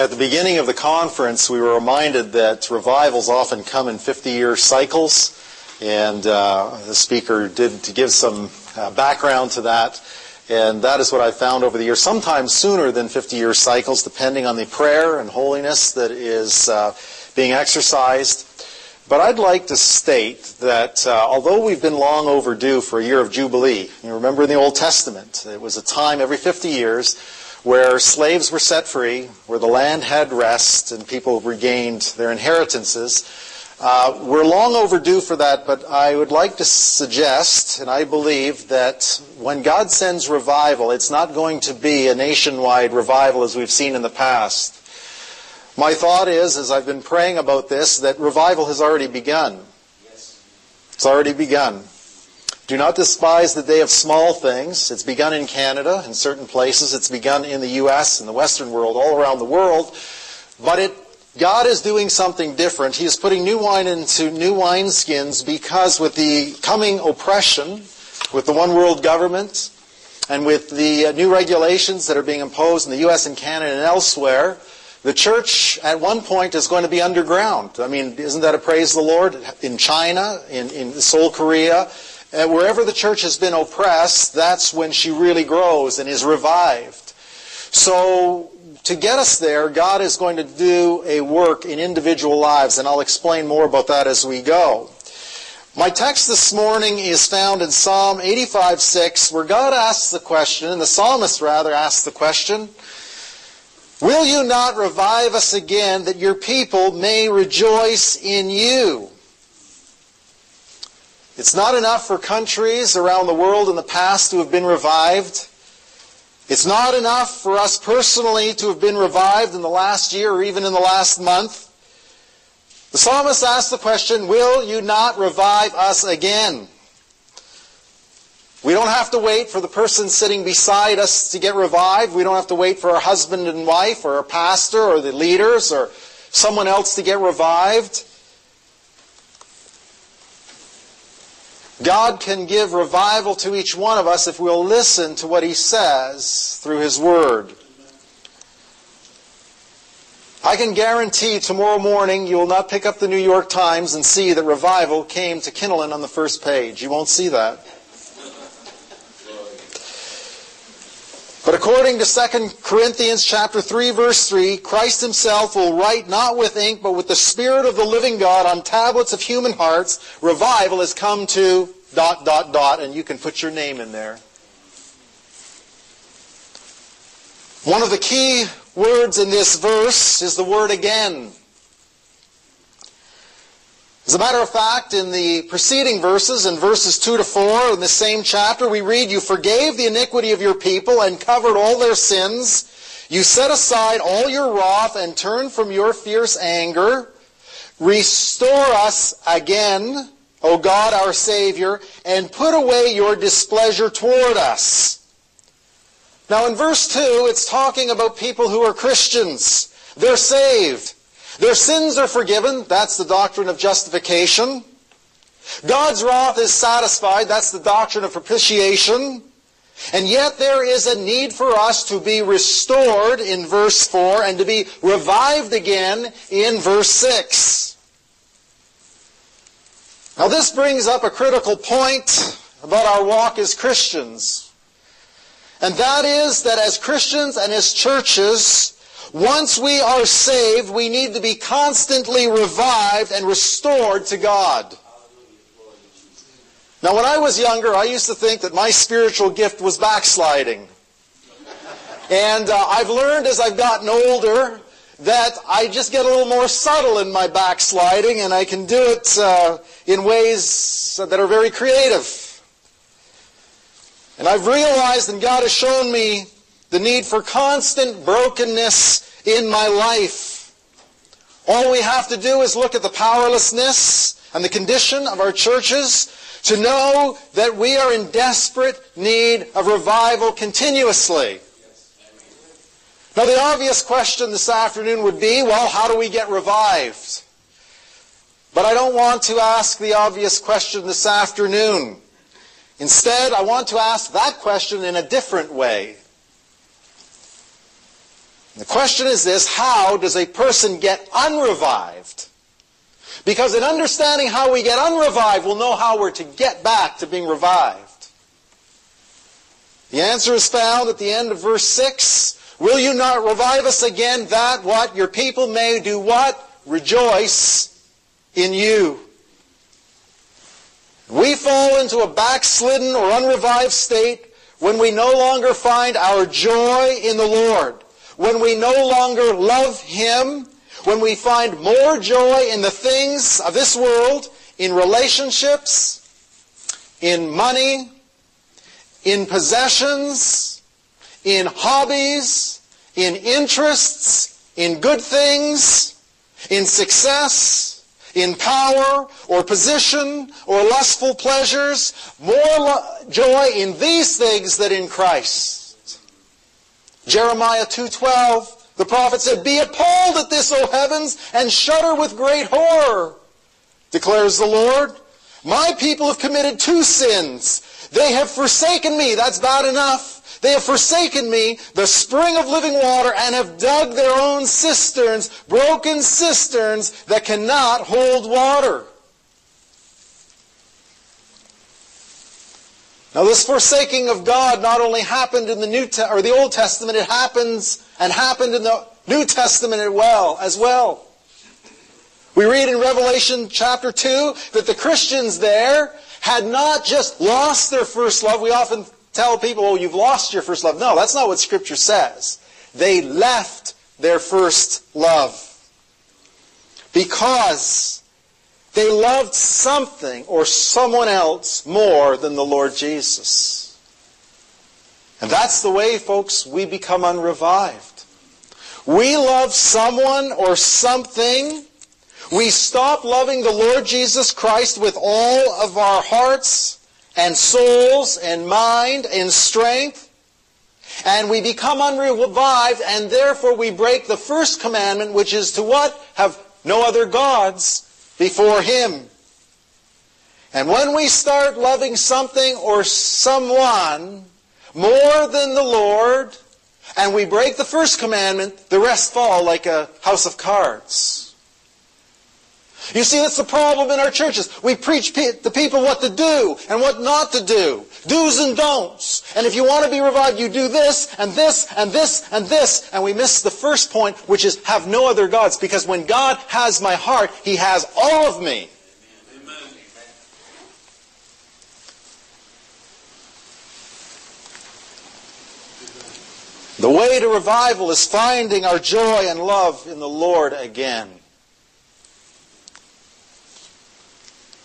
At the beginning of the conference, we were reminded that revivals often come in 50-year cycles, and uh, the speaker did to give some uh, background to that. And that is what I found over the years, sometimes sooner than 50-year cycles, depending on the prayer and holiness that is uh, being exercised. But I'd like to state that uh, although we've been long overdue for a year of Jubilee, you remember in the Old Testament, it was a time every 50 years where slaves were set free, where the land had rest, and people regained their inheritances. Uh, we're long overdue for that, but I would like to suggest, and I believe, that when God sends revival, it's not going to be a nationwide revival as we've seen in the past. My thought is, as I've been praying about this, that revival has already begun. Yes. It's already begun. Do not despise the day of small things. It's begun in Canada, in certain places. It's begun in the U.S., in the Western world, all around the world. But it, God is doing something different. He is putting new wine into new wineskins because with the coming oppression, with the one world government, and with the uh, new regulations that are being imposed in the U.S. and Canada and elsewhere, the church at one point is going to be underground. I mean, isn't that a praise the Lord? In China, in, in Seoul, Korea, uh, wherever the church has been oppressed, that's when she really grows and is revived. So, to get us there, God is going to do a work in individual lives, and I'll explain more about that as we go. My text this morning is found in Psalm 85 6, where God asks the question, and the psalmist rather asks the question, Will you not revive us again that your people may rejoice in you? It's not enough for countries around the world in the past to have been revived. It's not enough for us personally to have been revived in the last year or even in the last month. The psalmist asks the question, Will you not revive us again? We don't have to wait for the person sitting beside us to get revived. We don't have to wait for our husband and wife or our pastor or the leaders or someone else to get revived. God can give revival to each one of us if we'll listen to what He says through His Word. I can guarantee tomorrow morning you will not pick up the New York Times and see that revival came to Kinnelon on the first page. You won't see that. But according to 2 Corinthians chapter 3 verse 3, Christ himself will write not with ink but with the spirit of the living God on tablets of human hearts. Revival has come to dot dot dot and you can put your name in there. One of the key words in this verse is the word again. As a matter of fact, in the preceding verses, in verses 2 to 4, in the same chapter, we read, You forgave the iniquity of your people and covered all their sins. You set aside all your wrath and turned from your fierce anger. Restore us again, O God our Savior, and put away your displeasure toward us. Now in verse 2, it's talking about people who are Christians. They're saved. Their sins are forgiven. That's the doctrine of justification. God's wrath is satisfied. That's the doctrine of propitiation. And yet there is a need for us to be restored in verse 4 and to be revived again in verse 6. Now this brings up a critical point about our walk as Christians. And that is that as Christians and as churches, once we are saved, we need to be constantly revived and restored to God. Now, when I was younger, I used to think that my spiritual gift was backsliding. And uh, I've learned as I've gotten older that I just get a little more subtle in my backsliding, and I can do it uh, in ways that are very creative. And I've realized, and God has shown me the need for constant brokenness in my life. All we have to do is look at the powerlessness and the condition of our churches to know that we are in desperate need of revival continuously. Now, the obvious question this afternoon would be well, how do we get revived? But I don't want to ask the obvious question this afternoon. Instead, I want to ask that question in a different way. The question is this, how does a person get unrevived? Because in understanding how we get unrevived, we'll know how we're to get back to being revived. The answer is found at the end of verse 6. Will you not revive us again that what your people may do what? Rejoice in you. We fall into a backslidden or unrevived state when we no longer find our joy in the Lord, when we no longer love Him, when we find more joy in the things of this world, in relationships, in money, in possessions, in hobbies, in interests, in good things, in success, in power or position or lustful pleasures, more lo- joy in these things than in Christ. Jeremiah 2:12 the prophet said, Be appalled at this, O heavens, and shudder with great horror, declares the Lord. My people have committed two sins. They have forsaken me. That's bad enough. They have forsaken me, the spring of living water, and have dug their own cisterns, broken cisterns that cannot hold water. Now, this forsaking of God not only happened in the New Te- or the Old Testament, it happens and happened in the New Testament as well. As well, we read in Revelation chapter two that the Christians there had not just lost their first love. We often tell people, "Oh, you've lost your first love." No, that's not what Scripture says. They left their first love because they loved something or someone else more than the Lord Jesus. And that's the way, folks, we become unrevived. We love someone or something. We stop loving the Lord Jesus Christ with all of our hearts and souls and mind and strength. And we become unrevived, and therefore we break the first commandment, which is to what? Have no other gods before Him. And when we start loving something or someone more than the Lord, and we break the first commandment, the rest fall like a house of cards. You see, that's the problem in our churches. We preach the people what to do and what not to do. Do's and don'ts. And if you want to be revived, you do this and this and this and this. And we miss the first point, which is have no other gods. Because when God has my heart, He has all of me. The way to revival is finding our joy and love in the Lord again.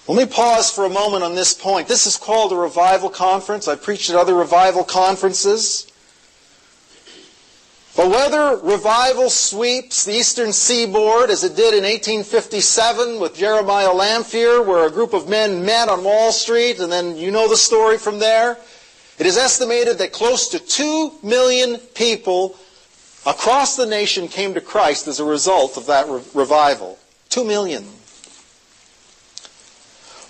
Let me pause for a moment on this point. This is called a revival conference. I've preached at other revival conferences. But whether revival sweeps the eastern seaboard, as it did in 1857 with Jeremiah Lanphier, where a group of men met on Wall Street, and then you know the story from there, it is estimated that close to 2 million people across the nation came to Christ as a result of that re- revival. 2 million.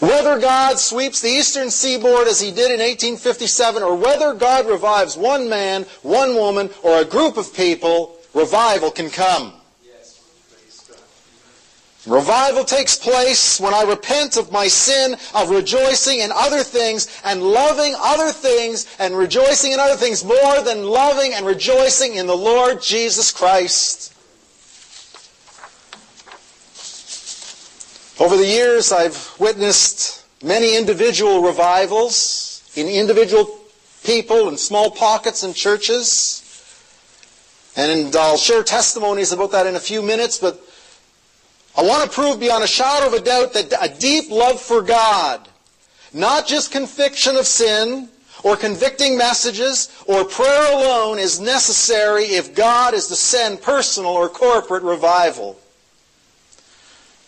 Whether God sweeps the eastern seaboard as he did in 1857, or whether God revives one man, one woman, or a group of people, revival can come. Revival takes place when I repent of my sin of rejoicing in other things and loving other things and rejoicing in other things more than loving and rejoicing in the Lord Jesus Christ. Over the years, I've witnessed many individual revivals in individual people in small pockets in churches. And I'll share testimonies about that in a few minutes, but I want to prove beyond a shadow of a doubt that a deep love for God, not just conviction of sin, or convicting messages, or prayer alone is necessary if God is to send personal or corporate revival.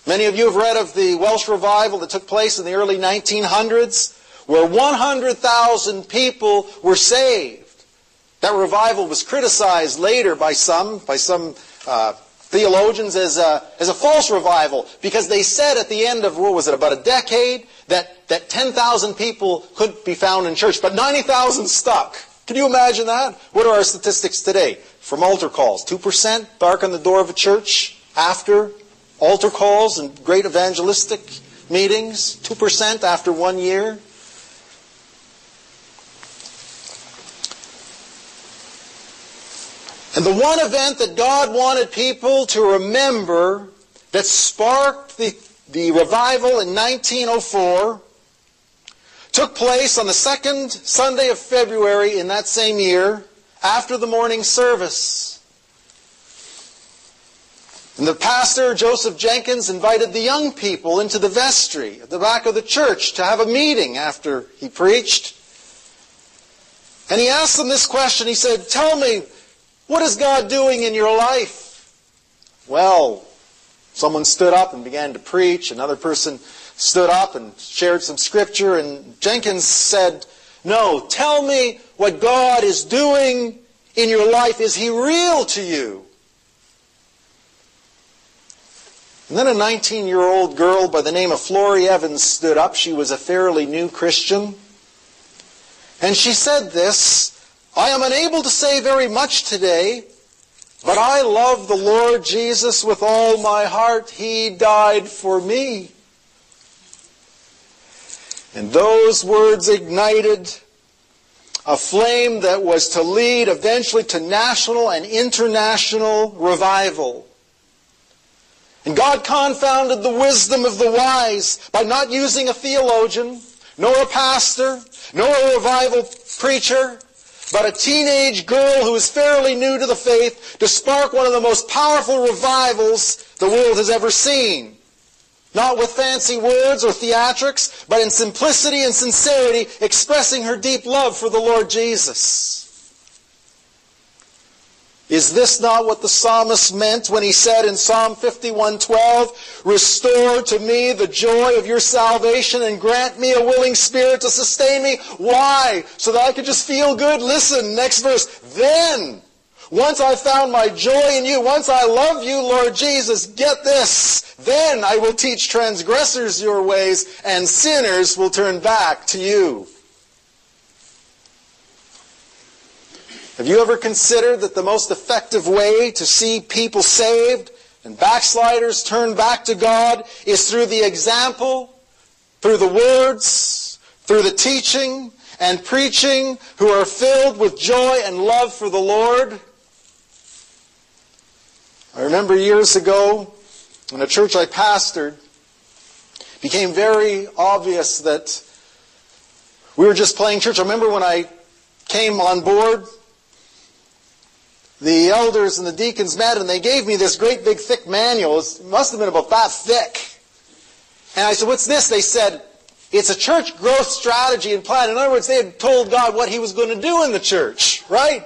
Many of you have read of the Welsh revival that took place in the early 1900s, where 100,000 people were saved. That revival was criticized later by some, by some uh, theologians as a, as a false revival, because they said at the end of, what was it, about a decade, that, that 10,000 people could be found in church, but 90,000 stuck. Can you imagine that? What are our statistics today from altar calls? 2% bark on the door of a church after altar calls and great evangelistic meetings? 2% after one year? And the one event that God wanted people to remember that sparked the, the revival in 1904 took place on the second Sunday of February in that same year after the morning service. And the pastor, Joseph Jenkins, invited the young people into the vestry at the back of the church to have a meeting after he preached. And he asked them this question. He said, Tell me, what is God doing in your life? Well, someone stood up and began to preach. Another person stood up and shared some scripture, and Jenkins said, No, tell me what God is doing in your life. Is He real to you? And then a 19 year old girl by the name of Florrie Evans stood up. She was a fairly new Christian. And she said this I am unable to say very much today, but I love the Lord Jesus with all my heart. He died for me. And those words ignited a flame that was to lead eventually to national and international revival. And God confounded the wisdom of the wise by not using a theologian, nor a pastor, nor a revival preacher, but a teenage girl who is fairly new to the faith to spark one of the most powerful revivals the world has ever seen. Not with fancy words or theatrics, but in simplicity and sincerity, expressing her deep love for the Lord Jesus. Is this not what the psalmist meant when he said in Psalm 51:12, "Restore to me the joy of your salvation and grant me a willing spirit to sustain me"? Why? So that I could just feel good? Listen, next verse. Then once I found my joy in you, once I love you, Lord Jesus, get this. Then I will teach transgressors your ways, and sinners will turn back to you. Have you ever considered that the most effective way to see people saved and backsliders turn back to God is through the example, through the words, through the teaching and preaching who are filled with joy and love for the Lord? I remember years ago when a church I pastored, became very obvious that we were just playing church. I remember when I came on board, the elders and the deacons met and they gave me this great big thick manual. It must have been about that thick. And I said, what's this? They said, it's a church growth strategy and plan. In other words, they had told God what he was going to do in the church, right?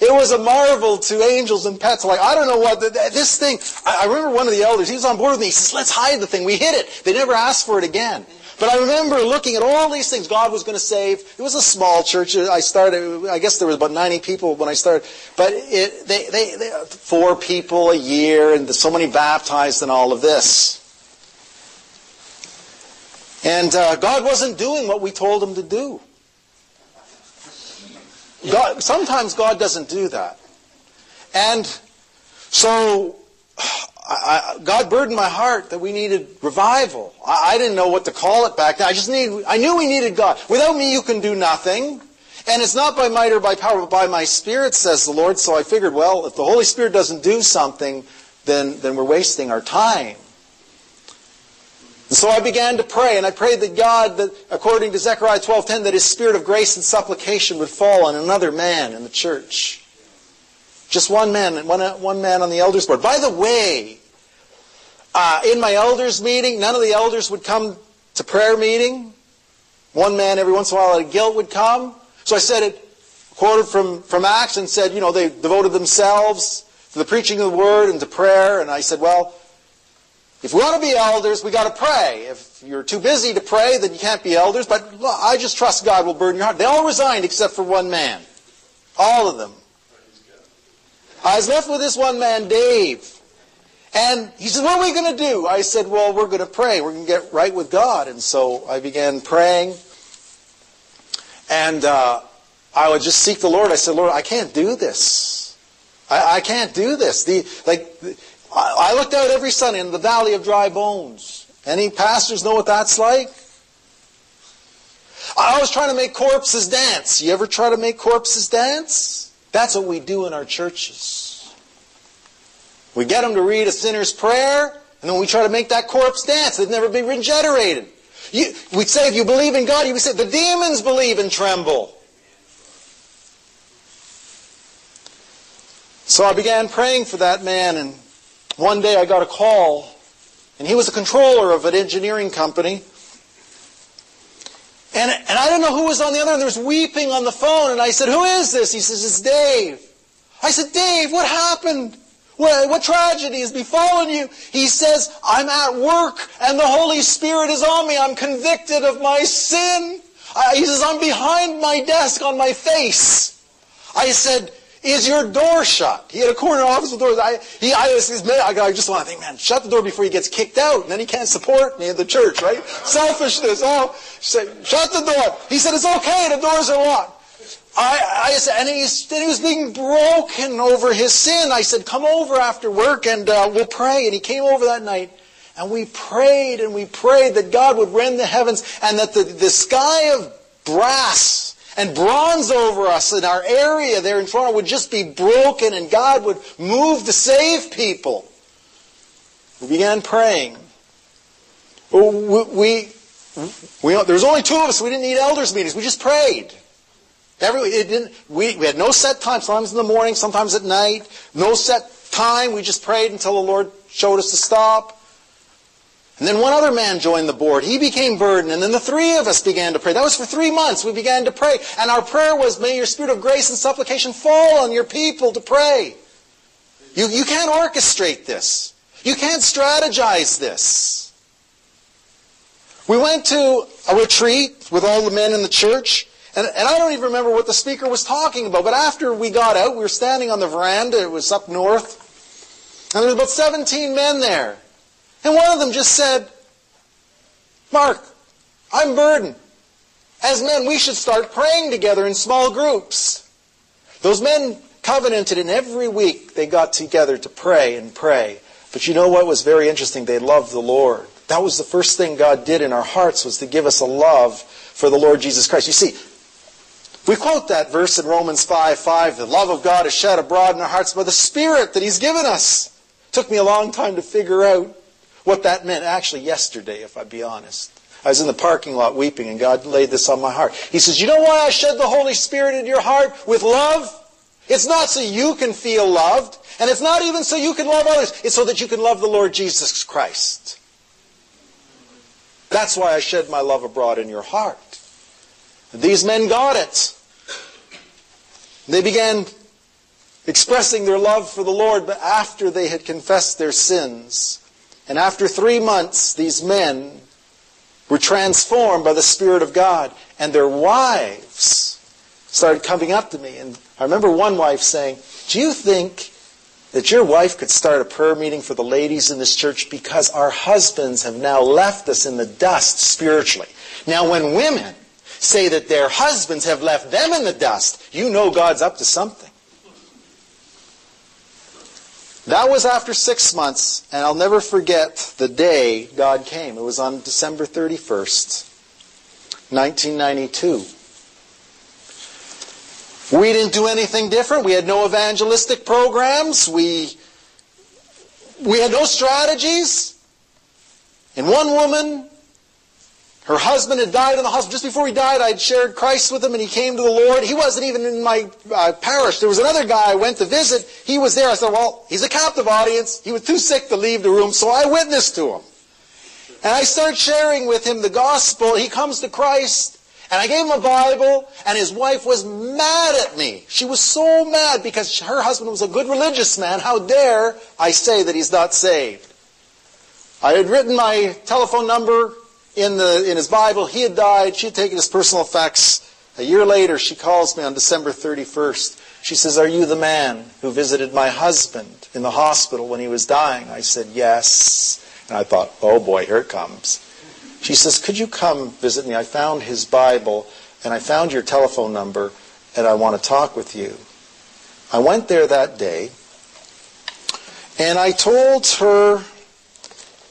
It was a marvel to angels and pets. Like, I don't know what, this thing, I remember one of the elders, he was on board with me. He says, let's hide the thing. We hid it. They never asked for it again. But I remember looking at all these things God was going to save. It was a small church. I started, I guess there was about 90 people when I started. But it, they, they, they, four people a year and so many baptized and all of this. And uh, God wasn't doing what we told him to do. God, sometimes God doesn't do that. And so I, I, God burdened my heart that we needed revival. I, I, didn't know what to call it back then. I just needed, I knew we needed God. Without me, you can do nothing. And it's not by might or by power, but by my Spirit, says the Lord. So I figured, well, if the Holy Spirit doesn't do something, then, then we're wasting our time. And so I began to pray, and I prayed that God, that according to Zechariah 12:10, that His spirit of grace and supplication would fall on another man in the church. Just one man, one, one man on the elders board. By the way, uh, in my elders meeting, none of the elders would come to prayer meeting. One man every once in a while at a guilt would come. So I said it, quoted from, from Acts and said, you know, they devoted themselves to the preaching of the word and to prayer. And I said, well, if we want to be elders, we got to pray. If you're too busy to pray, then you can't be elders. But I just trust God will burden your heart. They all resigned except for one man. All of them. I was left with this one man, Dave. And he said, what are we going to do? I said, well, we're going to pray. We're going to get right with God. And so I began praying. And uh, I would just seek the Lord. I said, Lord, I can't do this. I, I can't do this. The, like, I, I looked out every Sunday in the valley of dry bones. Any pastors know what that's like? I was trying to make corpses dance. You ever try to make corpses dance? That's what we do in our churches. We get them to read a sinner's prayer, and then we try to make that corpse dance. They've never been regenerated. You, we say if you believe in God, you would say the demons believe and tremble. So I began praying for that man, and one day I got a call, and he was a controller of an engineering company. And, and I don't know who was on the other end. There was weeping on the phone, and I said, Who is this? He says, It's Dave. I said, Dave, what happened? What, what tragedy has befallen you? He says, I'm at work, and the Holy Spirit is on me. I'm convicted of my sin. I, he says, I'm behind my desk on my face. I said, is your door shut? He had a corner office with doors. I, he, I, I just want to think, man, shut the door before he gets kicked out, and then he can't support me in the church, right? Selfishness. Oh, say, shut the door. He said, it's okay, the doors are locked. I, I said, and, and he was being broken over his sin. I said, come over after work and uh, we'll pray. And he came over that night, and we prayed and we prayed that God would rend the heavens and that the, the sky of brass and bronze over us in our area there in Toronto would just be broken and God would move to save people. We began praying. We, we, we, there was only two of us. We didn't need elders meetings. We just prayed. Every, it didn't, we, we had no set time. Sometimes in the morning, sometimes at night. No set time. We just prayed until the Lord showed us to stop. And then one other man joined the board. He became burdened. And then the three of us began to pray. That was for three months. We began to pray. And our prayer was, may your spirit of grace and supplication fall on your people to pray. You, you can't orchestrate this. You can't strategize this. We went to a retreat with all the men in the church. And, and I don't even remember what the speaker was talking about. But after we got out, we were standing on the veranda. It was up north. And there was about 17 men there. And one of them just said, Mark, I'm burdened. As men, we should start praying together in small groups. Those men covenanted, and every week they got together to pray and pray. But you know what was very interesting? They loved the Lord. That was the first thing God did in our hearts was to give us a love for the Lord Jesus Christ. You see, we quote that verse in Romans 5, 5, the love of God is shed abroad in our hearts by the Spirit that He's given us. Took me a long time to figure out what that meant. Actually, yesterday, if I be honest. I was in the parking lot weeping, and God laid this on my heart. He says, You know why I shed the Holy Spirit in your heart with love? It's not so you can feel loved, and it's not even so you can love others. It's so that you can love the Lord Jesus Christ. That's why I shed my love abroad in your heart. These men got it. They began expressing their love for the Lord, but after they had confessed their sins. And after three months, these men were transformed by the Spirit of God, and their wives started coming up to me. And I remember one wife saying, Do you think that your wife could start a prayer meeting for the ladies in this church because our husbands have now left us in the dust spiritually? Now, when women say that their husbands have left them in the dust, you know God's up to something. That was after six months, and I'll never forget the day God came. It was on December 31st, 1992. We didn't do anything different. We had no evangelistic programs. We, we had no strategies. And one woman her husband had died in the hospital. Just before he died, I'd shared Christ with him and he came to the Lord. He wasn't even in my uh, parish. There was another guy I went to visit. He was there. I said, well, he's a captive audience. He was too sick to leave the room, so I witnessed to him. And I started sharing with him the gospel. He comes to Christ. And I gave him a Bible, and his wife was mad at me. She was so mad because her husband was a good religious man. How dare I say that he's not saved? I had written my telephone number in, the, in his Bible. He had died. She had taken his personal effects. A year later, she calls me on December 31st. She says, Are you the man who visited my husband in the hospital when he was dying? I said, Yes. And I thought, Oh boy, here it comes. She says, Could you come visit me? I found his Bible and I found your telephone number and I want to talk with you. I went there that day, and I told her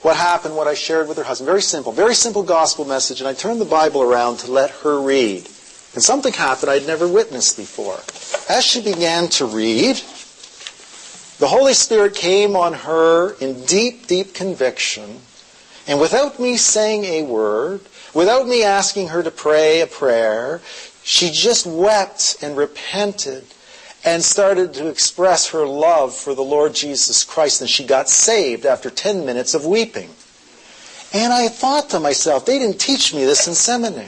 what happened, what I shared with her husband. Very simple, very simple gospel message, and I turned the Bible around to let her read. And something happened I'd never witnessed before. As she began to read, the Holy Spirit came on her in deep, deep conviction, and without me saying a word, without me asking her to pray a prayer, she just wept and repented and started to express her love for the Lord Jesus Christ. And she got saved after 10 minutes of weeping. And I thought to myself, they didn't teach me this in seminary.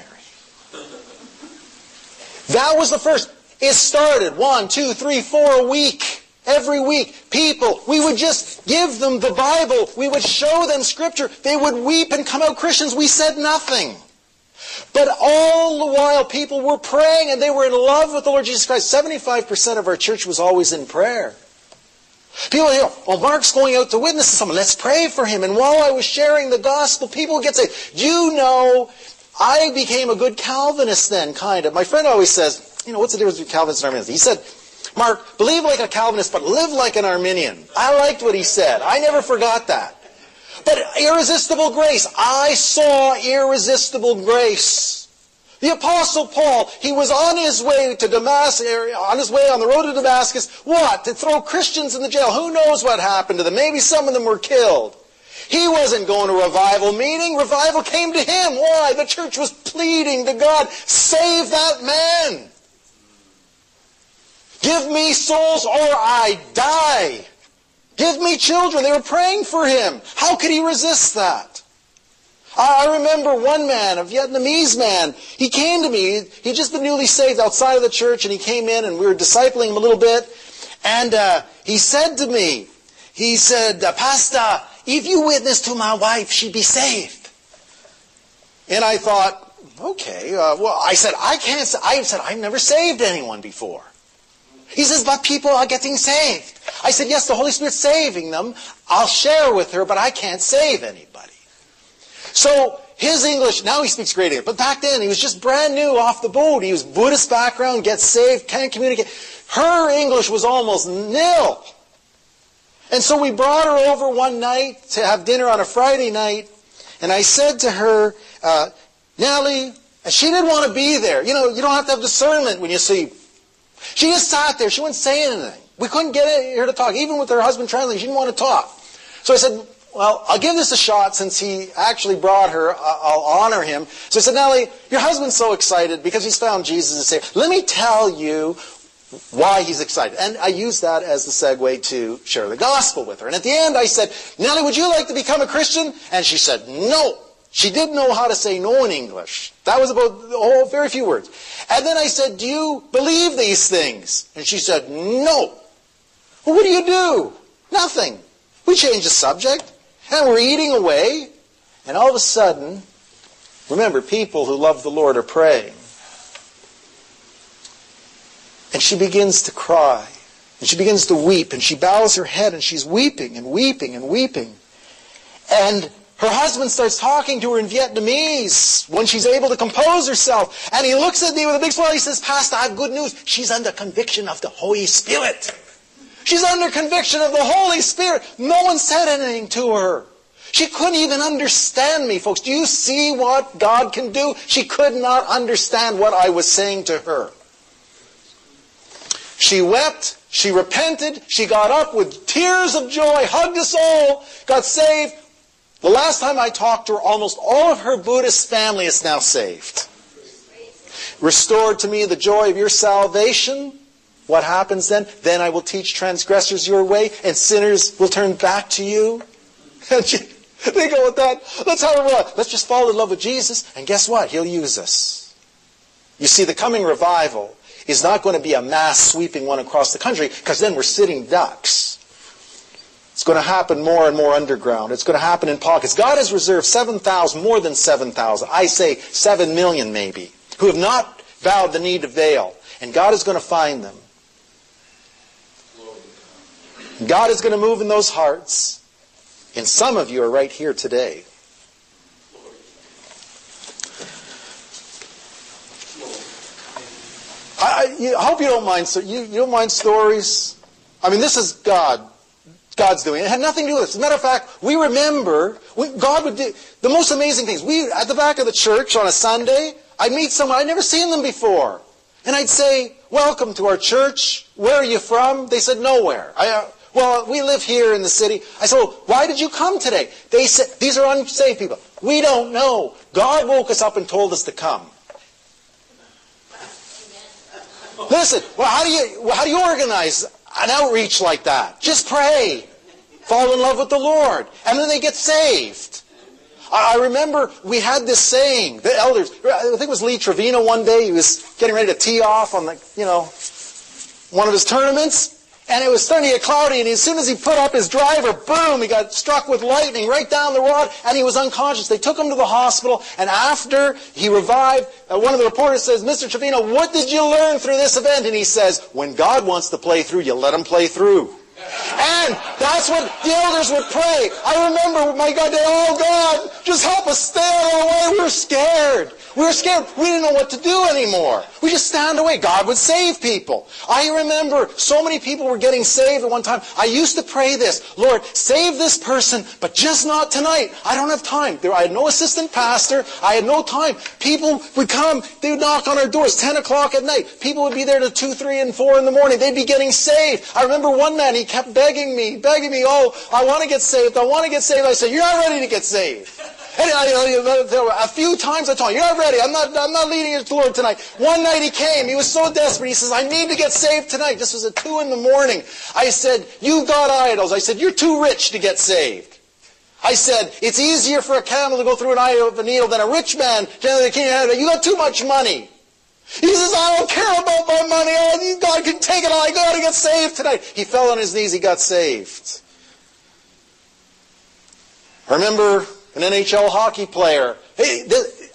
That was the first. It started one, two, three, four a week. Every week, people, we would just give them the Bible. We would show them Scripture. They would weep and come out Christians. We said nothing. But all the while, people were praying and they were in love with the Lord Jesus Christ. 75% of our church was always in prayer. People, well, Mark's going out to witness to someone. Let's pray for him. And while I was sharing the gospel, people get saved. You know, I became a good Calvinist then, kind of. My friend always says, you know, what's the difference between Calvinists and Arminians? He said, Mark, believe like a Calvinist, but live like an Arminian. I liked what he said. I never forgot that. But irresistible grace. I saw irresistible grace. The apostle Paul, he was on his way to Damascus, on his way on the road to Damascus, what? To throw Christians in the jail. Who knows what happened to them? Maybe some of them were killed. He wasn't going to revival meeting. Revival came to him. Why? The church was pleading to God, save that man. Give me souls or I die. Give me children. They were praying for him. How could he resist that? I remember one man, a Vietnamese man, he came to me. He'd just been newly saved outside of the church, and he came in, and we were discipling him a little bit. And uh, he said to me, he said, Pastor, if you witness to my wife, she'd be saved. And I thought, okay, uh, well, I said, I can't, I said, I've never saved anyone before. He says, but people are getting saved. I said, yes, the Holy Spirit's saving them. I'll share with her, but I can't save anybody. So his English, now he speaks great English, but back then he was just brand new off the boat. He was Buddhist background, gets saved, can't communicate. Her English was almost nil. And so we brought her over one night to have dinner on a Friday night, and I said to her, uh, Nellie, and she didn't want to be there. You know, you don't have to have discernment when you see. She just sat there. She wouldn't say anything. We couldn't get her to talk. Even with her husband translating, she didn't want to talk. So I said, well, I'll give this a shot since he actually brought her. I'll honor him. So I said, Nellie, your husband's so excited because he's found Jesus and say, let me tell you why he's excited. And I used that as the segue to share the gospel with her. And at the end, I said, Nellie, would you like to become a Christian? And she said, no. She didn't know how to say no in English. That was about oh, very few words. And then I said, do you believe these things? And she said, no. Well, what do you do? Nothing. We change the subject. And we're eating away. And all of a sudden, remember, people who love the Lord are praying. And she begins to cry. And she begins to weep. And she bows her head and she's weeping and weeping and weeping. And her husband starts talking to her in Vietnamese when she's able to compose herself. And he looks at me with a big smile. He says, Pastor, I have good news. She's under conviction of the Holy Spirit. She's under conviction of the Holy Spirit. No one said anything to her. She couldn't even understand me, folks. Do you see what God can do? She could not understand what I was saying to her. She wept. She repented. She got up with tears of joy, hugged us all, got saved. The last time I talked to her, almost all of her Buddhist family is now saved. Restored to me the joy of your salvation. What happens then? Then I will teach transgressors your way, and sinners will turn back to you. they go with that. Let's have a Let's just fall in love with Jesus, and guess what? He'll use us. You see, the coming revival is not going to be a mass sweeping one across the country because then we're sitting ducks. It's going to happen more and more underground. It's going to happen in pockets. God has reserved 7,000, more than 7,000, I say 7 million maybe, who have not bowed the knee to Baal. And God is going to find them. God is going to move in those hearts. And some of you are right here today. I, I, I hope you don't mind. So you, you don't mind stories. I mean, this is God. God's doing. It had nothing to do with this. As a matter of fact, we remember we, God would do the most amazing things. We at the back of the church on a Sunday, I'd meet someone I'd never seen them before, and I'd say, "Welcome to our church. Where are you from?" They said, "Nowhere." I, uh, well, we live here in the city. I said, well, why did you come today? They said, these are unsaved people. We don't know. God woke us up and told us to come. Listen, well, how do you how do you organize an outreach like that? Just pray, fall in love with the Lord, and then they get saved. I remember we had this saying, the elders, I think it was Lee Trevino one day, he was getting ready to tee off on the, you know, one of his tournaments, and it was to get cloudy, and as soon as he put up his driver, boom, he got struck with lightning right down the road, and he was unconscious. They took him to the hospital, and after he revived, uh, one of the reporters says, Mr. Trevino, what did you learn through this event? And he says, when God wants to play through, you let him play through. And that's what the elders would pray. I remember my God, they, oh God, just help us stay out of the way. We're scared. We were scared. We didn't know what to do anymore. We just stand away. God would save people. I remember so many people were getting saved at one time. I used to pray this, Lord, save this person, but just not tonight. I don't have time. There, I had no assistant pastor. I had no time. People would come. They would knock on our doors 10 o'clock at night. People would be there to 2, 3, and 4 in the morning. They'd be getting saved. I remember one man, he kept begging me, begging me, oh, I want to get saved. I want to get saved. I said, you're not ready to get saved. And I, a few times I told him, you're ready. I'm not, I'm not leading you to the Lord tonight. One night he came. He was so desperate. He says, I need to get saved tonight. This was at 2 in the morning. I said, "You've got idols. I said, you're too rich to get saved. I said, it's easier for a camel to go through an eye of a needle than a rich man to enter the kingdom. You got too much money. He says, I don't care about my money. God can take it all. I got to get saved tonight. He fell on his knees. He got saved. Remember an NHL hockey player. Hey,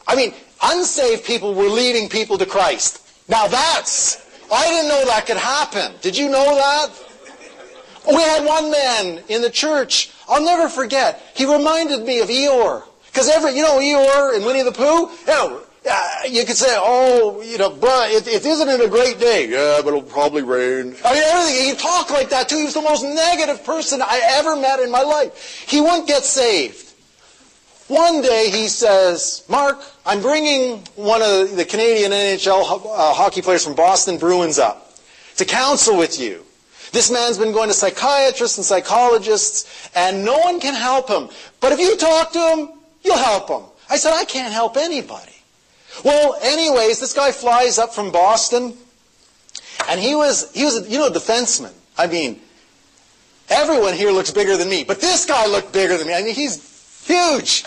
I mean, unsaved people were leading people to Christ. Now that's, I didn't know that could happen. Did you know that? We had one man in the church, I'll never forget, he reminded me of Eeyore. Because every, you know, Eeyore and Winnie the Pooh, you know, uh, you could say, oh, you know, but it, it isn't it a great day? Yeah, but it'll probably rain. I mean, everything. He talked like that too. He was the most negative person I ever met in my life. He wouldn't get saved. One day he says, Mark, I'm bringing one of the Canadian NHL uh, hockey players from Boston Bruins up to counsel with you. This man's been going to psychiatrists and psychologists, and no one can help him. But if you talk to him, you'll help him. I said, I can't help anybody. Well, anyways, this guy flies up from Boston, and he was, he was, you know, a defenseman. I mean, everyone here looks bigger than me, but this guy looked bigger than me. I mean, he's huge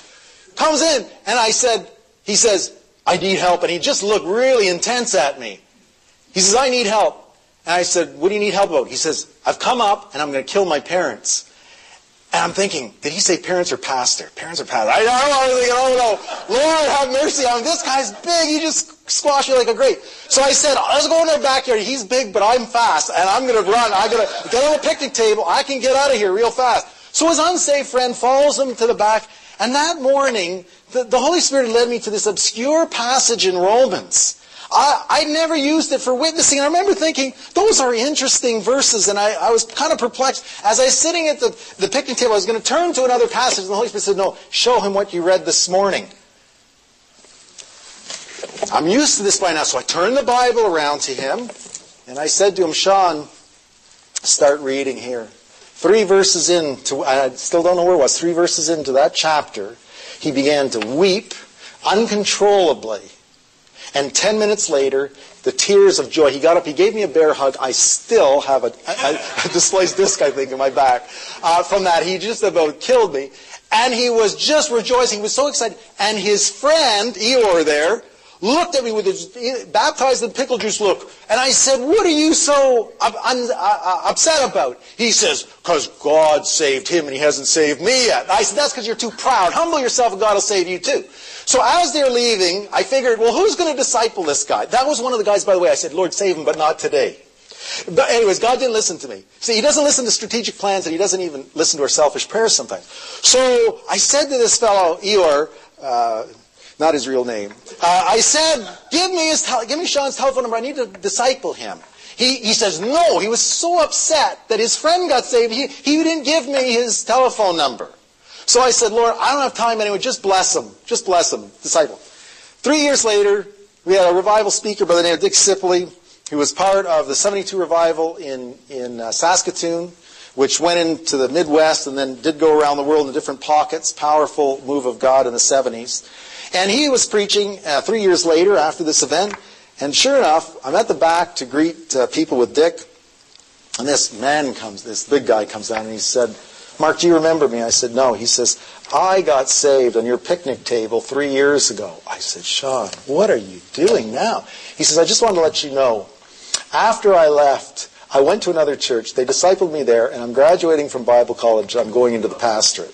comes in, and I said, he says, I need help. And he just looked really intense at me. He says, I need help. And I said, what do you need help about? He says, I've come up and I'm going to kill my parents. And I'm thinking, did he say parents or pastor? Parents or pastor? I, I was thinking, oh Lord have mercy on. This guy's big. He just squashed me like a grape. So I said, let's go in our backyard. He's big, but I'm fast. And I'm going to run. I'm to get on the picnic table. I can get out of here real fast. So his unsafe friend follows him to the back and that morning, the, the Holy Spirit led me to this obscure passage in Romans. I, I never used it for witnessing. I remember thinking, those are interesting verses, and I, I was kind of perplexed. As I was sitting at the, the picnic table, I was going to turn to another passage, and the Holy Spirit said, no, show him what you read this morning. I'm used to this by now, so I turned the Bible around to him, and I said to him, Sean, start reading here. Three verses into, I still don't know where it was, three verses into that chapter, he began to weep uncontrollably. And ten minutes later, the tears of joy. He got up, he gave me a bear hug. I still have a, a, a displaced disc, I think, in my back. Uh, from that, he just about killed me. And he was just rejoicing. He was so excited. And his friend, Eeyore there, looked at me with his baptized in pickle juice look. And I said, what are you so uh, uh, upset about? He says, because God saved him and he hasn't saved me yet. I said, that's because you're too proud. Humble yourself and God will save you too. So as they're leaving, I figured, well, who's going to disciple this guy? That was one of the guys, by the way. I said, Lord, save him, but not today. But anyways, God didn't listen to me. See, he doesn't listen to strategic plans and he doesn't even listen to our selfish prayers sometimes. So I said to this fellow, Eeyore, uh, not his real name. Uh, I said, give me, his give me Sean's telephone number. I need to disciple him. He, he says, no. He was so upset that his friend got saved, he, he didn't give me his telephone number. So I said, Lord, I don't have time anyway. Just bless him. Just bless him. Disciple. Three years later, we had a revival speaker by the name of Dick Sipley, who was part of the 72 revival in, in uh, Saskatoon, which went into the Midwest and then did go around the world in different pockets. Powerful move of God in the 70s. And he was preaching uh, three years later after this event. And sure enough, I'm at the back to greet uh, people with Dick. And this man comes, this big guy comes down and he said, Mark, do you remember me? I said, no. He says, I got saved on your picnic table three years ago. I said, Sean, what are you doing now? He says, I just wanted to let you know, after I left, I went to another church. They discipled me there, and I'm graduating from Bible college. I'm going into the pastorate.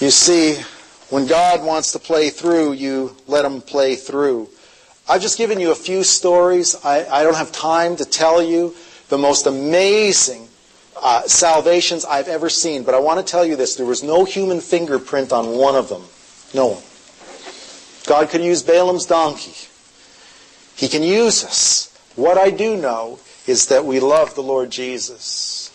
You see, when God wants to play through, you let him play through. I've just given you a few stories. I, I don't have time to tell you the most amazing uh, salvations I've ever seen. But I want to tell you this there was no human fingerprint on one of them. No one. God could use Balaam's donkey. He can use us. What I do know is that we love the Lord Jesus.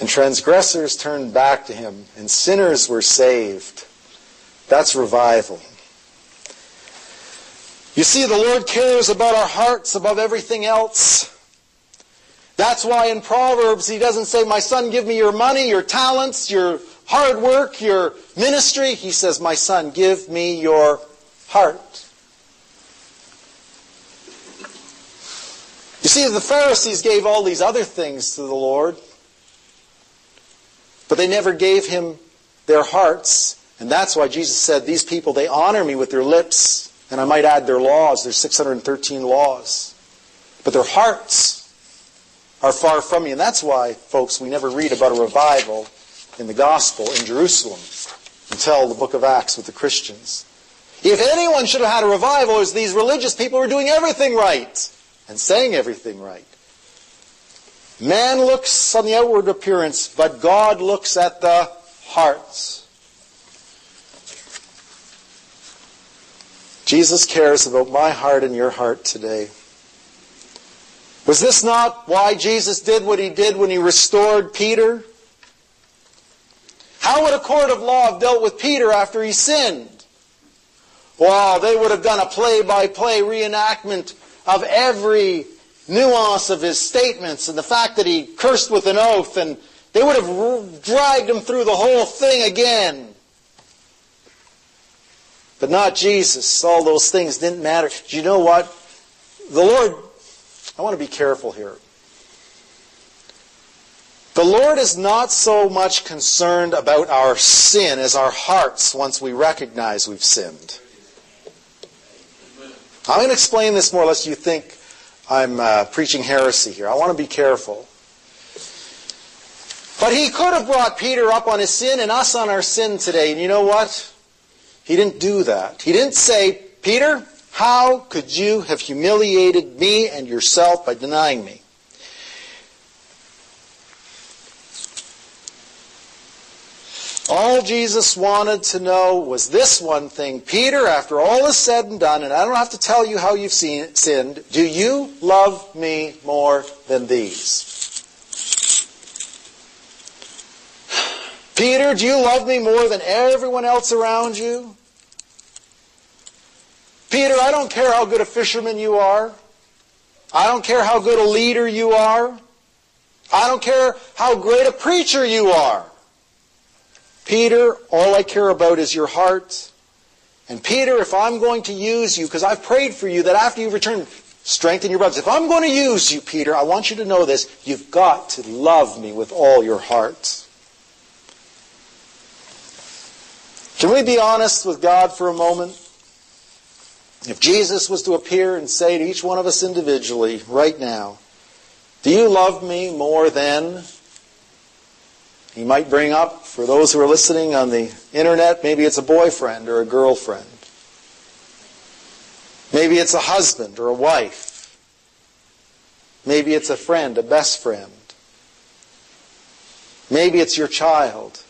And transgressors turned back to him, and sinners were saved. That's revival. You see, the Lord cares about our hearts above everything else. That's why in Proverbs he doesn't say, My son, give me your money, your talents, your hard work, your ministry. He says, My son, give me your heart. You see, the Pharisees gave all these other things to the Lord, but they never gave him their hearts. And that's why Jesus said, These people, they honor me with their lips, and I might add their laws, there's 613 laws. But their hearts are far from me. And that's why, folks, we never read about a revival in the gospel in Jerusalem until the book of Acts with the Christians. If anyone should have had a revival, it was these religious people who were doing everything right and saying everything right. Man looks on the outward appearance, but God looks at the hearts. Jesus cares about my heart and your heart today. Was this not why Jesus did what he did when he restored Peter? How would a court of law have dealt with Peter after he sinned? Well, they would have done a play-by-play reenactment of every nuance of his statements and the fact that he cursed with an oath, and they would have dragged him through the whole thing again. But not Jesus. All those things didn't matter. Do you know what? The Lord, I want to be careful here. The Lord is not so much concerned about our sin as our hearts once we recognize we've sinned. I'm going to explain this more lest you think I'm uh, preaching heresy here. I want to be careful. But he could have brought Peter up on his sin and us on our sin today. And you know what? He didn't do that. He didn't say, Peter, how could you have humiliated me and yourself by denying me? All Jesus wanted to know was this one thing. Peter, after all is said and done, and I don't have to tell you how you've seen, sinned, do you love me more than these? Peter, do you love me more than everyone else around you? Peter, I don't care how good a fisherman you are. I don't care how good a leader you are. I don't care how great a preacher you are. Peter, all I care about is your heart. And Peter, if I'm going to use you, because I've prayed for you that after you return, strengthen your brothers. If I'm going to use you, Peter, I want you to know this. You've got to love me with all your heart. Can we be honest with God for a moment? If Jesus was to appear and say to each one of us individually right now, Do you love me more than? He might bring up, for those who are listening on the internet, maybe it's a boyfriend or a girlfriend. Maybe it's a husband or a wife. Maybe it's a friend, a best friend. Maybe it's your child.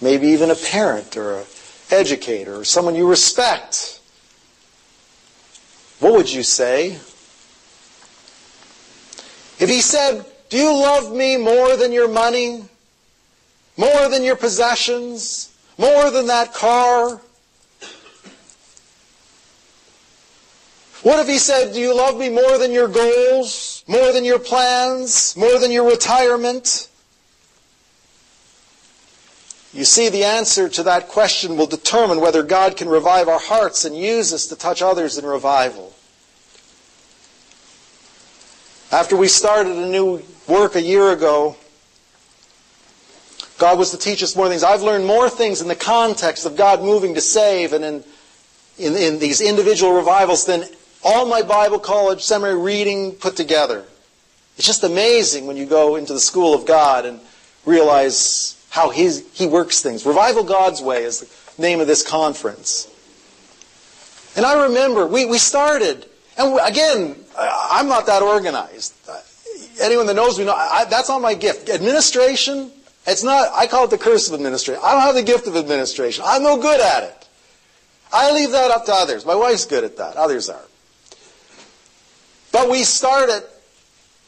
maybe even a parent or an educator or someone you respect, what would you say? If he said, Do you love me more than your money? More than your possessions? More than that car? What if he said, Do you love me more than your goals? More than your plans? More than your retirement? You see, the answer to that question will determine whether God can revive our hearts and use us to touch others in revival. After we started a new work a year ago, God was to teach us more things. I've learned more things in the context of God moving to save and in, in, in these individual revivals than all my Bible college seminary reading put together. It's just amazing when you go into the school of God and realize how his, he works things. Revival God's Way is the name of this conference. And I remember we, we started, and again, I'm not that organized. Anyone that knows me, know, I, that's not my gift. Administration, it's not, I call it the curse of administration. I don't have the gift of administration. I'm no good at it. I leave that up to others. My wife's good at that. Others are. But we started,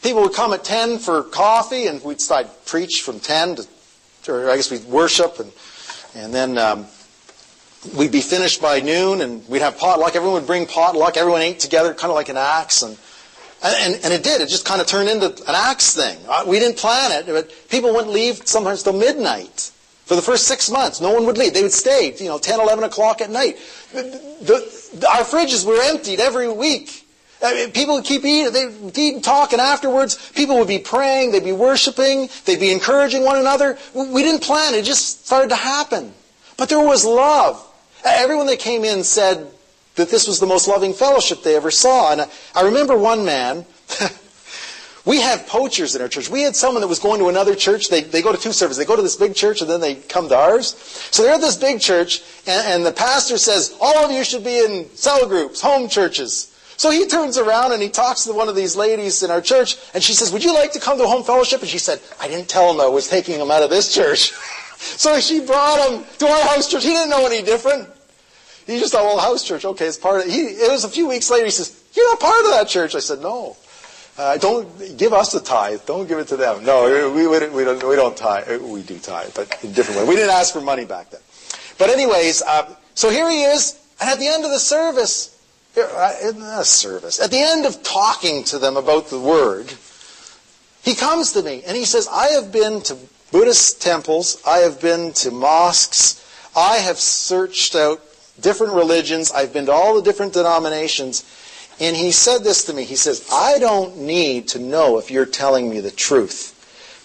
people would come at 10 for coffee, and we'd start preach from 10 to or I guess we'd worship, and, and then um, we'd be finished by noon, and we'd have potluck. Everyone would bring potluck. Everyone ate together, kind of like an Acts. And, and, and it did. It just kind of turned into an Acts thing. Uh, we didn't plan it, but people wouldn't leave sometimes till midnight. For the first six months, no one would leave. They would stay, you know, 10, 11 o'clock at night. The, the, our fridges were emptied every week. I mean, people would keep eating, they'd eat and talk, and afterwards, people would be praying, they'd be worshiping, they'd be encouraging one another. We didn't plan it, it just started to happen. But there was love. Everyone that came in said that this was the most loving fellowship they ever saw. And I remember one man, we had poachers in our church. We had someone that was going to another church. They, they go to two services. They go to this big church and then they come to ours. So they're at this big church, and, and the pastor says, all of you should be in cell groups, home churches. So he turns around and he talks to one of these ladies in our church, and she says, Would you like to come to home fellowship? And she said, I didn't tell him I was taking him out of this church. so she brought him to our house church. He didn't know any different. He just thought, well, house church, okay, it's part of it. He, it was a few weeks later, he says, You're not part of that church. I said, No. Uh, don't give us the tithe. Don't give it to them. No, we, we, we, don't, we don't tithe. We do tithe, but in a different way. We didn't ask for money back then. But anyways, uh, so here he is, and at the end of the service, in a service, at the end of talking to them about the word, he comes to me and he says, I have been to Buddhist temples, I have been to mosques, I have searched out different religions, I've been to all the different denominations, and he said this to me. He says, I don't need to know if you're telling me the truth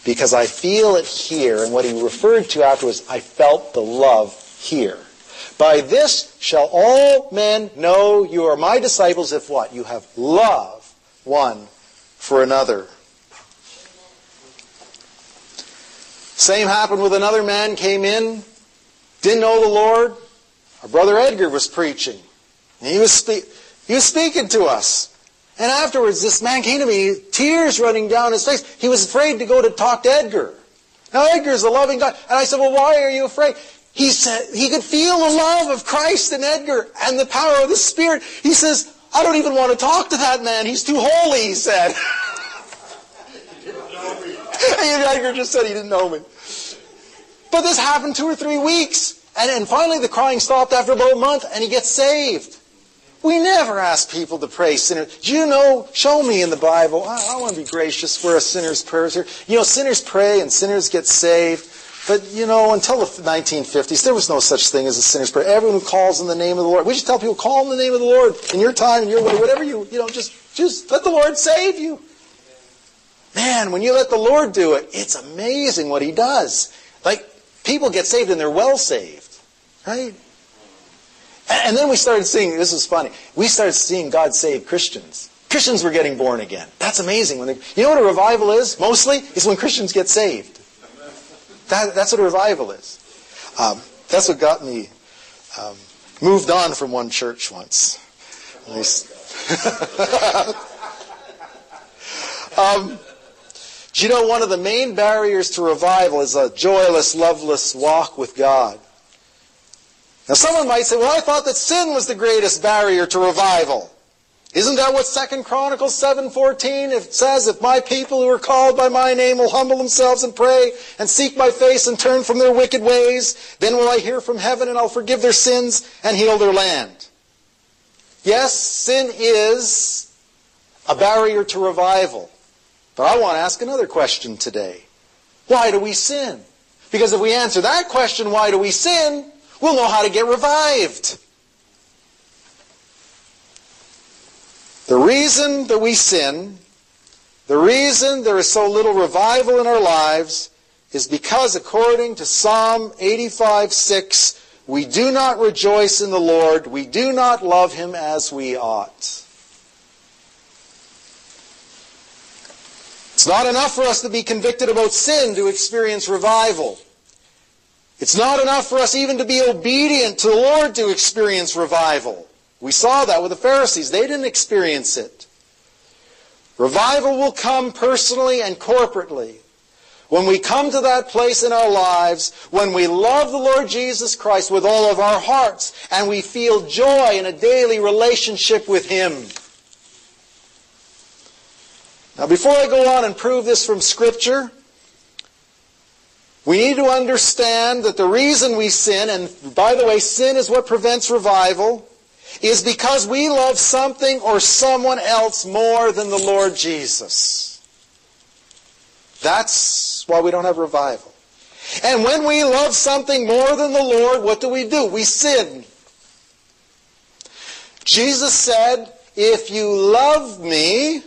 because I feel it here. And what he referred to afterwards, I felt the love here. By this shall all men know you are my disciples if what? You have love one for another. Same happened with another man came in, didn't know the Lord. Our brother Edgar was preaching. And he was, spe- he was speaking to us. And afterwards, this man came to me, tears running down his face. He was afraid to go to talk to Edgar. Now, Edgar's a loving guy. And I said, well, why are you afraid? He said he could feel the love of Christ in Edgar and the power of the Spirit. He says, I don't even want to talk to that man. He's too holy, he said. and Edgar just said he didn't know me. But this happened two or three weeks. And, and finally the crying stopped after about a month and he gets saved. We never ask people to pray sinners. You know, show me in the Bible. I, I want to be gracious where a sinner's prayer. You know, sinners pray and sinners get saved. But, you know, until the 1950s, there was no such thing as a sinner's prayer. Everyone calls in the name of the Lord. We just tell people, call in the name of the Lord in your time, in your way, whatever you, you know, just, just let the Lord save you. Man, when you let the Lord do it, it's amazing what He does. Like, people get saved and they're well saved. Right? And then we started seeing, this is funny, we started seeing God save Christians. Christians were getting born again. That's amazing. When you know what a revival is? Mostly, is when Christians get saved. That, that's what a revival is. Um, that's what got me um, moved on from one church once. um, Do you know one of the main barriers to revival is a joyless, loveless walk with God? Now someone might say, well, I thought that sin was the greatest barrier to revival. Isn't that what 2 Chronicles 7.14 it says? If my people who are called by my name will humble themselves and pray and seek my face and turn from their wicked ways, then will I hear from heaven and I'll forgive their sins and heal their land. Yes, sin is a barrier to revival. But I want to ask another question today. Why do we sin? Because if we answer that question, why do we sin, we'll know how to get revived. The reason that we sin, the reason there is so little revival in our lives, is because according to Psalm 85 6, we do not rejoice in the Lord, we do not love him as we ought. It's not enough for us to be convicted about sin to experience revival. It's not enough for us even to be obedient to the Lord to experience revival. We saw that with the Pharisees. They didn't experience it. Revival will come personally and corporately. When we come to that place in our lives, when we love the Lord Jesus Christ with all of our hearts, and we feel joy in a daily relationship with Him. Now, before I go on and prove this from Scripture, we need to understand that the reason we sin, and by the way, sin is what prevents revival, is because we love something or someone else more than the Lord Jesus. That's why we don't have revival. And when we love something more than the Lord, what do we do? We sin. Jesus said, If you love me,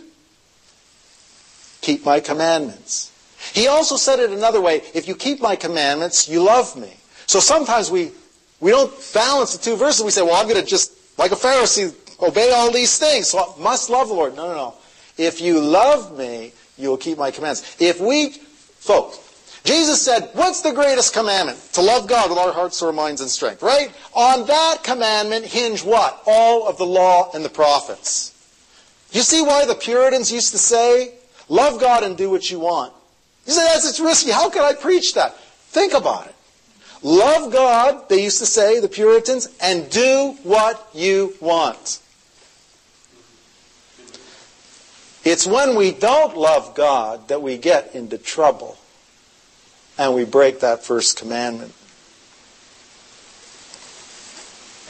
keep my commandments. He also said it another way, if you keep my commandments, you love me. So sometimes we, we don't balance the two verses. We say, well, I'm going to just like a Pharisee, obey all these things. So I must love the Lord. No, no, no. If you love me, you will keep my commands. If we, folks, Jesus said, what's the greatest commandment? To love God with our hearts, soul, minds, and strength, right? On that commandment hinge what? All of the law and the prophets. You see why the Puritans used to say, love God and do what you want. You say, that's it's risky. How can I preach that? Think about it. Love God, they used to say, the Puritans, and do what you want. It's when we don't love God that we get into trouble and we break that first commandment.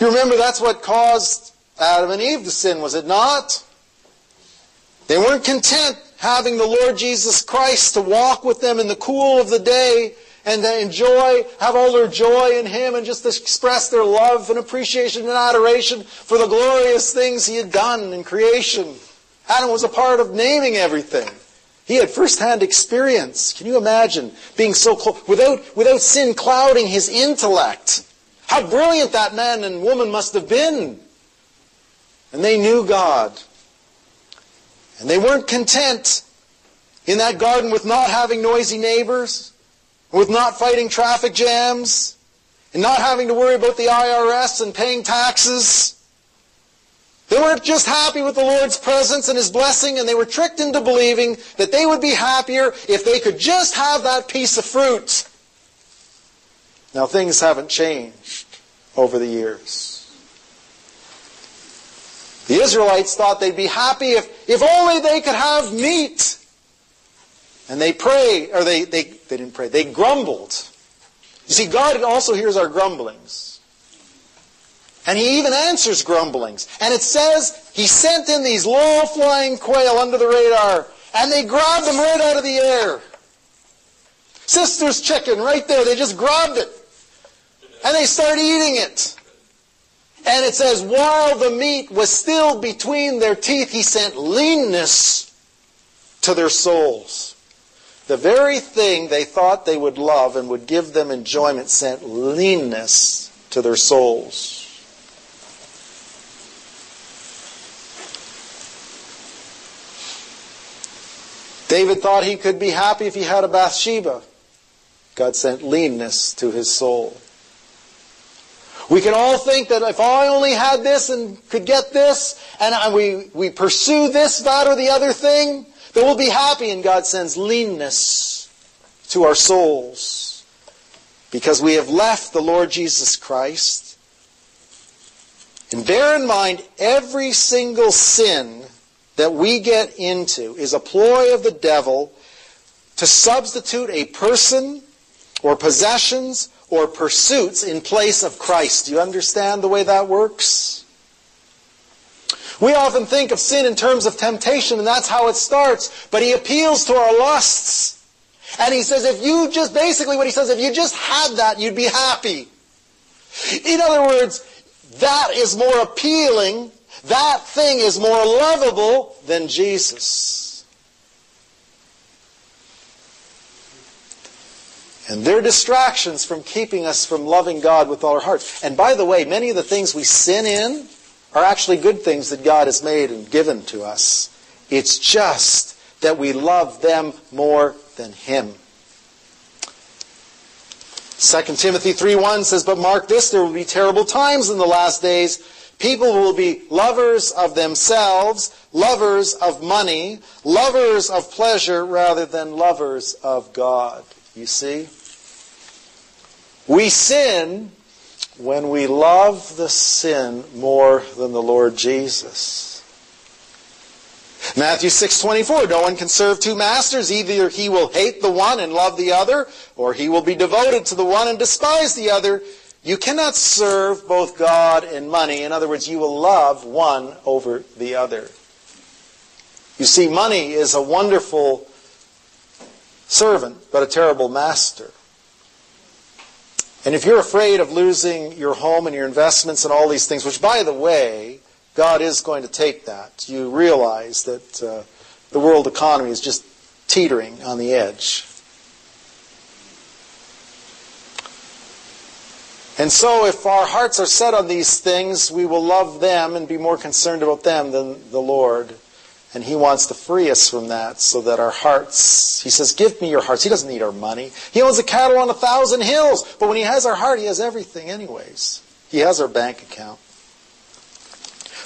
You remember that's what caused Adam and Eve to sin, was it not? They weren't content having the Lord Jesus Christ to walk with them in the cool of the day and to enjoy, have all their joy in Him and just express their love and appreciation and adoration for the glorious things He had done in creation. Adam was a part of naming everything. He had first-hand experience. Can you imagine being so close, without, without sin clouding his intellect? How brilliant that man and woman must have been. And they knew God. And they weren't content in that garden with not having noisy neighbors with not fighting traffic jams, and not having to worry about the IRS and paying taxes. They weren't just happy with the Lord's presence and His blessing, and they were tricked into believing that they would be happier if they could just have that piece of fruit. Now, things haven't changed over the years. The Israelites thought they'd be happy if, if only they could have meat. And they pray, or they, they, they didn't pray, they grumbled. You see, God also hears our grumblings. And he even answers grumblings. And it says he sent in these low-flying quail under the radar, and they grabbed them right out of the air. Sister's chicken right there, they just grabbed it. And they start eating it. And it says, while the meat was still between their teeth, he sent leanness to their souls. The very thing they thought they would love and would give them enjoyment sent leanness to their souls. David thought he could be happy if he had a Bathsheba. God sent leanness to his soul. We can all think that if I only had this and could get this, and we, we pursue this, that, or the other thing, that we'll be happy, and God sends leanness to our souls because we have left the Lord Jesus Christ. And bear in mind, every single sin that we get into is a ploy of the devil to substitute a person or possessions or pursuits in place of Christ. Do you understand the way that works? We often think of sin in terms of temptation, and that's how it starts. But he appeals to our lusts. And he says, if you just, basically what he says, if you just had that, you'd be happy. In other words, that is more appealing, that thing is more lovable than Jesus. And they're distractions from keeping us from loving God with all our heart. And by the way, many of the things we sin in are actually good things that God has made and given to us. It's just that we love them more than Him. 2 Timothy 3.1 says, But mark this, there will be terrible times in the last days. People will be lovers of themselves, lovers of money, lovers of pleasure rather than lovers of God. You see? We sin when we love the sin more than the Lord Jesus. Matthew 6:24 No one can serve two masters. Either he will hate the one and love the other or he will be devoted to the one and despise the other. You cannot serve both God and money. In other words you will love one over the other. You see money is a wonderful servant but a terrible master and if you're afraid of losing your home and your investments and all these things, which, by the way, God is going to take that, you realize that uh, the world economy is just teetering on the edge. And so, if our hearts are set on these things, we will love them and be more concerned about them than the Lord. And he wants to free us from that so that our hearts, he says, give me your hearts. He doesn't need our money. He owns the cattle on a thousand hills. But when he has our heart, he has everything anyways. He has our bank account.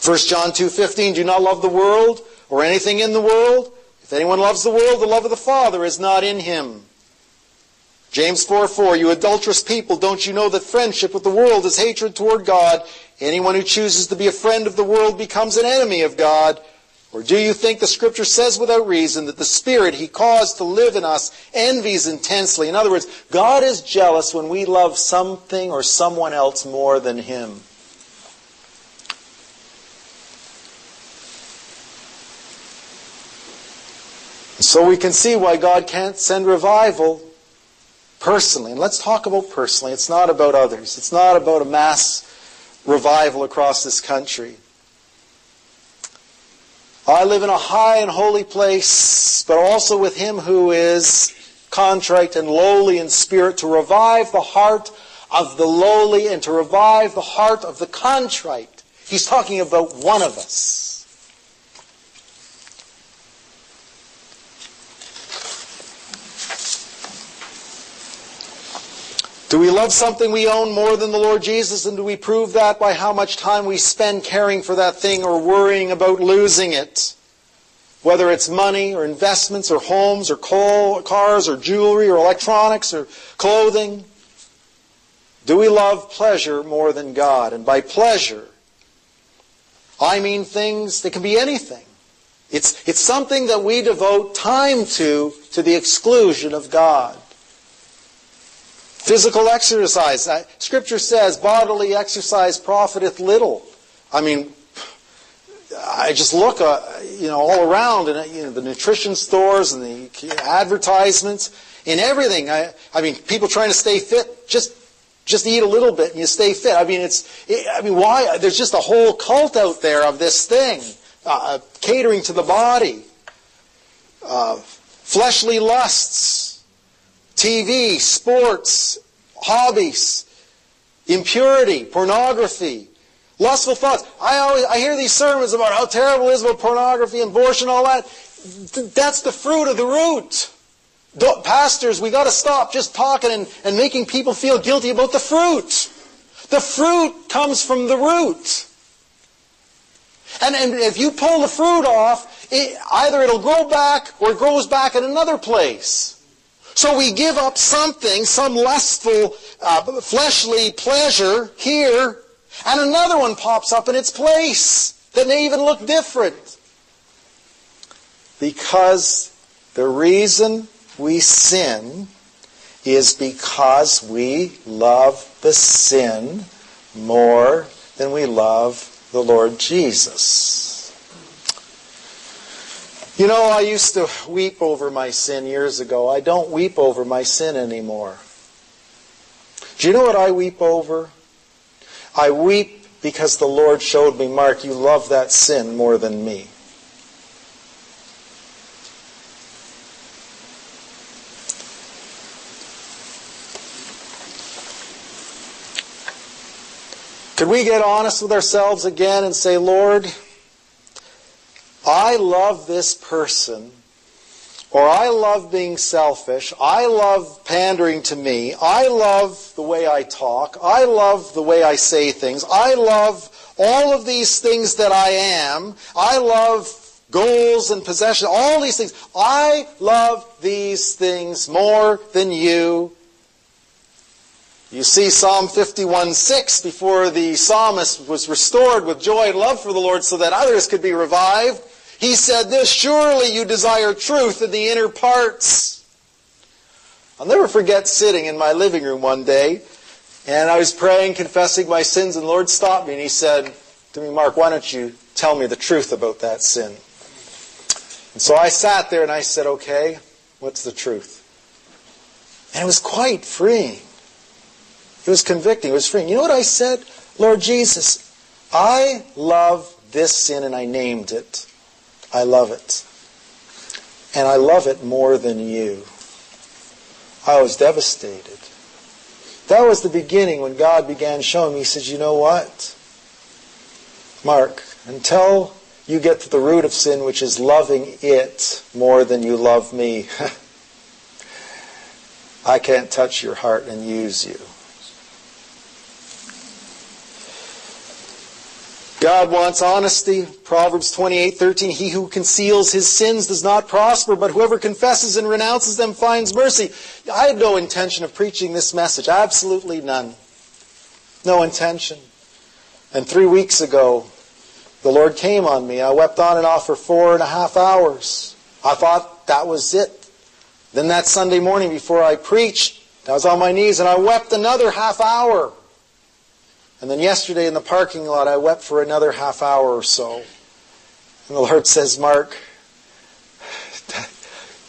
1 John 2.15, do not love the world or anything in the world. If anyone loves the world, the love of the Father is not in him. James 4 4, you adulterous people, don't you know that friendship with the world is hatred toward God? Anyone who chooses to be a friend of the world becomes an enemy of God. Or do you think the scripture says without reason that the spirit he caused to live in us envies intensely? In other words, God is jealous when we love something or someone else more than him. So we can see why God can't send revival personally. And let's talk about personally. It's not about others. It's not about a mass revival across this country. I live in a high and holy place, but also with him who is contrite and lowly in spirit, to revive the heart of the lowly and to revive the heart of the contrite. He's talking about one of us. Do we love something we own more than the Lord Jesus? And do we prove that by how much time we spend caring for that thing or worrying about losing it? Whether it's money or investments or homes or coal, cars or jewelry or electronics or clothing. Do we love pleasure more than God? And by pleasure, I mean things that can be anything. It's, it's something that we devote time to to the exclusion of God. Physical exercise. Scripture says bodily exercise profiteth little. I mean, I just look, uh, you know, all around, and you know, the nutrition stores and the advertisements, in everything. I, I mean, people trying to stay fit, just just eat a little bit and you stay fit. I mean, it's, it, I mean, why? There's just a whole cult out there of this thing, uh, catering to the body, uh, fleshly lusts. TV, sports, hobbies, impurity, pornography, lustful thoughts. I always I hear these sermons about how terrible it is about pornography, abortion, all that. That's the fruit of the root. Pastors, we got to stop just talking and, and making people feel guilty about the fruit. The fruit comes from the root. And, and if you pull the fruit off, it, either it'll grow back or it grows back in another place. So we give up something, some lustful, uh, fleshly pleasure here, and another one pops up in its place that may even look different. Because the reason we sin is because we love the sin more than we love the Lord Jesus. You know, I used to weep over my sin years ago. I don't weep over my sin anymore. Do you know what I weep over? I weep because the Lord showed me, Mark, you love that sin more than me. Could we get honest with ourselves again and say, Lord, I love this person, or I love being selfish, I love pandering to me, I love the way I talk, I love the way I say things, I love all of these things that I am, I love goals and possessions, all these things. I love these things more than you. You see Psalm 51:6 before the psalmist was restored with joy and love for the Lord so that others could be revived. He said this, surely you desire truth in the inner parts. I'll never forget sitting in my living room one day and I was praying, confessing my sins, and the Lord stopped me and He said to me, Mark, why don't you tell me the truth about that sin? And so I sat there and I said, okay, what's the truth? And it was quite freeing. It was convicting. It was freeing. You know what I said? Lord Jesus, I love this sin and I named it. I love it. And I love it more than you. I was devastated. That was the beginning when God began showing me. He said, You know what? Mark, until you get to the root of sin, which is loving it more than you love me, I can't touch your heart and use you. God wants honesty. Proverbs 28:13 He who conceals his sins does not prosper, but whoever confesses and renounces them finds mercy. I had no intention of preaching this message. Absolutely none. No intention. And three weeks ago, the Lord came on me. I wept on and off for four and a half hours. I thought that was it. Then that Sunday morning before I preached, I was on my knees and I wept another half hour. And then yesterday in the parking lot, I wept for another half hour or so. And the Lord says, Mark,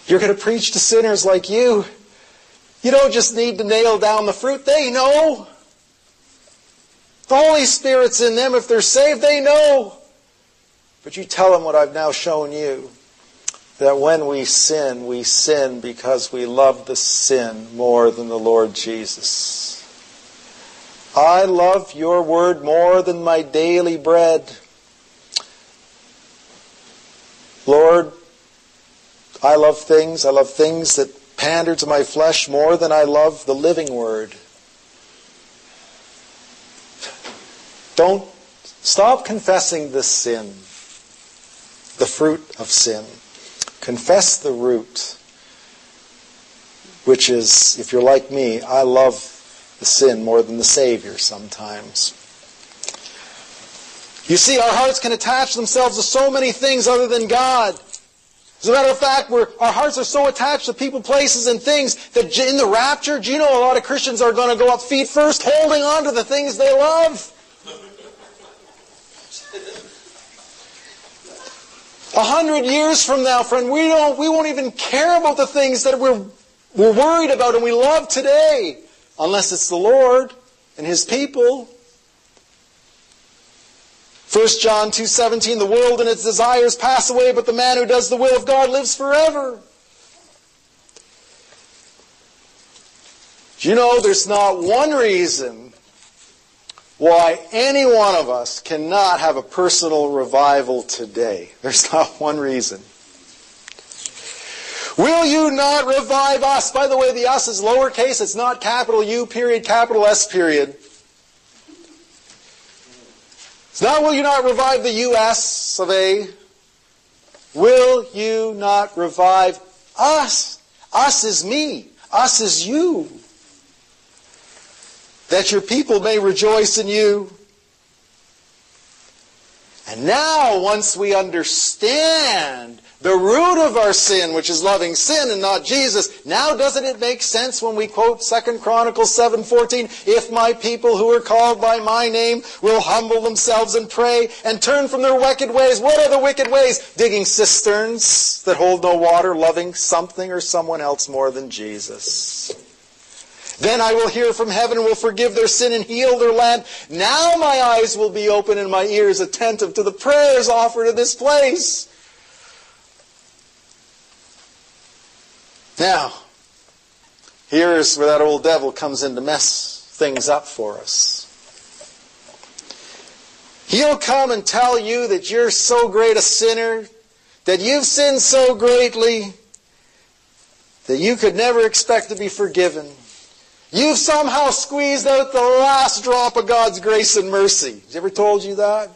you're going to preach to sinners like you. You don't just need to nail down the fruit. They know. The Holy Spirit's in them. If they're saved, they know. But you tell them what I've now shown you. That when we sin, we sin because we love the sin more than the Lord Jesus. I love your word more than my daily bread. Lord, I love things. I love things that pander to my flesh more than I love the living word. Don't stop confessing the sin, the fruit of sin. Confess the root, which is, if you're like me, I love the sin more than the Savior sometimes. You see, our hearts can attach themselves to so many things other than God. As a matter of fact, our hearts are so attached to people, places, and things that in the rapture, do you know a lot of Christians are going to go up feet first, holding on to the things they love? A hundred years from now, friend, we don't, we won't even care about the things that we're, we're worried about and we love today unless it's the Lord and his people. 1 John 2:17 The world and its desires pass away but the man who does the will of God lives forever. Do you know there's not one reason why any one of us cannot have a personal revival today? There's not one reason. Will you not revive us? By the way, the us is lowercase. It's not capital U period, capital S period. It's not will you not revive the U.S. of A. will you not revive us? Us is me. Us is you. That your people may rejoice in you. And now, once we understand the root of our sin, which is loving sin and not Jesus. Now doesn't it make sense when we quote 2 Chronicles 7:14, if my people who are called by my name will humble themselves and pray and turn from their wicked ways. What are the wicked ways? Digging cisterns that hold no water, loving something or someone else more than Jesus. Then I will hear from heaven will forgive their sin and heal their land. Now my eyes will be open and my ears attentive to the prayers offered in this place. Now, here's where that old devil comes in to mess things up for us. He'll come and tell you that you're so great a sinner, that you've sinned so greatly, that you could never expect to be forgiven. You've somehow squeezed out the last drop of God's grace and mercy. Has he ever told you that?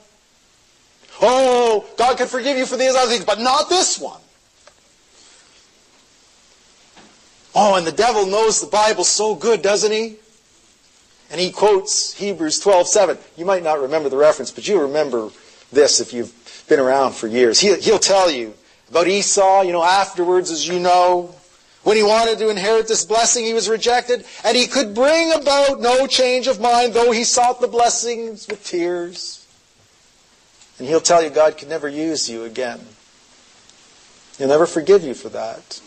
Oh, God can forgive you for these other things, but not this one. Oh, and the devil knows the Bible so good, doesn't he? And he quotes Hebrews 12:7. You might not remember the reference, but you remember this if you've been around for years. He, he'll tell you about Esau, you know, afterwards, as you know. When he wanted to inherit this blessing, he was rejected, and he could bring about no change of mind, though he sought the blessings with tears. And he'll tell you God can never use you again. He'll never forgive you for that.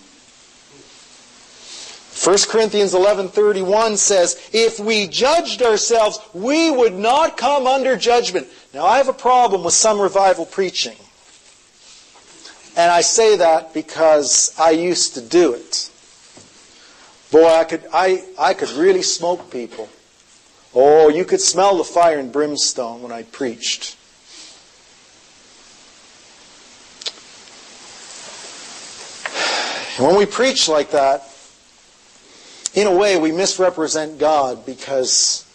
1 Corinthians 11:31 says, "If we judged ourselves, we would not come under judgment." Now, I have a problem with some revival preaching. And I say that because I used to do it. Boy, I could I, I could really smoke people. Oh, you could smell the fire and brimstone when I preached. When we preach like that, in a way, we misrepresent God because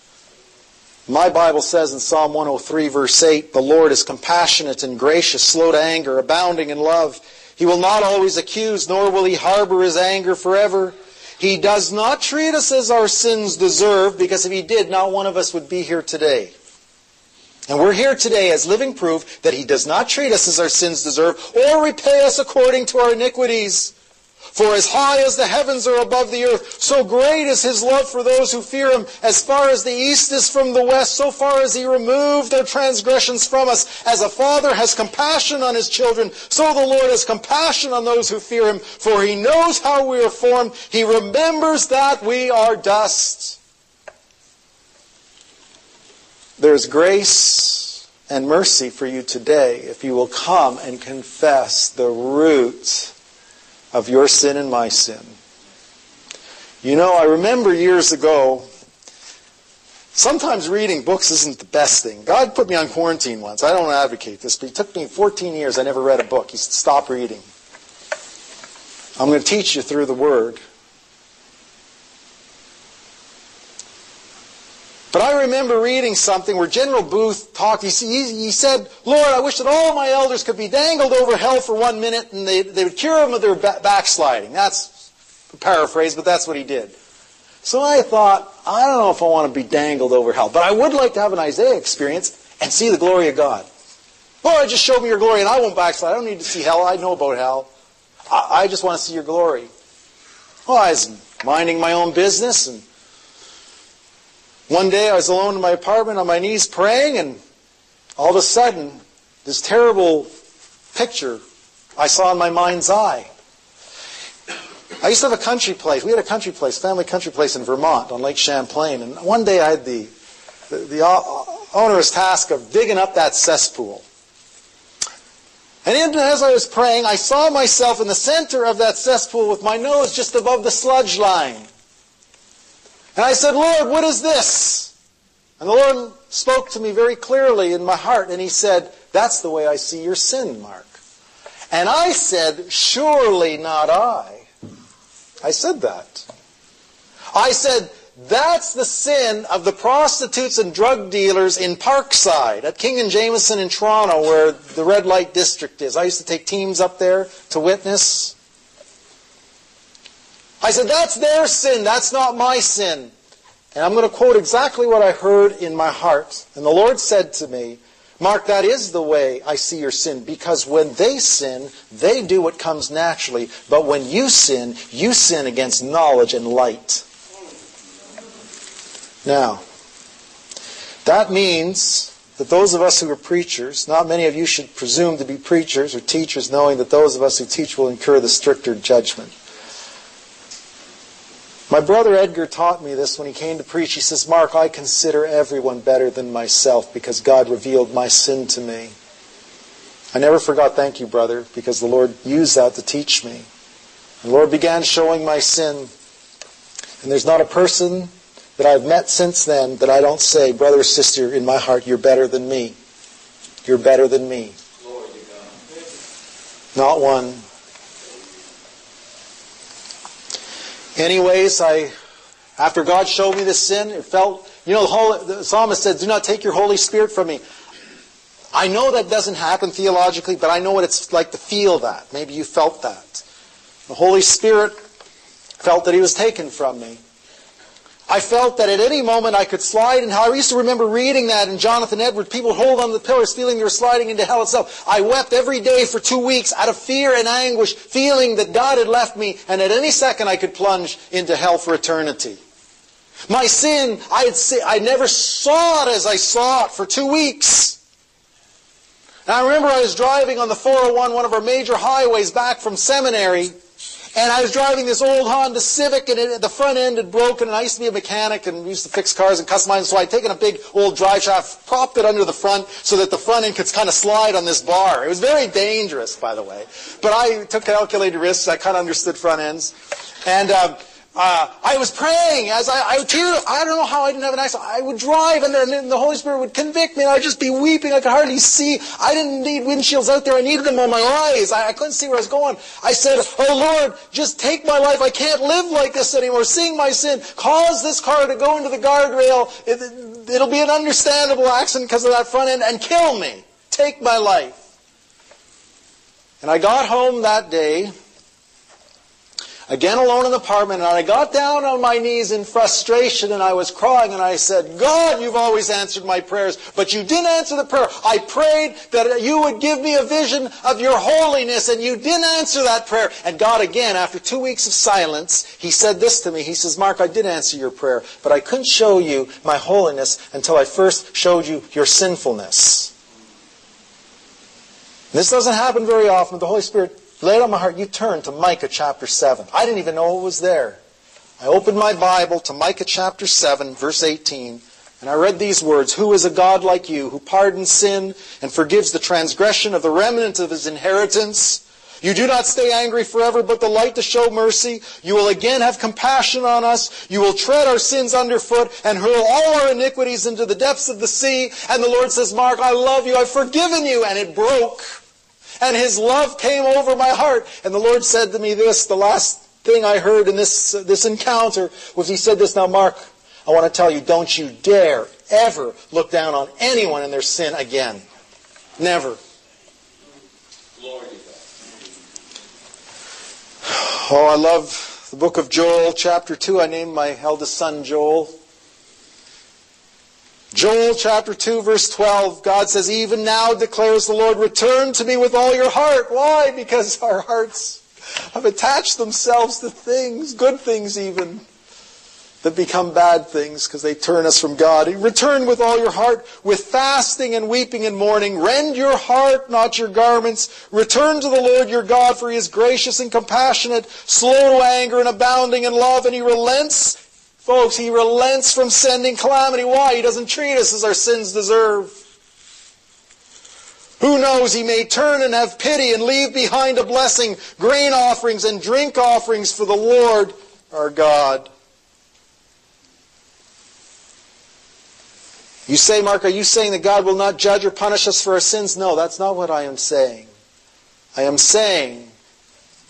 my Bible says in Psalm 103, verse 8, the Lord is compassionate and gracious, slow to anger, abounding in love. He will not always accuse, nor will he harbor his anger forever. He does not treat us as our sins deserve, because if he did, not one of us would be here today. And we're here today as living proof that he does not treat us as our sins deserve, or repay us according to our iniquities. For as high as the heavens are above the earth, so great is his love for those who fear him. As far as the east is from the west, so far as he removed their transgressions from us. As a father has compassion on his children, so the Lord has compassion on those who fear him. For he knows how we are formed. He remembers that we are dust. There's grace and mercy for you today if you will come and confess the root of your sin and my sin. You know, I remember years ago, sometimes reading books isn't the best thing. God put me on quarantine once. I don't advocate this, but it took me 14 years. I never read a book. He said, stop reading. I'm going to teach you through the Word. But I remember reading something where General Booth talked. He, he, said, Lord, I wish that all my elders could be dangled over hell for one minute and they, they would cure them of their backsliding. That's a paraphrase, but that's what he did. So I thought, I don't know if I want to be dangled over hell, but I would like to have an Isaiah experience and see the glory of God. Lord, just show me your glory and I won't backslide. I don't need to see hell. I know about hell. I, I just want to see your glory. Well, I was minding my own business and one day I was alone in my apartment on my knees praying, and all of a sudden, this terrible picture I saw in my mind's eye. I used to have a country place. We had a country place, family country place in Vermont on Lake Champlain. And one day I had the, the, the onerous task of digging up that cesspool. And as I was praying, I saw myself in the center of that cesspool with my nose just above the sludge line. And I said, Lord, what is this? And the Lord spoke to me very clearly in my heart, and He said, That's the way I see your sin, Mark. And I said, Surely not I. I said that. I said, that's the sin of the prostitutes and drug dealers in Parkdale at King and Jameson in Toronto, where the red light district is. I used to take teams up there to witness. I said, that's their sin. That's not my sin. And I'm going to quote exactly what I heard in my heart. And the Lord said to me, Mark, that is the way I see your sin, because when they sin, they do what comes naturally. But when you sin, you sin against knowledge and light. Now, that means that those of us who are preachers, not many of you should presume to be preachers or teachers, knowing that those of us who teach will incur the stricter judgment. My brother Edgar taught me this when he came to preach. He says, Mark, I consider everyone better than myself because God revealed my sin to me. I never forgot, thank you, brother, because the Lord used that to teach me. The Lord began showing my sin. And there's not a person that I've met since then that I don't say, brother or sister, in my heart, you're better than me. You're better than me. Not one. Anyways, I, after God showed me the sin, it felt, you know, the, whole, the psalmist said, do not take your Holy Spirit from me. I know that doesn't happen theologically, but I know what it's like to feel that. Maybe you felt that. The Holy Spirit felt that He was taken from me. I felt that at any moment I could slide hell. I used to remember reading that in Jonathan Edwards. People hold on the pillars feeling they were sliding into hell itself. I wept every day for two weeks out of fear and anguish, feeling that God had left me, and at any second I could plunge into hell for eternity. My sin, I, had I never saw it as I saw it for two weeks. And I remember I was driving on the 401, one of our major highways back from seminary, and I was driving this old Honda Civic, and it, the front end had broken. And I used to be a mechanic and used to fix cars and customize. So I'd taken a big old drive shaft, propped it under the front so that the front end could kind of slide on this bar. It was very dangerous, by the way. But I took calculated risks. I kind of understood front ends. And um, uh, I was praying as I, I would tear, I don't know how I didn't have an accident. I would drive and then the Holy Spirit would convict me and I'd just be weeping. I could hardly see. I didn't need windshields out there. I needed them on my eyes. I, I couldn't see where I was going. I said, Oh Lord, just take my life. I can't live like this anymore. Seeing my sin, cause this car to go into the guardrail. It, it'll be an understandable accident because of that front end and kill me. Take my life. And I got home that day again alone in the apartment, and I got down on my knees in frustration and I was crying and I said, God, you've always answered my prayers, but you didn't answer the prayer. I prayed that you would give me a vision of your holiness and you didn't answer that prayer. And God again, after two weeks of silence, He said this to me. He says, Mark, I did answer your prayer, but I couldn't show you my holiness until I first showed you your sinfulness. This doesn't happen very often. The Holy Spirit laid on my heart, you turn to Micah chapter 7. I didn't even know it was there. I opened my Bible to Micah chapter 7, verse 18, and I read these words Who is a God like you, who pardons sin and forgives the transgression of the remnant of his inheritance? You do not stay angry forever, but delight to show mercy. You will again have compassion on us. You will tread our sins underfoot and hurl all our iniquities into the depths of the sea. And the Lord says, Mark, I love you. I've forgiven you. And it broke. And his love came over my heart. And the Lord said to me this, the last thing I heard in this, uh, this encounter was he said this, now Mark, I want to tell you, don't you dare ever look down on anyone in their sin again. Never. Oh, I love the book of Joel, chapter 2. I named my eldest son Joel. Joel chapter 2 verse 12, God says, Even now declares the Lord, return to me with all your heart. Why? Because our hearts have attached themselves to things, good things even, that become bad things because they turn us from God. Return with all your heart, with fasting and weeping and mourning. Rend your heart, not your garments. Return to the Lord your God, for he is gracious and compassionate, slow to anger and abounding in love, and he relents Folks, He relents from sending calamity. Why? He doesn't treat us as our sins deserve. Who knows, He may turn and have pity and leave behind a blessing, grain offerings and drink offerings for the Lord our God. You say, Mark, are you saying that God will not judge or punish us for our sins? No, that's not what I am saying. I am saying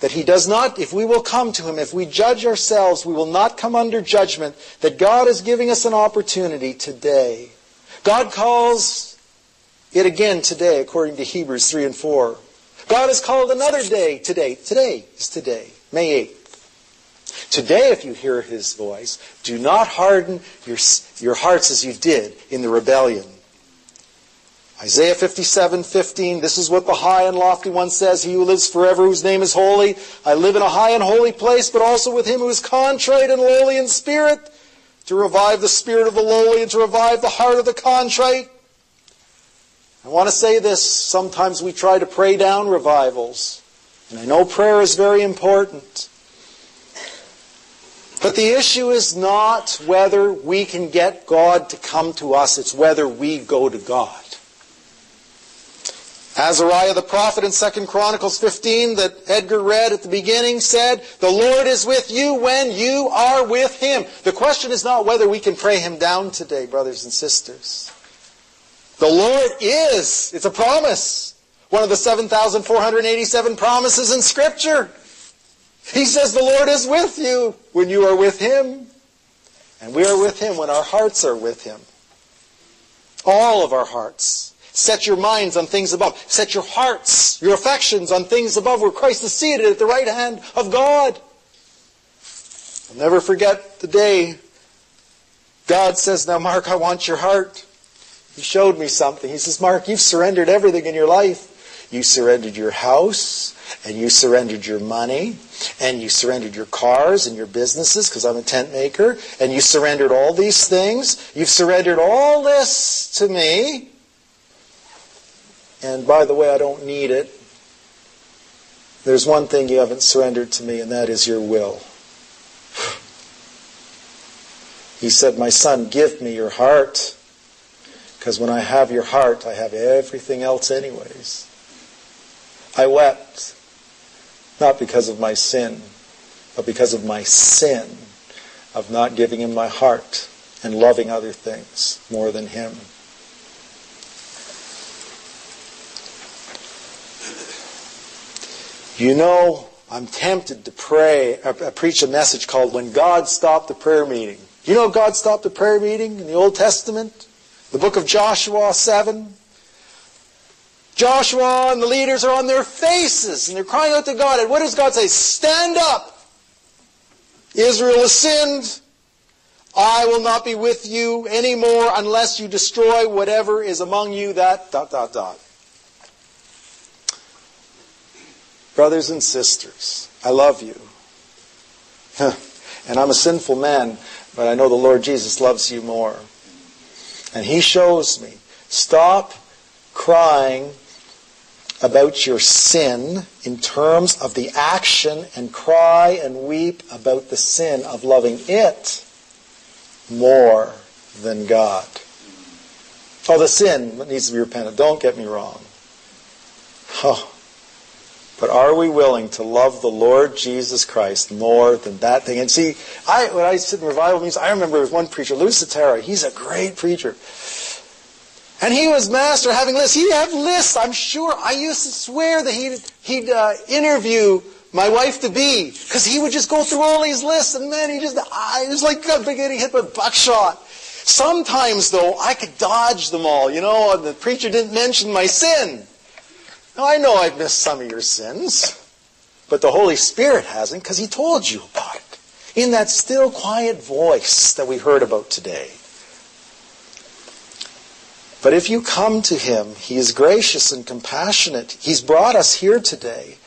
that he does not, if we will come to him, if we judge ourselves, we will not come under judgment, that God is giving us an opportunity today. God calls it again today, according to Hebrews 3 and 4. God has called another day today. Today is today, May 8th. Today, if you hear his voice, do not harden your, your hearts as you did in the rebellion. Isaiah 57, 15, this is what the high and lofty one says, He who lives forever, whose name is holy. I live in a high and holy place, but also with him who is contrite and lowly in spirit, to revive the spirit of the lowly and to revive the heart of the contrite. I want to say this, sometimes we try to pray down revivals, and I know prayer is very important. But the issue is not whether we can get God to come to us, it's whether we go to God. Azariah the prophet in 2 Chronicles 15 that Edgar read at the beginning said, The Lord is with you when you are with him. The question is not whether we can pray him down today, brothers and sisters. The Lord is. It's a promise. One of the 7,487 promises in Scripture. He says the Lord is with you when you are with him. And we are with him when our hearts are with him. All of our hearts. Set your minds on things above. Set your hearts, your affections on things above where Christ is seated at the right hand of God. I'll never forget the day God says, Now, Mark, I want your heart. He showed me something. He says, Mark, you've surrendered everything in your life. You surrendered your house, and you surrendered your money, and you surrendered your cars and your businesses, because I'm a tent maker, and you surrendered all these things. You've surrendered all this to me. And by the way, I don't need it. There's one thing you haven't surrendered to me, and that is your will. He said, My son, give me your heart. Because when I have your heart, I have everything else, anyways. I wept, not because of my sin, but because of my sin of not giving him my heart and loving other things more than him. You know, I'm tempted to pray, uh, preach a message called When God Stopped the Prayer Meeting. You know God stopped the prayer meeting in the Old Testament? The book of Joshua 7. Joshua and the leaders are on their faces and they're crying out to God. And what does God say? Stand up! Israel has sinned. I will not be with you anymore unless you destroy whatever is among you that dot dot dot. Brothers and sisters, I love you. and I'm a sinful man, but I know the Lord Jesus loves you more. And He shows me stop crying about your sin in terms of the action and cry and weep about the sin of loving it more than God. Oh, the sin needs to be repented. Don't get me wrong. Oh, but are we willing to love the Lord Jesus Christ more than that thing? And see, I, when I sit in revival meetings, I remember there was one preacher, Lou. He's a great preacher. And he was master having lists. He had lists, I'm sure. I used to swear that he'd, he'd uh, interview my wife to be, because he would just go through all these lists, and man, he just, I was like getting hit with buckshot. Sometimes, though, I could dodge them all, you know, and the preacher didn't mention my sin. Now, I know I've missed some of your sins, but the Holy Spirit hasn't because He told you about it in that still, quiet voice that we heard about today. But if you come to Him, He is gracious and compassionate. He's brought us here today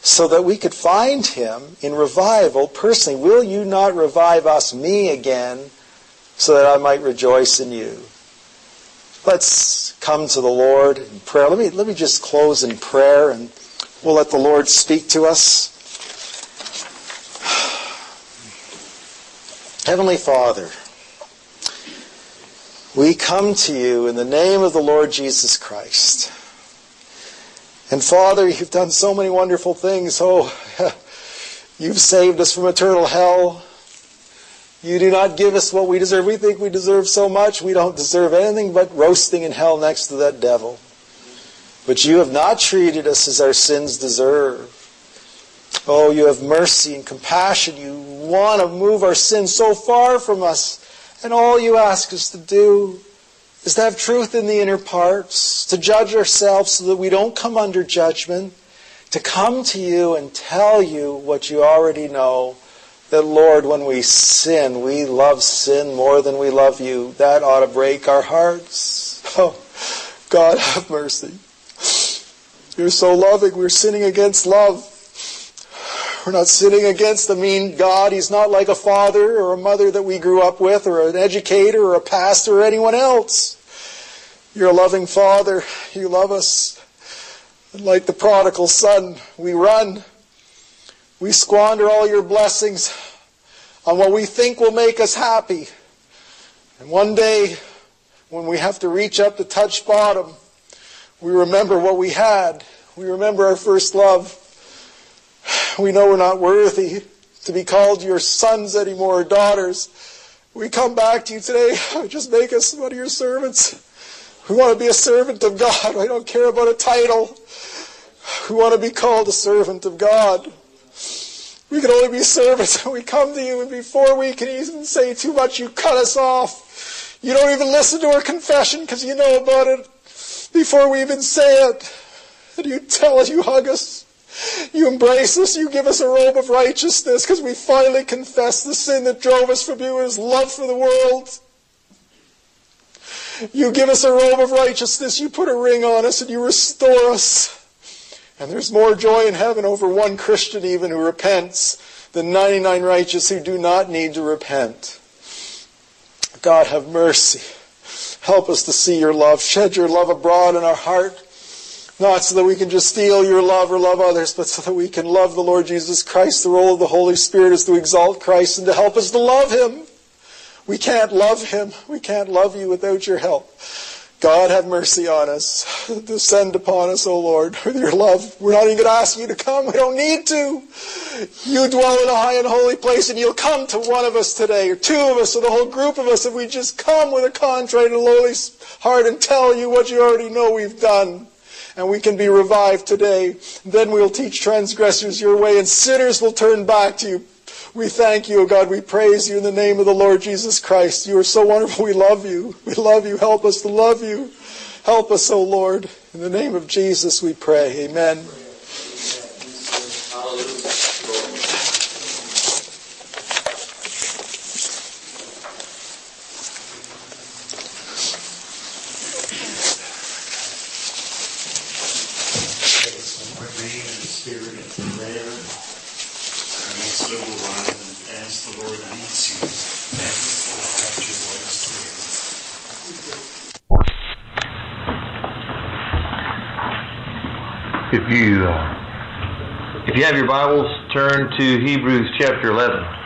so that we could find Him in revival personally. Will you not revive us, me again, so that I might rejoice in you? Let's come to the Lord in prayer. Let me, let me just close in prayer and we'll let the Lord speak to us. Heavenly Father, we come to you in the name of the Lord Jesus Christ. And Father, you've done so many wonderful things. Oh, you've saved us from eternal hell. You do not give us what we deserve. We think we deserve so much. We don't deserve anything but roasting in hell next to that devil. But you have not treated us as our sins deserve. Oh, you have mercy and compassion. You want to move our sin so far from us. And all you ask us to do is to have truth in the inner parts, to judge ourselves so that we don't come under judgment, to come to you and tell you what you already know. That, Lord, when we sin, we love sin more than we love you. That ought to break our hearts. Oh, God, have mercy. You're so loving. We're sinning against love. We're not sinning against the mean God. He's not like a father or a mother that we grew up with or an educator or a pastor or anyone else. You're a loving father. You love us. And like the prodigal son, we run. We squander all your blessings on what we think will make us happy. And one day, when we have to reach up to touch bottom, we remember what we had. We remember our first love. We know we're not worthy to be called your sons anymore, or daughters. We come back to you today. Just make us one of your servants. We want to be a servant of God. I don't care about a title. We want to be called a servant of God. We can only be servants. We come to you, and before we can even say too much, you cut us off. You don't even listen to our confession because you know about it before we even say it. And you tell us, you hug us. You embrace us. You give us a robe of righteousness because we finally confess the sin that drove us from you is love for the world. You give us a robe of righteousness. You put a ring on us and you restore us. And there's more joy in heaven over one Christian even who repents than 99 righteous who do not need to repent. God have mercy. Help us to see your love. Shed your love abroad in our heart. Not so that we can just steal your love or love others, but so that we can love the Lord Jesus Christ. The role of the Holy Spirit is to exalt Christ and to help us to love Him. We can't love Him. We can't love you without your help. God, have mercy on us. Descend upon us, O Lord, with your love. We're not even going to ask you to come. We don't need to. You dwell in a high and holy place, and you'll come to one of us today, or two of us, or the whole group of us, if we just come with a contrite and lowly heart and tell you what you already know we've done and we can be revived today. Then we'll teach transgressors your way, and sinners will turn back to you. We thank you, O God. We praise you in the name of the Lord Jesus Christ. You are so wonderful. We love you. We love you. Help us to love you. Help us, O Lord. In the name of Jesus we pray. Amen. If you if you have your Bibles, turn to Hebrews chapter 11.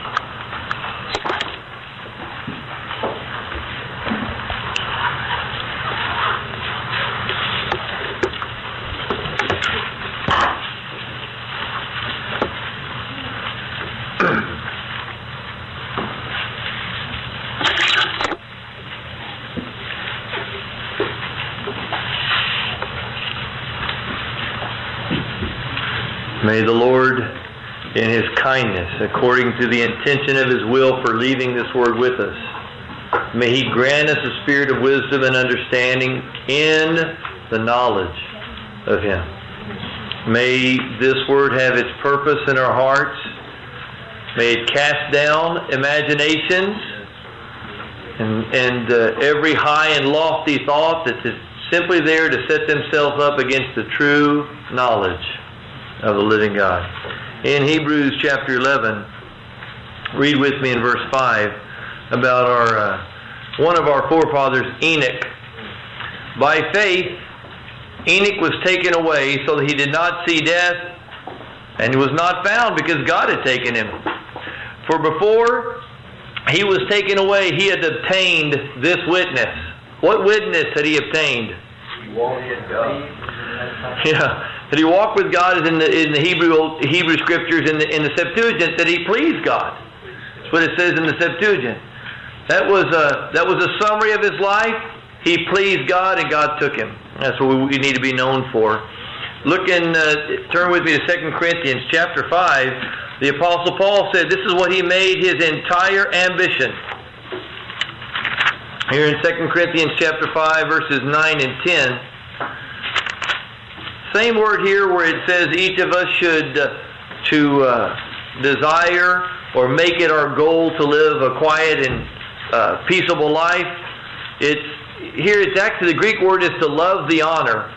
May the Lord, in His kindness, according to the intention of His will for leaving this word with us, may He grant us a spirit of wisdom and understanding in the knowledge of Him. May this word have its purpose in our hearts. May it cast down imaginations and, and uh, every high and lofty thought that is simply there to set themselves up against the true knowledge of the living God. In Hebrews chapter 11, read with me in verse 5 about our uh, one of our forefathers, Enoch. By faith, Enoch was taken away so that he did not see death, and he was not found because God had taken him. For before he was taken away, he had obtained this witness. What witness had he obtained? Yeah that he walked with God is in the in the Hebrew Hebrew scriptures in the in the Septuagint that he pleased God. That's what it says in the Septuagint. That was a that was a summary of his life. He pleased God and God took him. That's what we need to be known for. look in, uh, turn with me to 2 Corinthians chapter 5. The Apostle Paul said this is what he made his entire ambition. Here in 2 Corinthians chapter 5, verses 9 and 10. Same word here where it says each of us should uh, to uh, desire or make it our goal to live a quiet and uh, peaceable life. It's here. It's actually the Greek word is to love the honor.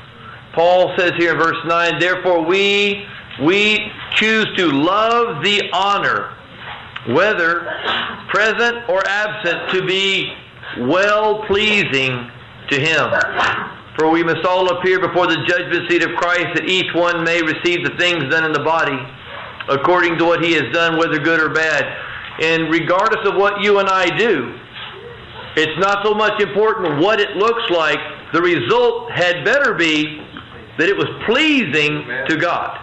Paul says here in verse nine, therefore we we choose to love the honor, whether present or absent, to be well pleasing to Him. For we must all appear before the judgment seat of Christ, that each one may receive the things done in the body according to what he has done, whether good or bad. And regardless of what you and I do, it's not so much important what it looks like. The result had better be that it was pleasing to God.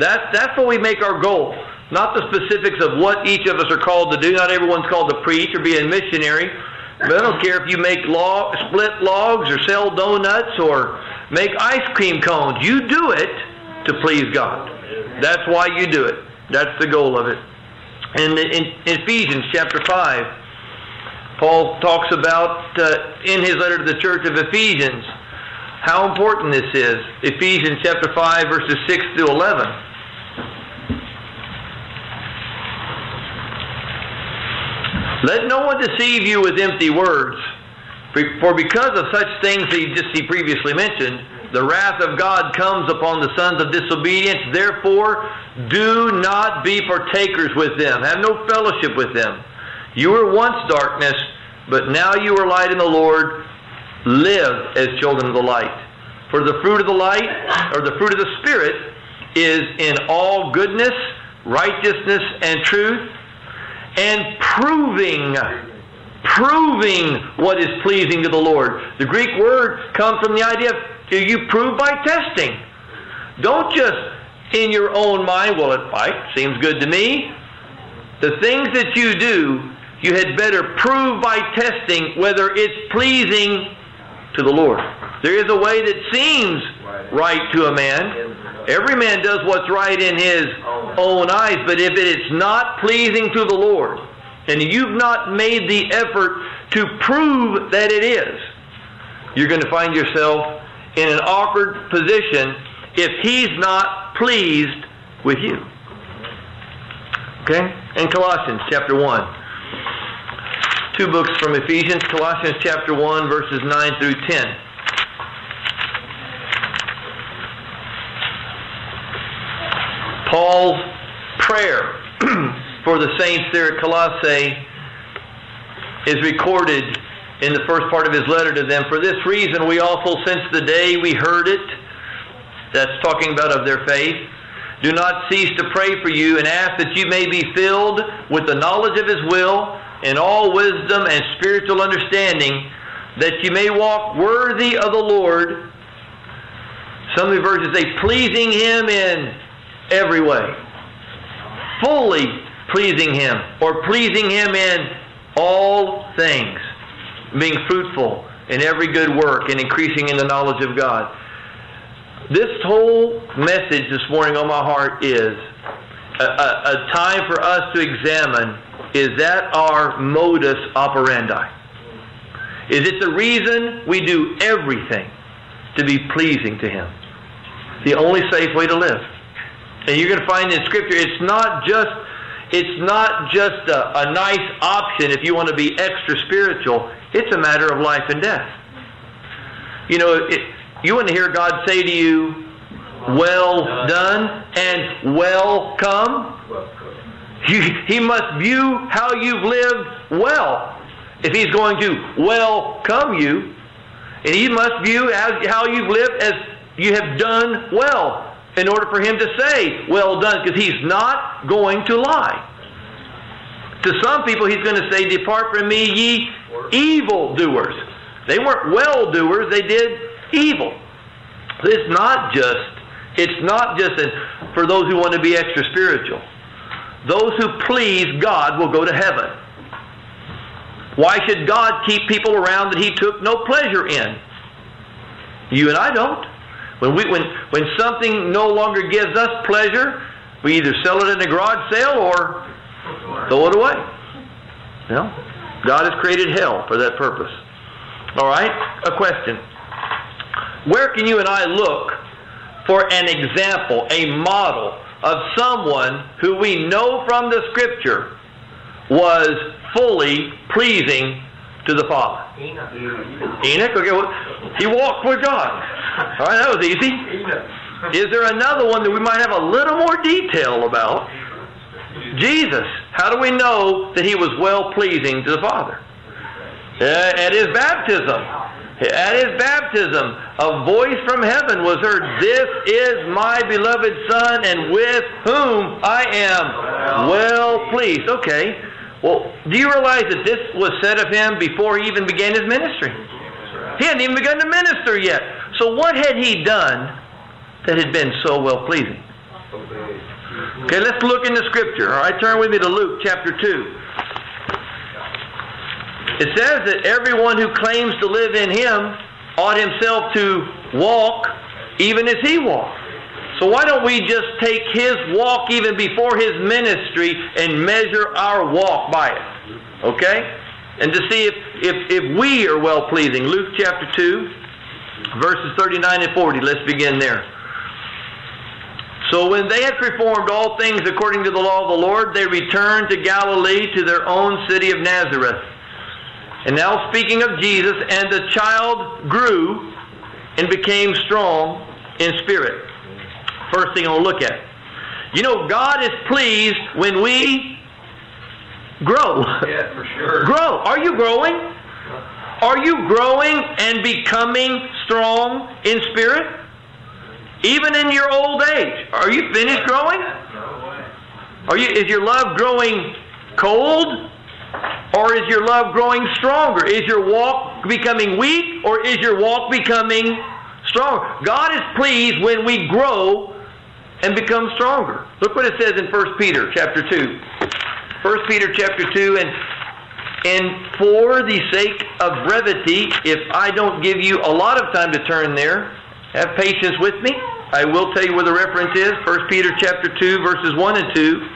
That's, that's what we make our goal. Not the specifics of what each of us are called to do. Not everyone's called to preach or be a missionary. I don't care if you make log, split logs or sell donuts or make ice cream cones. You do it to please God. That's why you do it. That's the goal of it. And in, in Ephesians chapter 5, Paul talks about uh, in his letter to the church of Ephesians how important this is. Ephesians chapter 5, verses 6 through 11. Let no one deceive you with empty words, for because of such things you just he previously mentioned, the wrath of God comes upon the sons of disobedience. Therefore, do not be partakers with them. Have no fellowship with them. You were once darkness, but now you are light in the Lord. Live as children of the light. For the fruit of the light, or the fruit of the Spirit, is in all goodness, righteousness, and truth, and proving proving what is pleasing to the Lord. The Greek word comes from the idea of you prove by testing. Don't just in your own mind, well, it right, seems good to me. The things that you do, you had better prove by testing whether it's pleasing to the Lord. There is a way that seems right to a man. Every man does what's right in his own eyes, but if it's not pleasing to the Lord, and you've not made the effort to prove that it is, you're going to find yourself in an awkward position if he's not pleased with you. Okay? In Colossians chapter 1. Two books from Ephesians, Colossians chapter 1, verses 9 through 10. Paul's prayer for the saints there at Colossae is recorded in the first part of his letter to them. For this reason, we also, since the day we heard it, that's talking about of their faith, do not cease to pray for you and ask that you may be filled with the knowledge of his will and all wisdom and spiritual understanding, that you may walk worthy of the Lord. Some of the verses say, pleasing him in every way. Fully pleasing him, or pleasing him in all things being fruitful in every good work and increasing in the knowledge of God. This whole message this morning on my heart is a, a, a time for us to examine is that our modus operandi? Is it the reason we do everything to be pleasing to Him? The only safe way to live. And you're going to find in Scripture, it's not just it's not just a, a nice option if you want to be extra spiritual. It's a matter of life and death. You know, it, you want to hear God say to you, well done and welcome. He, he must view how you've lived well if he's going to welcome you. And he must view how you've lived as you have done well in order for him to say, well done, because he's not going to lie. To some people, he's going to say, depart from me, ye evil doers. They weren't well doers, they did evil. It's not just, it's not just a, for those who want to be extra spiritual. Those who please God will go to heaven. Why should God keep people around that he took no pleasure in? You and I don't. When, we, when, when something no longer gives us pleasure, we either sell it in a garage sale or throw it away. You? God has created hell for that purpose. All right? A question. Where can you and I look for an example, a model of someone who we know from the Scripture was fully pleasing to the Father? Enoch. Enoch? Okay, well, he walked with God. All right, that was easy. Is there another one that we might have a little more detail about? Jesus. How do we know that he was well pleasing to the Father? Uh, at his baptism. At his baptism, a voice from heaven was heard, This is my beloved Son, and with whom I am well pleased. Okay. Well, do you realize that this was said of him before he even began his ministry? He hadn't even begun to minister yet. So what had he done that had been so well pleasing? Okay, let's look in the scripture. All right, turn with me to Luke chapter 2. It says that everyone who claims to live in him ought himself to walk even as he walked. So why don't we just take his walk even before his ministry and measure our walk by it? Okay? And to see if, if, if we are well pleasing. Luke chapter 2, verses 39 and 40. Let's begin there. So when they had performed all things according to the law of the Lord, they returned to Galilee to their own city of Nazareth. And now speaking of Jesus, and the child grew and became strong in spirit. First thing I'll look at. You know, God is pleased when we grow. Yeah, for sure. Grow. Are you growing? Are you growing and becoming strong in spirit? Even in your old age. Are you finished growing? Are you is your love growing cold? Or is your love growing stronger? Is your walk becoming weak or is your walk becoming strong? God is pleased when we grow and become stronger. Look what it says in 1 Peter chapter 2. 1 Peter chapter 2 and and for the sake of brevity, if I don't give you a lot of time to turn there, have patience with me. I will tell you where the reference is. 1 Peter chapter 2 verses 1 and 2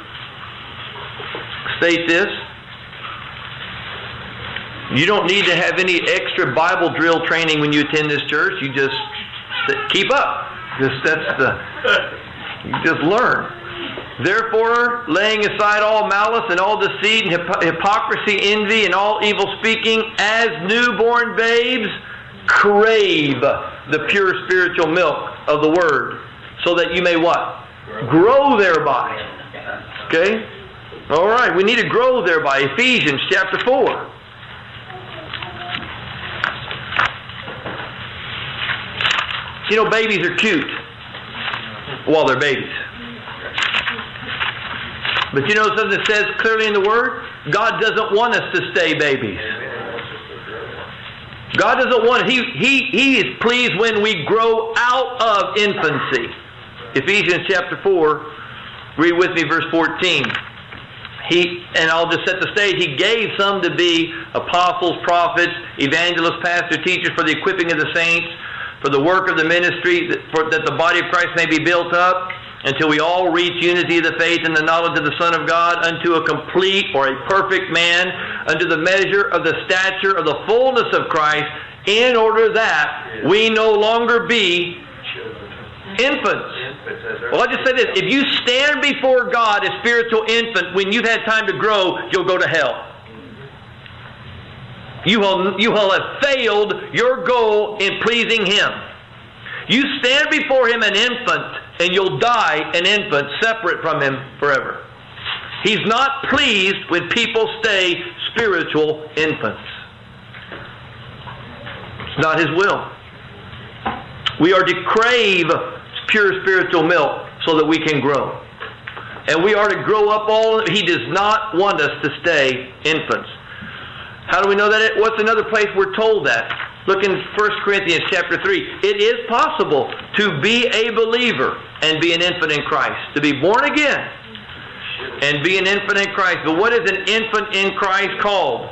state this. You don't need to have any extra Bible drill training when you attend this church. You just keep up. Just that's the you just learn. Therefore, laying aside all malice and all deceit and hypocrisy, envy, and all evil speaking, as newborn babes, crave the pure spiritual milk of the Word, so that you may what? Grow thereby. Okay? All right, we need to grow thereby. Ephesians chapter 4. You know, babies are cute while they're babies. But you know something that says clearly in the Word? God doesn't want us to stay babies. God doesn't want He, he, he is pleased when we grow out of infancy. Ephesians chapter 4, read with me verse 14. He, and I'll just set the stage, he gave some to be apostles, prophets, evangelists, pastors, teachers for the equipping of the saints, for the work of the ministry, that, for, that the body of Christ may be built up until we all reach unity of the faith and the knowledge of the Son of God, unto a complete or a perfect man, unto the measure of the stature of the fullness of Christ, in order that we no longer be infants. Well, I'll just say this. If you stand before God as spiritual infant when you've had time to grow, you'll go to hell. You will, you will have failed your goal in pleasing Him. You stand before Him an infant, and you'll die an infant separate from Him forever. He's not pleased when people stay spiritual infants. It's not His will. We are to crave pure spiritual milk so that we can grow. And we are to grow up all. He does not want us to stay infants. How do we know that? It, what's another place we're told that? Look in 1 Corinthians chapter 3. It is possible to be a believer and be an infant in Christ. To be born again and be an infant in Christ. But what is an infant in Christ called?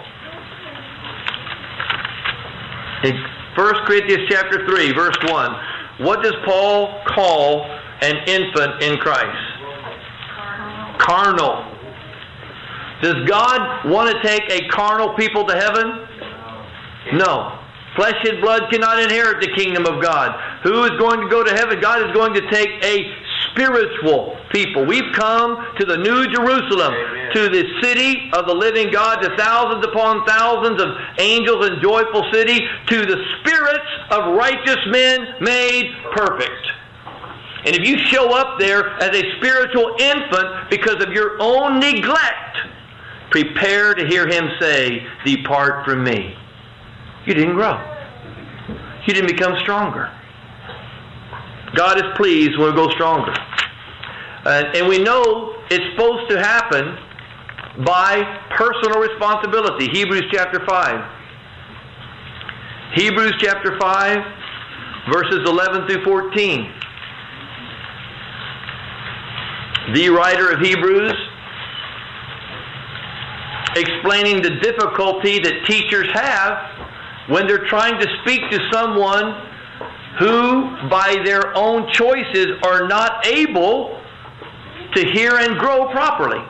In 1 Corinthians chapter 3, verse 1. what does Paul call an infant in Christ? Carnal. Does God want to take a carnal people to heaven? No. Flesh and blood cannot inherit the kingdom of God. Who is going to go to heaven? God is going to take a spiritual people. We've come to the New Jerusalem, Amen. to the city of the living God, to thousands upon thousands of angels and joyful city, to the spirits of righteous men made perfect. And if you show up there as a spiritual infant because of your own neglect, prepare to hear him say, Depart from me. You didn't grow. You didn't become stronger. God is pleased when we go stronger. Uh, and we know it's supposed to happen by personal responsibility. Hebrews chapter 5. Hebrews chapter 5, verses 11 through 14. The writer of Hebrews explaining the difficulty that teachers have when they're trying to speak to someone who, by their own choices, are not able to hear and grow properly.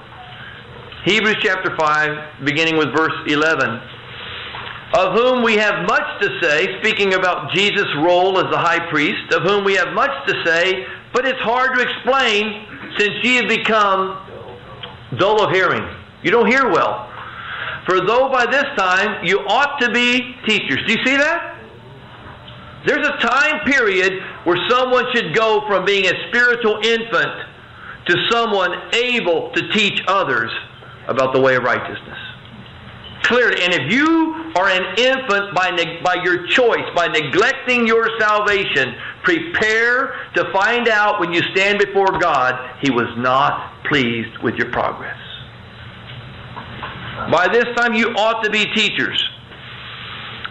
Hebrews chapter 5, beginning with verse 11. Of whom we have much to say, speaking about Jesus' role as the high priest, of whom we have much to say, but it's hard to explain since ye have become dull of hearing. You don't hear well. For though by this time you ought to be teachers. Do you see that? There's a time period where someone should go from being a spiritual infant to someone able to teach others about the way of righteousness. Clearly, and if you are an infant by, by your choice, by neglecting your salvation, prepare to find out when you stand before God, He was not pleased with your progress. By this time, you ought to be teachers.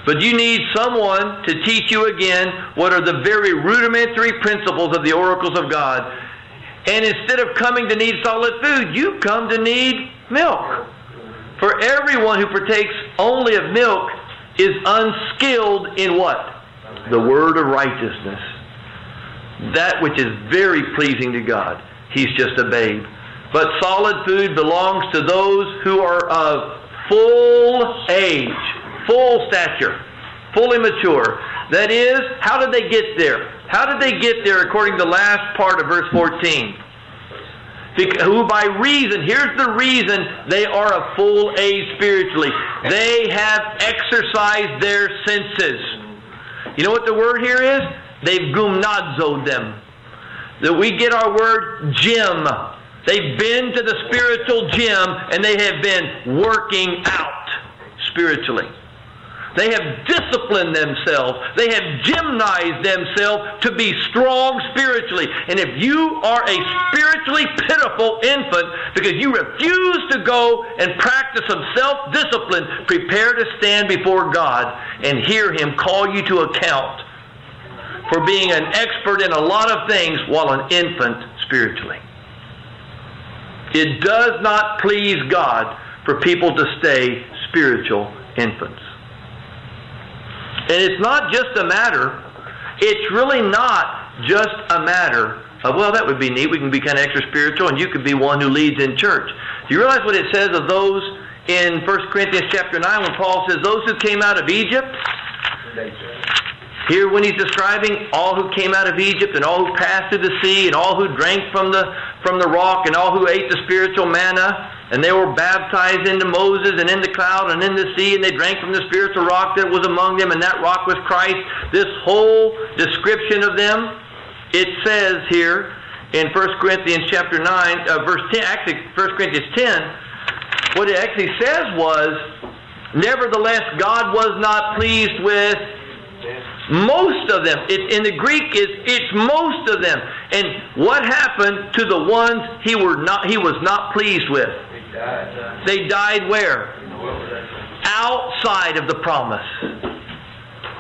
But you need someone to teach you again what are the very rudimentary principles of the oracles of God. And instead of coming to need solid food, you come to need milk. For everyone who partakes only of milk is unskilled in what? The word of righteousness. That which is very pleasing to God. He's just a babe. But solid food belongs to those who are of full age, full stature, fully mature. That is, how did they get there? How did they get there according to the last part of verse 14? who by reason, here's the reason they are of full age spiritually. They have exercised their senses. You know what the word here is? They've gymnazoed them. That we get our word gym They've been to the spiritual gym and they have been working out spiritually. They have disciplined themselves. They have gymnized themselves to be strong spiritually. And if you are a spiritually pitiful infant because you refuse to go and practice some self discipline, prepare to stand before God and hear Him call you to account for being an expert in a lot of things while an infant spiritually. It does not please God for people to stay spiritual infants. And it's not just a matter, it's really not just a matter of, well, that would be neat. We can be kind of extra spiritual, and you could be one who leads in church. Do you realize what it says of those in 1 Corinthians chapter 9 when Paul says, those who came out of Egypt? Here, when he's describing all who came out of Egypt and all who passed through the sea and all who drank from the, from the rock and all who ate the spiritual manna, and they were baptized into Moses and in the cloud and in the sea, and they drank from the spiritual rock that was among them, and that rock was Christ. This whole description of them, it says here in 1 Corinthians chapter 9, uh, verse 10, actually 1 Corinthians 10, what it actually says was, Nevertheless, God was not pleased with most of them. It, in the Greek, it's most of them. And what happened to the ones he were not he was not pleased with? They died, they died where? Outside of the promise.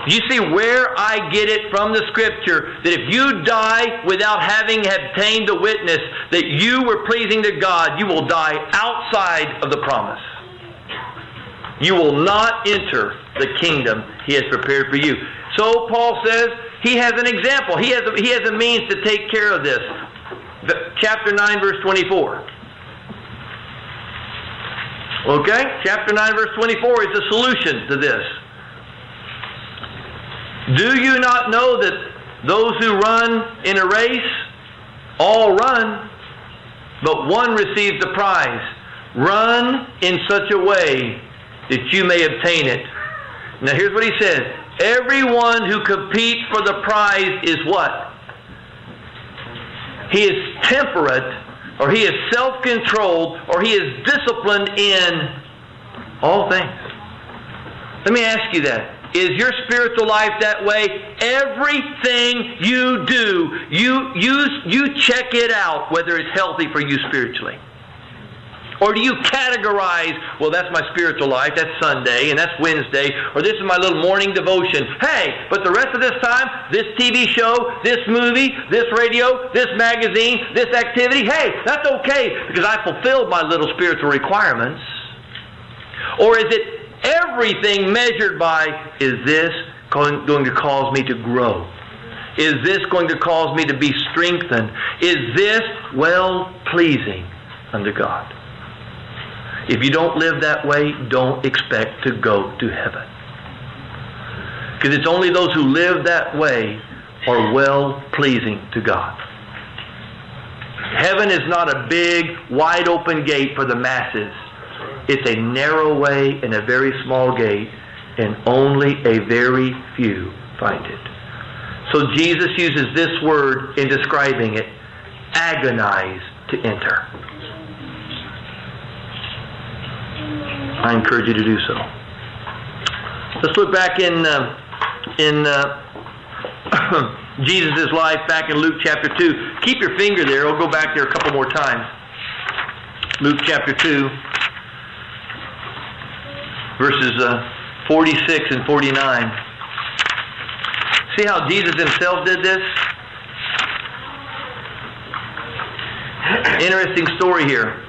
You see where I get it from the scripture that if you die without having obtained the witness that you were pleasing to God, you will die outside of the promise. You will not enter the kingdom he has prepared for you. So Paul says, he has an example. He has a, he has a means to take care of this. The, chapter 9, verse 24. Okay? Chapter 9, verse 24 is the solution to this. Do you not know that those who run in a race all run, but one receives the prize? Run in such a way that you may obtain it. Now here's what he says. Everyone who competes for the prize is what? He is temperate, or he is self controlled, or he is disciplined in all things. Let me ask you that. Is your spiritual life that way? Everything you do, you, you, you check it out whether it's healthy for you spiritually. Or do you categorize, well, that's my spiritual life, that's Sunday, and that's Wednesday, or this is my little morning devotion. Hey, but the rest of this time, this TV show, this movie, this radio, this magazine, this activity, hey, that's okay because I fulfilled my little spiritual requirements. Or is it everything measured by, is this going, to cause me to grow? Is this going to cause me to be strengthened? Is this well pleasing unto God? If you don't live that way, don't expect to go to heaven. Because it's only those who live that way are well pleasing to God. Heaven is not a big, wide open gate for the masses. It's a narrow way and a very small gate, and only a very few find it. So Jesus uses this word in describing it agonize to enter. I encourage you to do so. Let's look back in uh, in uh, Jesus' life back in Luke chapter 2. Keep your finger there. We'll go back there a couple more times. Luke chapter 2, verses uh, 46 and 49. See how Jesus himself did this? Interesting story here.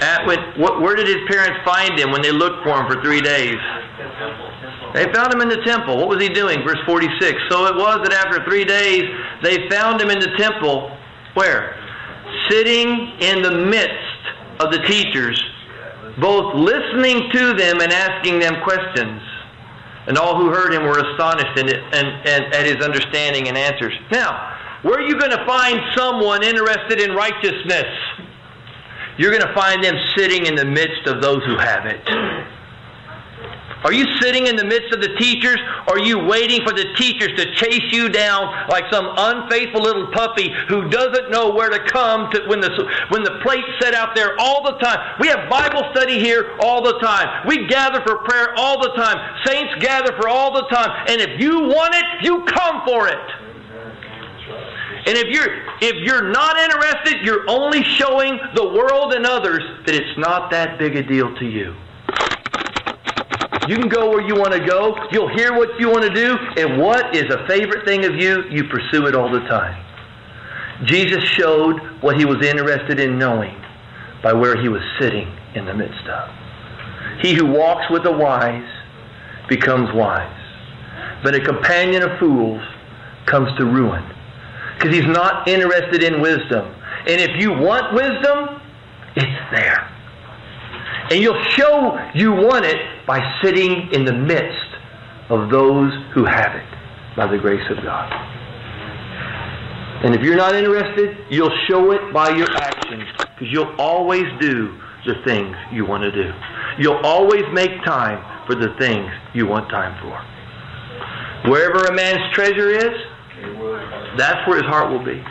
At what, where did his parents find him when they looked for him for three days? They found him in the temple. What was he doing? Verse 46. So it was that after three days they found him in the temple. Where? Sitting in the midst of the teachers, both listening to them and asking them questions. And all who heard him were astonished and, and at his understanding and answers. Now, where are you going to find someone interested in righteousness? You're going to find them sitting in the midst of those who have it. Are you sitting in the midst of the teachers? Or are you waiting for the teachers to chase you down like some unfaithful little puppy who doesn't know where to come to when the, when the plate's set out there all the time? We have Bible study here all the time. We gather for prayer all the time. Saints gather for all the time. And if you want it, you come for it. And if you're if you're not interested, you're only showing the world and others that it's not that big a deal to you. You can go where you want to go. You'll hear what you want to do, and what is a favorite thing of you, you pursue it all the time. Jesus showed what he was interested in knowing by where he was sitting in the midst of. He who walks with the wise becomes wise, but a companion of fools comes to ruin because he's not interested in wisdom. And if you want wisdom, it's there. And you'll show you want it by sitting in the midst of those who have it by the grace of God. And if you're not interested, you'll show it by your actions because you'll always do the things you want to do. You'll always make time for the things you want time for. Wherever a man's treasure is, that's where his heart will be.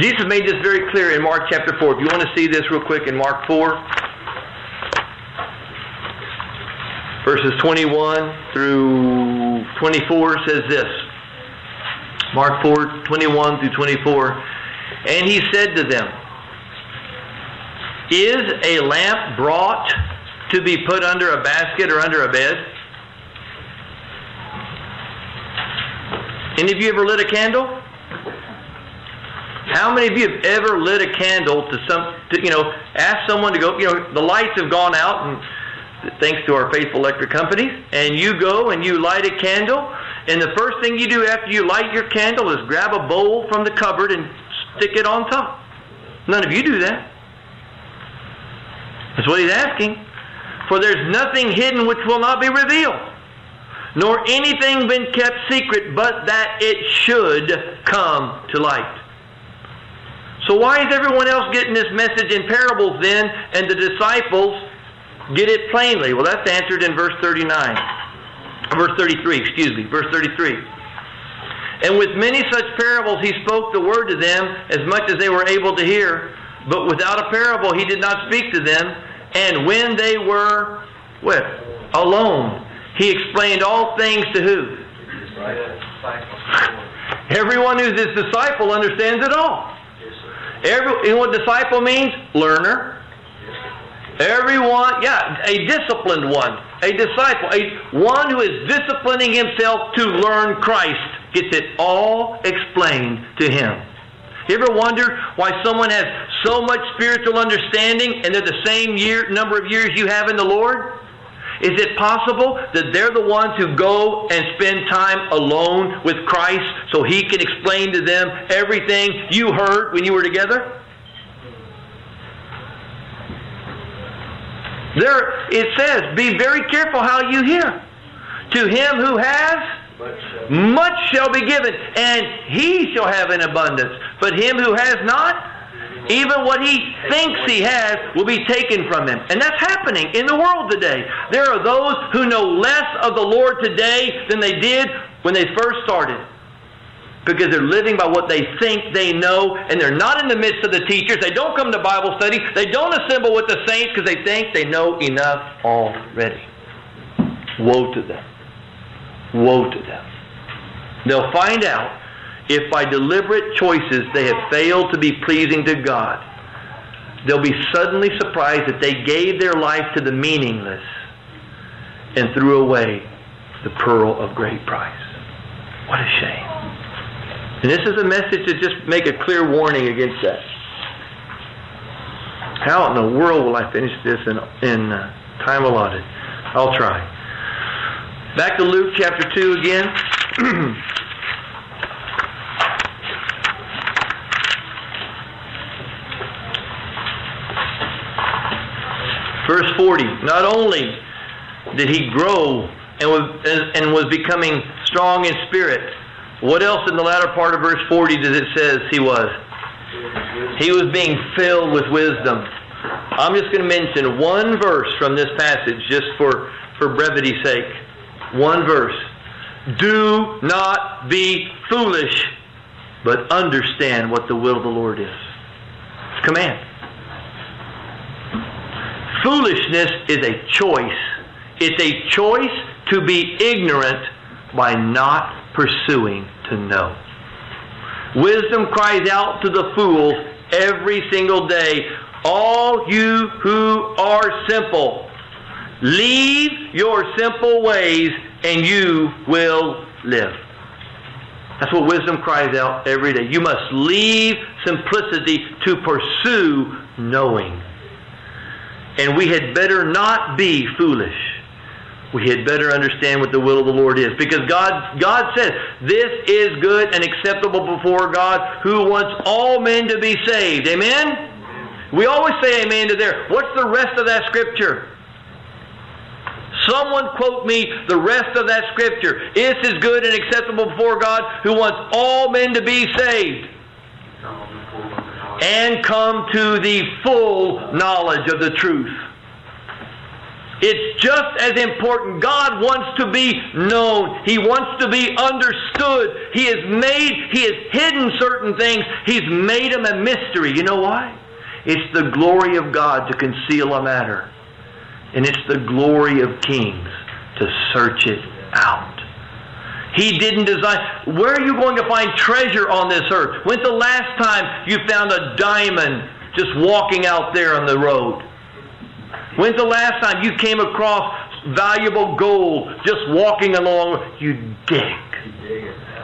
Jesus made this very clear in Mark chapter 4. If you want to see this real quick in Mark 4, verses 21 through 24 says this. Mark 4, 21 through 24. And he said to them, Is a lamp brought to be put under a basket or under a bed? Any of you ever lit a candle? How many of you have ever lit a candle to some, to, you know, ask someone to go, you know, the lights have gone out and thanks to our faithful electric companies, and you go and you light a candle and the first thing you do after you light your candle is grab a bowl from the cupboard and stick it on top. None of you do that. That's what he's asking. For there's nothing hidden which will not be revealed, nor anything been kept secret, but that it should come to light. So why is everyone else getting this message in parables then, and the disciples get it plainly? Well, that's answered in verse 39. Verse 33, excuse me, verse 33. And with many such parables he spoke the word to them as much as they were able to hear, but without a parable he did not speak to them. And when they were with alone, he explained all things to who? Everyone who's his disciple understands it all. Every, you know what disciple means? Learner. Everyone, yeah, a disciplined one, a disciple, a one who is disciplining himself to learn Christ gets it all explained to him. You ever wonder why someone has so much spiritual understanding and they're the same year number of years you have in the Lord? Is it possible that they're the ones who go and spend time alone with Christ so He can explain to them everything you heard when you were together? There it says, be very careful how you hear. To him who has, much shall be given, and he shall have an abundance. But him who has not, even what he thinks he has will be taken from him. And that's happening in the world today. There are those who know less of the Lord today than they did when they first started. Because they're living by what they think they know, and they're not in the midst of the teachers. They don't come to Bible study. They don't assemble with the saints because they think they know enough already. Woe to them. Woe to them. They'll find out if by deliberate choices they have failed to be pleasing to God, they'll be suddenly surprised that they gave their life to the meaningless and threw away the pearl of great price. What a shame. And this is a message to just make a clear warning against that. How in the world will I finish this in, in uh, time allotted? I'll try. Back to Luke chapter 2 again. Verse 40. Not only did he grow and was, and was becoming strong in spirit, what else in the latter part of verse 40 does it says he was? He was being filled with wisdom. I'm just going to mention one verse from this passage just for, for brevity's sake. One verse. Do not be foolish, but understand what the will of the Lord is. It's command. Foolishness is a choice. It's a choice to be ignorant by not pursuing to know. Wisdom cries out to the fools every single day, all you who are simple, leave your simple ways and you will live. That's what wisdom cries out every day. You must leave simplicity to pursue knowing. And we had better not be foolish. We had better understand what the will of the Lord is. Because God, God says, this is good and acceptable before God who wants all men to be saved. Amen? We always say amen to there. What's the rest of that scripture? Someone quote me the rest of that scripture. This is good and acceptable before God who wants all men to be saved and come to the full knowledge of the truth. It's just as important. God wants to be known. He wants to be understood. He has made, He has hidden certain things. He's made them a mystery. You know why? It's the glory of God to conceal a matter. And it's the glory of kings to search it out. He didn't design. Where are you going to find treasure on this earth? When's the last time you found a diamond just walking out there on the road? When's the last time you came across valuable gold just walking along? You dig.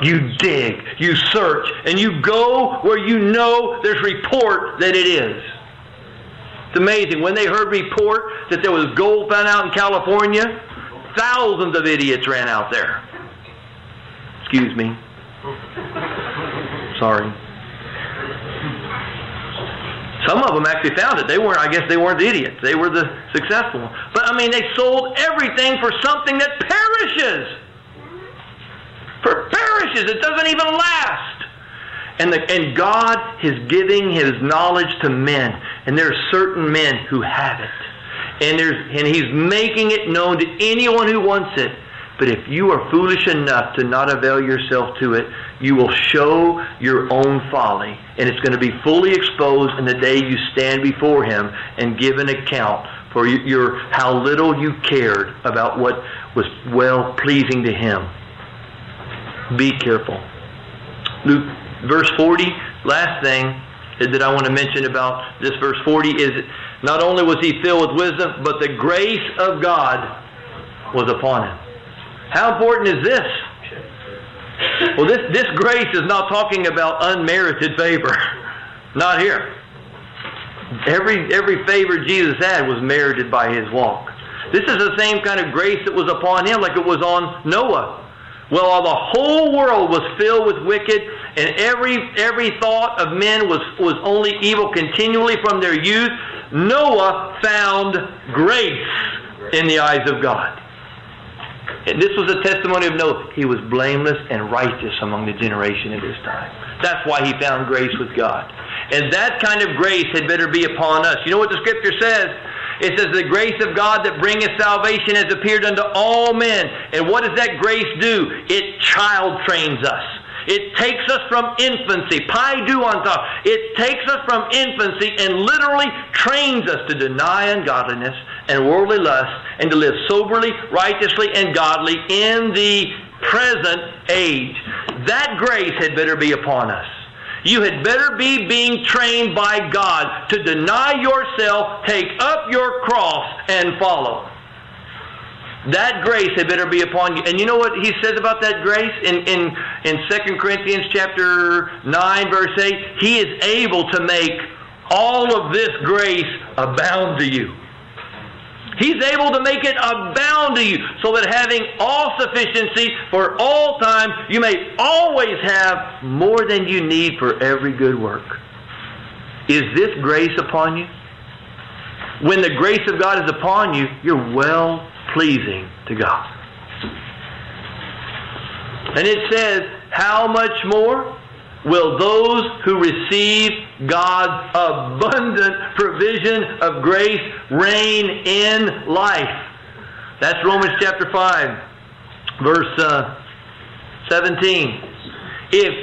You dig. You search. And you go where you know there's report that it is. It's amazing. When they heard report that there was gold found out in California, thousands of idiots ran out there. Excuse me. Sorry. Some of them actually found it. They weren't, I guess they weren't the idiots. They were the successful. But I mean, they sold everything for something that perishes. For perishes. It doesn't even last. And, the, and God is giving His knowledge to men. And there are certain men who have it. And, there's, and He's making it known to anyone who wants it. But if you are foolish enough to not avail yourself to it, you will show your own folly. And it's going to be fully exposed in the day you stand before Him and give an account for your, how little you cared about what was well pleasing to Him. Be careful. Luke, verse 40, last thing that I want to mention about this verse 40 is not only was he filled with wisdom, but the grace of God was upon him. How important is this? Well, this, this grace is not talking about unmerited favor. Not here. Every, every favor Jesus had was merited by his walk. This is the same kind of grace that was upon him like it was on Noah. Well, while the whole world was filled with wicked, and every every thought of men was, was only evil continually from their youth, Noah found grace in the eyes of God. And this was a testimony of Noah. He was blameless and righteous among the generation of his time. That's why he found grace with God. And that kind of grace had better be upon us. You know what the scripture says? It says, The grace of God that bringeth salvation has appeared unto all men. And what does that grace do? It child trains us. It takes us from infancy, paideuntos. It takes us from infancy and literally trains us to deny ungodliness and worldly lust and to live soberly, righteously, and godly in the present age. That grace had better be upon us. You had better be being trained by God to deny yourself, take up your cross, and follow. That grace had better be upon you. And you know what he says about that grace in, in, in 2 Corinthians chapter 9, verse 8? He is able to make all of this grace abound to you. He's able to make it abound to you, so that having all sufficiency for all time, you may always have more than you need for every good work. Is this grace upon you? When the grace of God is upon you, you're well pleasing to God. And it says, How much more will those who receive God's abundant provision of grace reign in life? That's Romans chapter 5, verse uh, 17. If,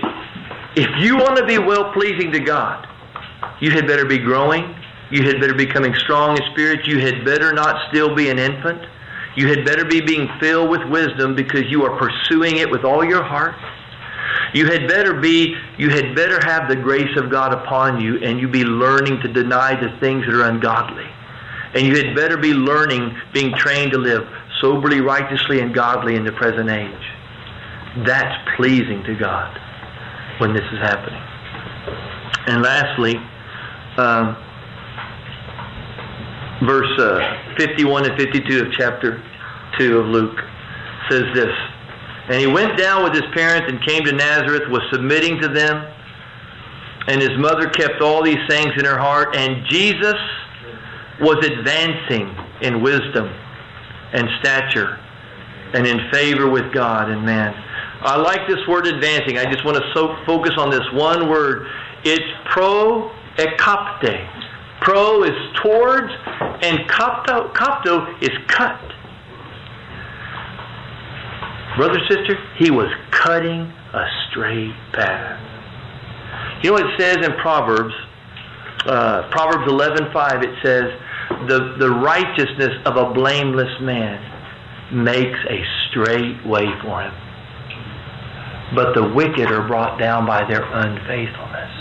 if you want to be well pleasing to God, you had better be growing. You had better be becoming strong in spirit. You had better not still be an infant. You had better be being filled with wisdom because you are pursuing it with all your heart. You had better be, you had better have the grace of God upon you and you be learning to deny the things that are ungodly. And you had better be learning, being trained to live soberly, righteously, and godly in the present age. That's pleasing to God when this is happening. And lastly, um, verse uh, 51 and 52 of chapter 2 of Luke says this And he went down with his parents and came to Nazareth, was submitting to them. And his mother kept all these things in her heart. And Jesus was advancing in wisdom and stature and in favor with God and man. I like this word advancing. I just want to so focus on this one word. It's pro ekapte. Pro is towards, and kapto, kapto is cut. Brother, sister, he was cutting a straight path. You know what it says in Proverbs? Uh, Proverbs 11.5, it says, the, the righteousness of a blameless man makes a straight way for him. But the wicked are brought down by their unfaithfulness.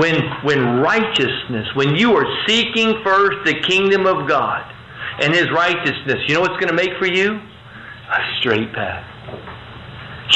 When, when righteousness, when you are seeking first the kingdom of God, and his righteousness, you know what's going to make for you? A straight path.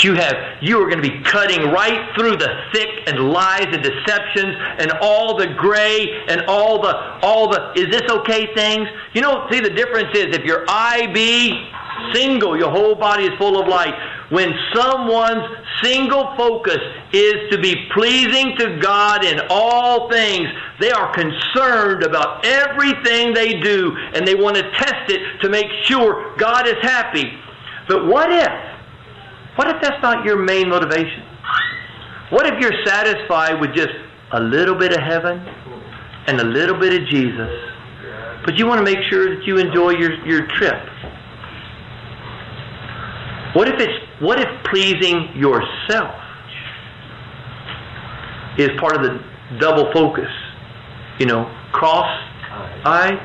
You have you are going to be cutting right through the thick and lies and deceptions and all the gray and all the all the is this okay things. You know, see the difference is if your eye be Single, your whole body is full of light. When someone's single focus is to be pleasing to God in all things, they are concerned about everything they do and they want to test it to make sure God is happy. But what if? What if that's not your main motivation? What if you're satisfied with just a little bit of heaven and a little bit of Jesus, but you want to make sure that you enjoy your, your trip? What if it's what if pleasing yourself is part of the double focus? You know, cross eye,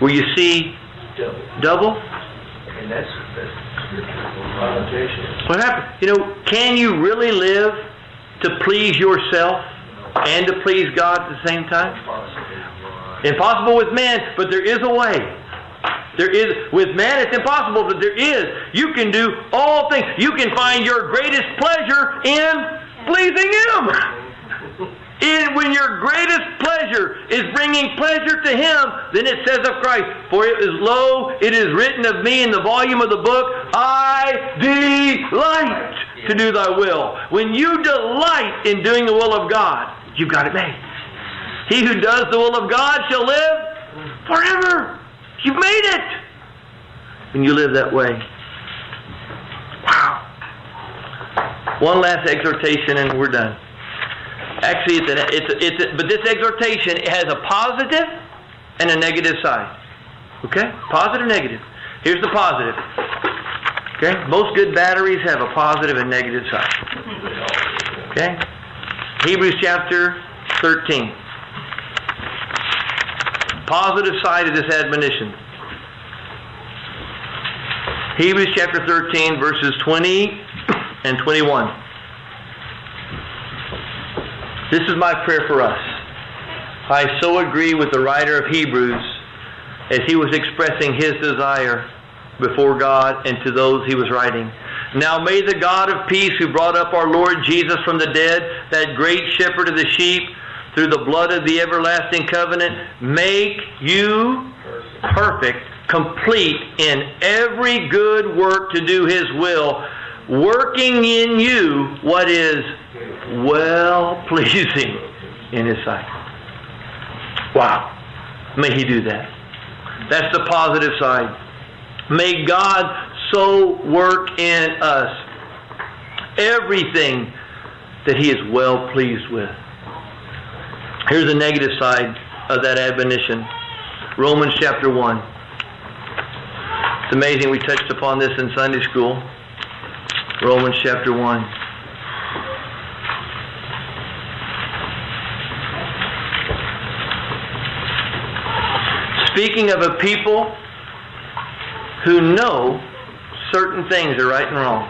where you see double. And that's, that's. What happened? You know, can you really live to please yourself and to please God at the same time? Impossible with man, but there is a way. There is with man it's impossible, but there is. You can do all things. You can find your greatest pleasure in pleasing Him. In, when your greatest pleasure is bringing pleasure to Him, then it says of Christ, For it is lo, it is written of me in the volume of the book, I delight to do thy will. When you delight in doing the will of God, you've got it made. He who does the will of God shall live forever. You've made it. When you live that way. Wow. One last exhortation and we're done. Actually, it's a, it's it's a, but this exhortation has a positive and a negative side. Okay? Positive, negative. Here's the positive. Okay? Most good batteries have a positive and negative side. Okay? Hebrews chapter 13. Positive side of this admonition. Hebrews chapter 13, verses 20 and 21. This is my prayer for us. I so agree with the writer of Hebrews as he was expressing his desire before God and to those he was writing. Now may the God of peace who brought up our Lord Jesus from the dead, that great shepherd of the sheep, through the blood of the everlasting covenant, make you perfect, complete in every good work to do his will, working in you what is well pleasing in his sight. Wow. May he do that. That's the positive side. May God so work in us everything that he is well pleased with. Here's the negative side of that admonition. Romans chapter 1. It's amazing we touched upon this in Sunday school. Romans chapter 1. Speaking of a people who know certain things are right and wrong.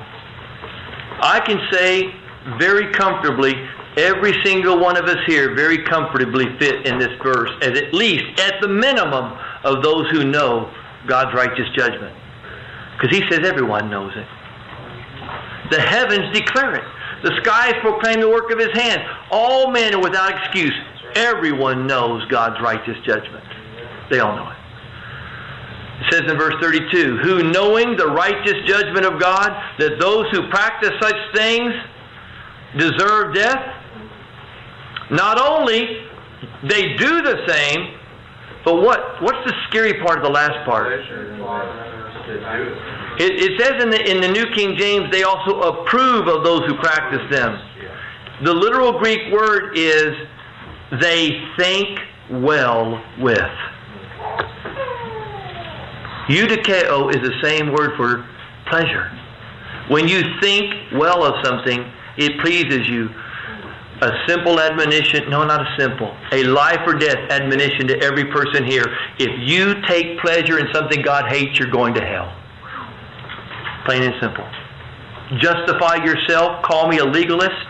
I can say very comfortably every single one of us here very comfortably fit in this verse as at least at the minimum of those who know God's righteous judgment. Because he says everyone knows it. The heavens declare it. The skies proclaim the work of his hand. All men are without excuse. Everyone knows God's righteous judgment. They all know it. It says in verse 32, who knowing the righteous judgment of God, that those who practice such things deserve death, not only they do the same, but what what's the scary part of the last part? It, it says in the in the New King James they also approve of those who practice them. The literal Greek word is they think well with. Eudikeo is the same word for pleasure. When you think well of something, it pleases you. A simple admonition, no, not a simple, a life or death admonition to every person here. If you take pleasure in something God hates, you're going to hell. Plain and simple. Justify yourself, call me a legalist,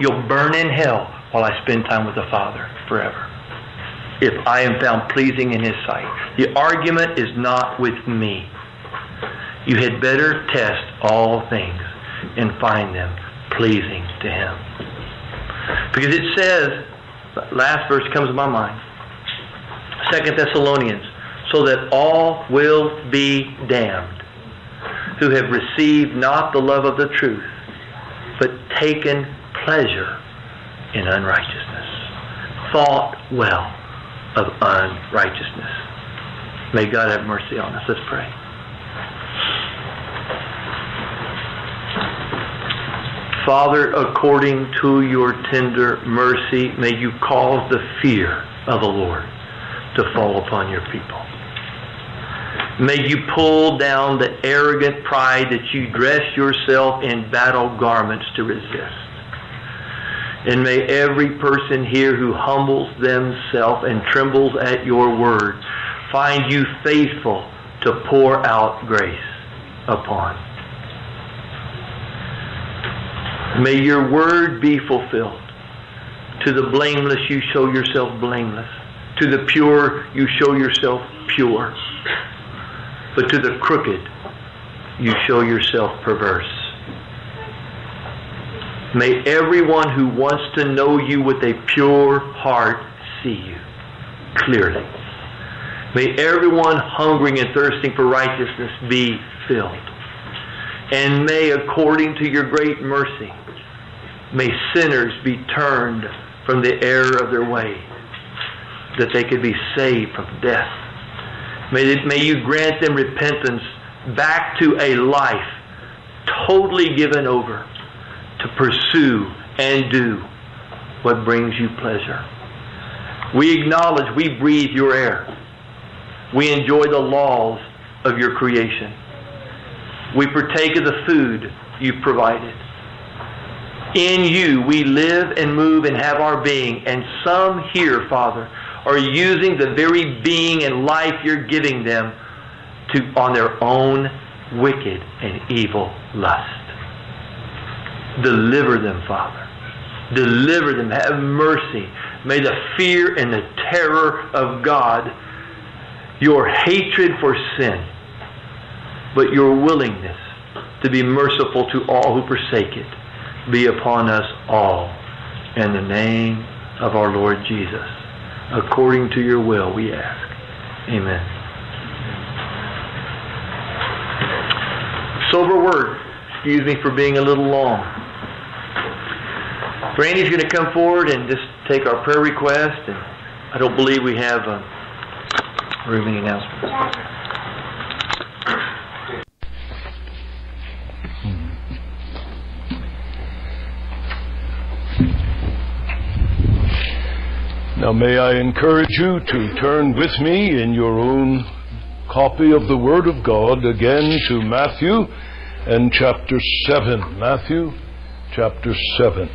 you'll burn in hell while I spend time with the Father forever if I am found pleasing in his sight. The argument is not with me. You had better test all things and find them pleasing to him. Because it says, last verse comes to my mind, Second Thessalonians, so that all will be damned. who have received not the love of the truth, but taken pleasure in unrighteousness, thought well of unrighteousness. May God have mercy on us. Let's pray. Father, according to your tender mercy, may you cause the fear of the Lord to fall upon your people. May you pull down the arrogant pride that you dress yourself in battle garments to resist. And may every person here who humbles themselves and trembles at your word find you faithful to pour out grace upon. May your word be fulfilled. To the blameless, you show yourself blameless. To the pure, you show yourself pure. But to the crooked, you show yourself perverse. May everyone who wants to know you with a pure heart see you clearly. May everyone hungering and thirsting for righteousness be filled. And may, according to your great mercy, may sinners be turned from the error of their way, that they could be saved from death. May, may you grant them repentance back to a life totally given over to pursue and do what brings you pleasure. We acknowledge we breathe your air. We enjoy the laws of your creation. We partake of the food you've provided. In you we live and move and have our being, and some here, Father, are using the very being and life you're giving them to on their own wicked and evil lust. Deliver them, Father. Deliver them. Have mercy. May the fear and the terror of God, your hatred for sin, but your willingness to be merciful to all who forsake it, be upon us all. In the name of our Lord Jesus. According to your will, we ask. Amen. Sober word. Excuse me for being a little long. Brandy's going to come forward and just take our prayer request, and I don't believe we have uh, a rooming announcement. Now, may I encourage you to turn with me in your own copy of the Word of God again to Matthew and chapter 7. Matthew chapter 7.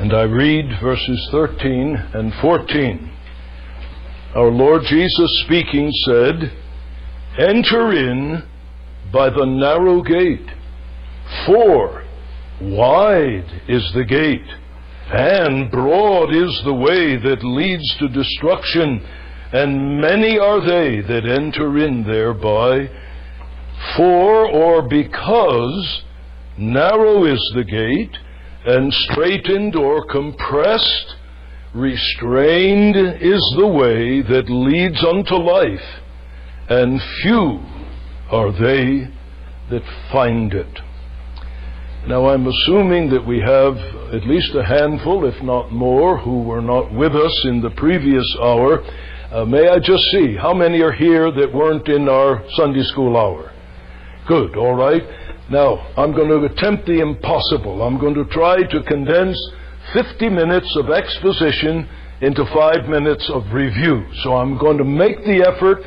And I read verses 13 and 14. Our Lord Jesus speaking said, Enter in by the narrow gate, for wide is the gate, and broad is the way that leads to destruction, and many are they that enter in thereby. For or because narrow is the gate, and straitened or compressed, restrained is the way that leads unto life, and few are they that find it. Now, I'm assuming that we have at least a handful, if not more, who were not with us in the previous hour. Uh, may I just see how many are here that weren't in our Sunday school hour? Good, all right. Now, I'm going to attempt the impossible. I'm going to try to condense 50 minutes of exposition into five minutes of review. So I'm going to make the effort,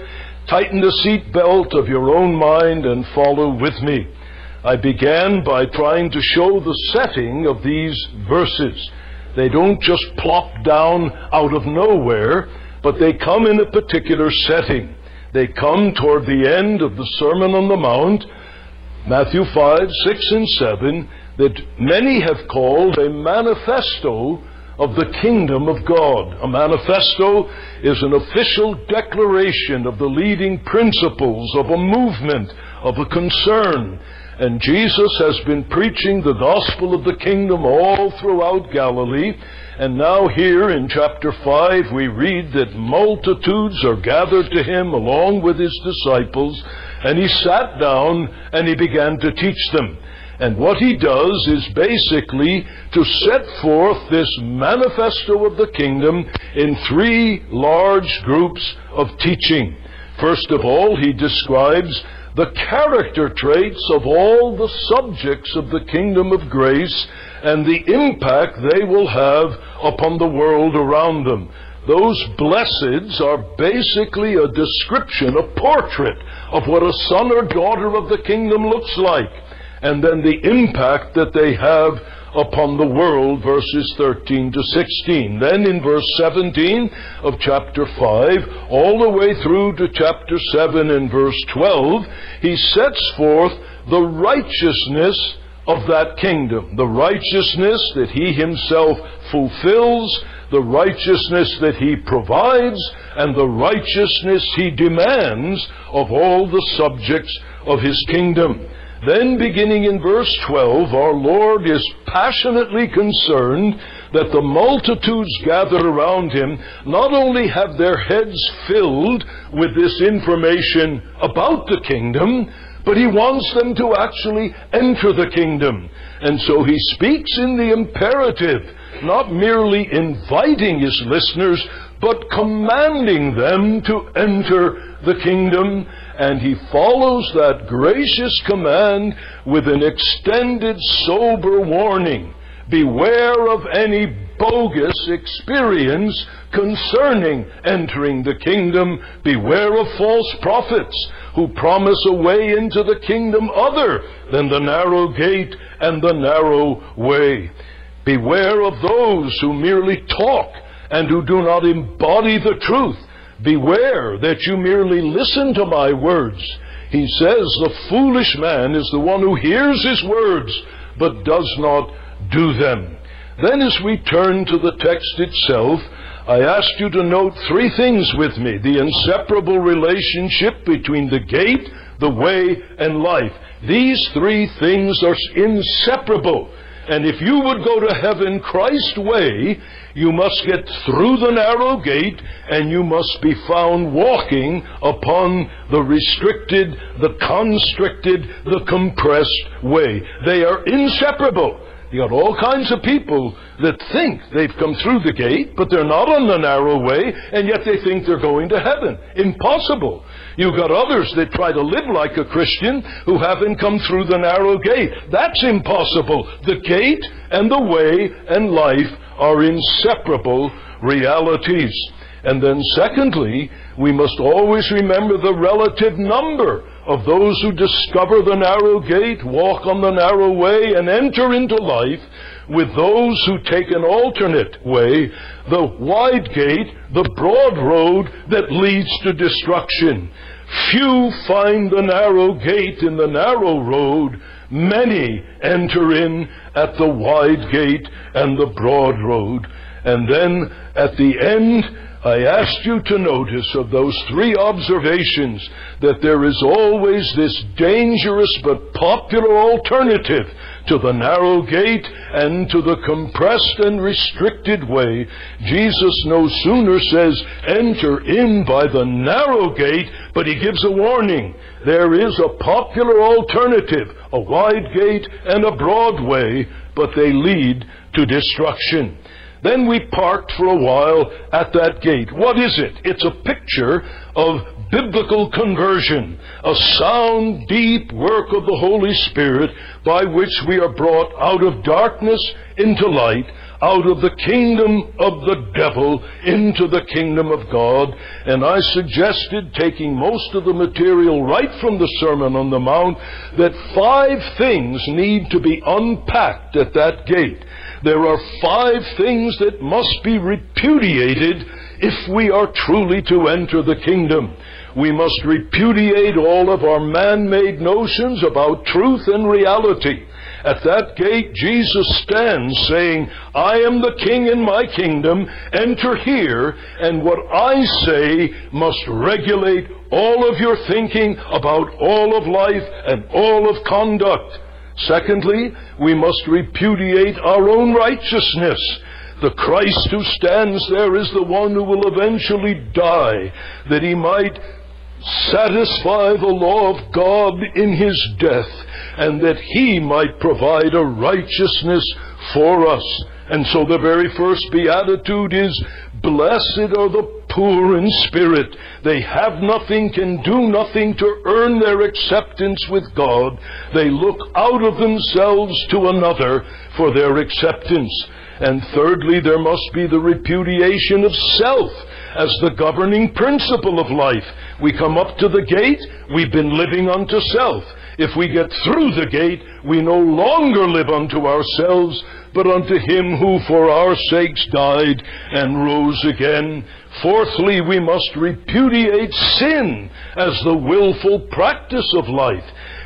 tighten the seat belt of your own mind, and follow with me. I began by trying to show the setting of these verses. They don't just plop down out of nowhere, but they come in a particular setting. They come toward the end of the Sermon on the Mount, Matthew 5, 6, and 7, that many have called a manifesto of the kingdom of God. A manifesto is an official declaration of the leading principles of a movement, of a concern. And Jesus has been preaching the gospel of the kingdom all throughout Galilee. And now here in chapter 5 we read that multitudes are gathered to him along with his disciples. And he sat down and he began to teach them. And what he does is basically to set forth this manifesto of the kingdom in three large groups of teaching. First of all, he describes the character traits of all the subjects of the kingdom of grace and the impact they will have upon the world around them. Those blesseds are basically a description, a portrait of what a son or daughter of the kingdom looks like, and then the impact that they have upon the world, verses 13 to 16. Then in verse 17 of chapter 5, all the way through to chapter 7 and verse 12, he sets forth the righteousness of that kingdom, the righteousness that he himself fulfills, the righteousness that he provides, and the righteousness he demands of all the subjects of his kingdom. Then, beginning in verse 12, our Lord is passionately concerned that the multitudes gathered around him not only have their heads filled with this information about the kingdom, but he wants them to actually enter the kingdom. And so he speaks in the imperative, not merely inviting his listeners, but commanding them to enter the kingdom and he follows that gracious command with an extended, sober warning. Beware of any bogus experience concerning entering the kingdom. Beware of false prophets who promise a way into the kingdom other than the narrow gate and the narrow way. Beware of those who merely talk and who do not embody the truth. Beware that you merely listen to my words. He says the foolish man is the one who hears his words but does not do them. Then as we turn to the text itself, I ask you to note three things with me. The inseparable relationship between the gate, the way, and life. These three things are inseparable. And if you would go to heaven Christ's way, you must get through the narrow gate and you must be found walking upon the restricted, the constricted, the compressed way. They are inseparable. You got all kinds of people that think they've come through the gate, but they're not on the narrow way, and yet they think they're going to heaven. Impossible. You've got others that try to live like a Christian who haven't come through the narrow gate. That's impossible. The gate and the way and life are inseparable realities. And then secondly, we must always remember the relative number of those who discover the narrow gate, walk on the narrow way, and enter into life with those who take an alternate way, the wide gate, the broad road that leads to destruction. Few find the narrow gate in the narrow road. Many enter in at the wide gate and the broad road. And then at the end, I asked you to notice of those three observations that there is always this dangerous but popular alternative to the narrow gate and to the compressed and restricted way. Jesus no sooner says, enter in by the narrow gate, but he gives a warning. There is a popular alternative, a wide gate and a broad way, but they lead to destruction. Then we parked for a while at that gate. What is it? It's a picture of biblical conversion, a sound, deep work of the Holy Spirit by which we are brought out of darkness into light, out of the kingdom of the devil into the kingdom of God. And I suggested, taking most of the material right from the Sermon on the Mount, that five things need to be unpacked at that gate. There are five things that must be repudiated if we are truly to enter the kingdom. We must repudiate all of our man-made notions about truth and reality. At that gate, Jesus stands saying, I am the king in my kingdom. Enter here, and what I say must regulate all of your thinking about all of life and all of conduct. Secondly, we must repudiate our own righteousness. The Christ who stands there is the one who will eventually die, that he might satisfy the law of God in his death, and that he might provide a righteousness for us. And so the very first beatitude is, Blessed are the poor in spirit. They have nothing, can do nothing to earn their acceptance with God. They look out of themselves to another for their acceptance. And thirdly, there must be the repudiation of self as the governing principle of life. We come up to the gate, we've been living unto self. If we get through the gate, we no longer live unto ourselves, but unto him who for our sakes died and rose again. Fourthly, we must repudiate sin as the willful practice of life.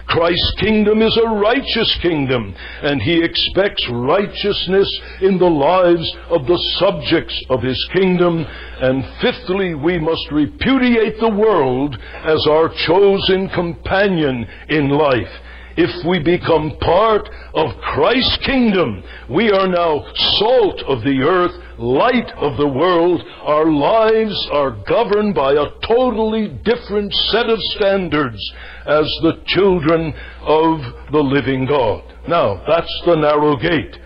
Christ's kingdom is a righteous kingdom, and he expects righteousness in the lives of the subjects of his kingdom. And fifthly, we must repudiate the world as our chosen companion in life. If we become part of Christ's kingdom, we are now salt of the earth, light of the world. Our lives are governed by a totally different set of standards as the children of the living God. Now, that's the narrow gate.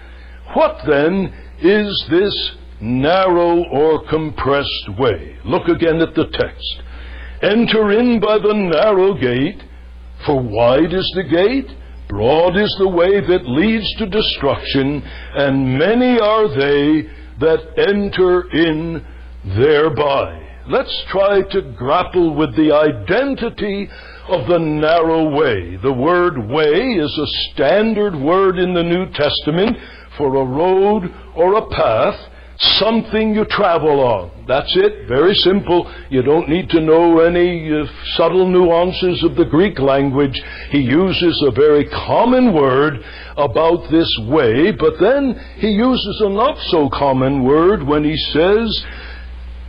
What then is this narrow or compressed way? Look again at the text. Enter in by the narrow gate, for wide is the gate, broad is the way that leads to destruction, and many are they that enter in thereby. Let's try to grapple with the identity of the narrow way. The word way is a standard word in the New Testament for a road or a path, something you travel on. That's it. Very simple. You don't need to know any uh, subtle nuances of the Greek language. He uses a very common word about this way, but then he uses a not so common word when he says,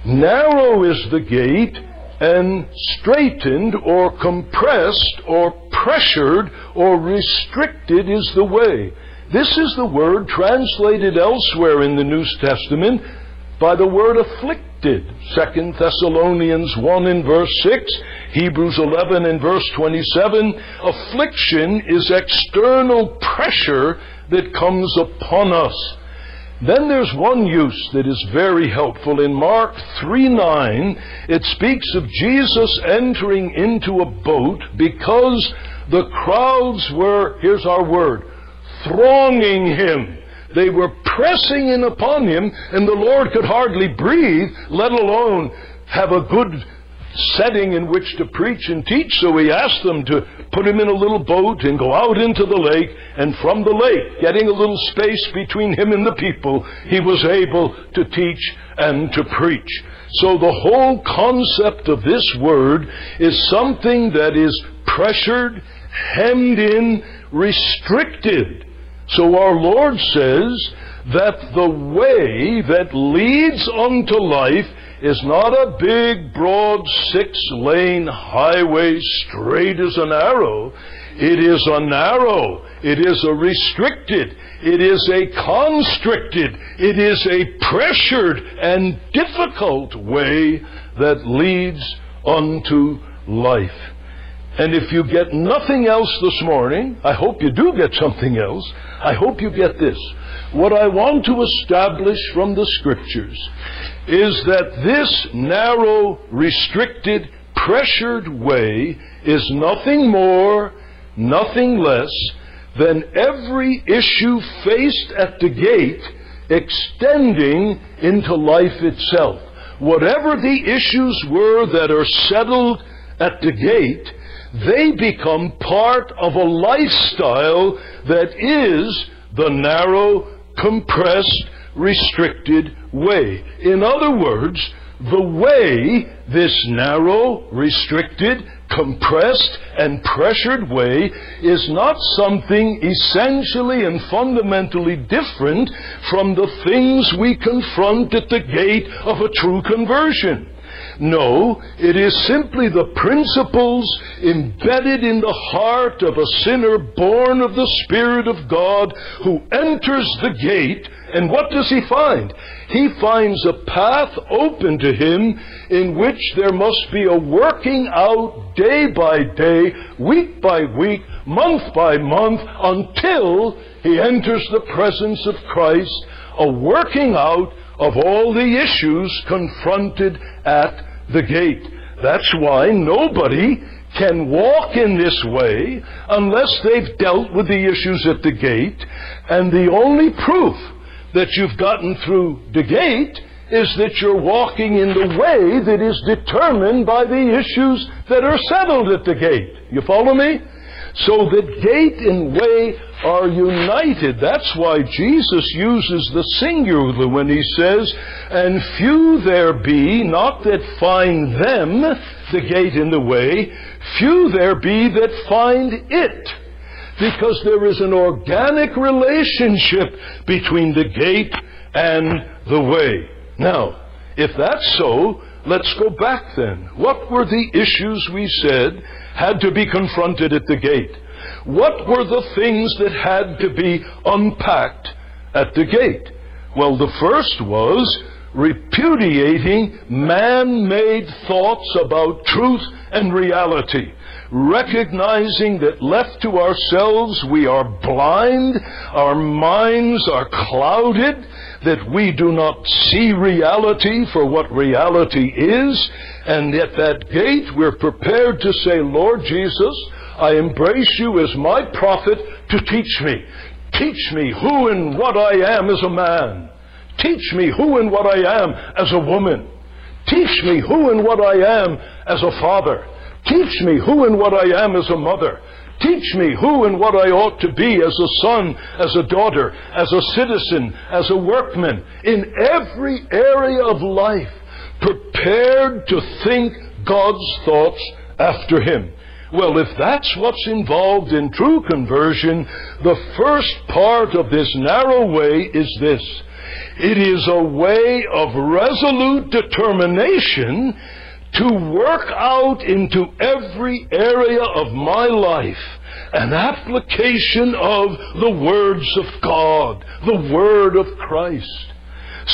narrow is the gate and straitened or compressed or pressured or restricted is the way. This is the word translated elsewhere in the New Testament by the word afflicted. 2 Thessalonians 1 in verse 6, Hebrews 11 in verse 27. Affliction is external pressure that comes upon us. Then there's one use that is very helpful. In Mark 3 9, it speaks of Jesus entering into a boat because the crowds were, here's our word, thronging him. They were pressing in upon him, and the Lord could hardly breathe, let alone have a good setting in which to preach and teach, so he asked them to put him in a little boat and go out into the lake, and from the lake, getting a little space between him and the people, he was able to teach and to preach. So the whole concept of this word is something that is pressured, hemmed in, restricted. So our Lord says that the way that leads unto life is not a big, broad, six lane highway straight as an arrow. It is a narrow, it is a restricted, it is a constricted, it is a pressured and difficult way that leads unto life. And if you get nothing else this morning, I hope you do get something else. I hope you get this. What I want to establish from the scriptures is that this narrow, restricted, pressured way is nothing more, nothing less than every issue faced at the gate extending into life itself. Whatever the issues were that are settled at the gate, they become part of a lifestyle that is the narrow, compressed, restricted way. In other words, the way, this narrow, restricted, compressed, and pressured way, is not something essentially and fundamentally different from the things we confront at the gate of a true conversion. No, it is simply the principles embedded in the heart of a sinner born of the Spirit of God who enters the gate, and what does he find? He finds a path open to him in which there must be a working out day by day, week by week, month by month, until he enters the presence of Christ, a working out of all the issues confronted at the gate. That's why nobody can walk in this way unless they've dealt with the issues at the gate. And the only proof that you've gotten through the gate is that you're walking in the way that is determined by the issues that are settled at the gate. You follow me? So the gate and way are united. That's why Jesus uses the singular when he says, And few there be, not that find them, the gate and the way, few there be that find it. Because there is an organic relationship between the gate and the way. Now, if that's so, let's go back then. What were the issues we said had to be confronted at the gate? What were the things that had to be unpacked at the gate? Well, the first was repudiating man-made thoughts about truth and reality. Recognizing that left to ourselves we are blind, our minds are clouded, that we do not see reality for what reality is, and at that gate we're prepared to say, Lord Jesus, I embrace you as my prophet to teach me. Teach me who and what I am as a man. Teach me who and what I am as a woman. Teach me who and what I am as a father. Teach me who and what I am as a mother. Teach me who and what I ought to be as a son, as a daughter, as a citizen, as a workman, in every area of life, prepared to think God's thoughts after Him. Well, if that's what's involved in true conversion, the first part of this narrow way is this. It is a way of resolute determination to work out into every area of my life an application of the words of God, the Word of Christ,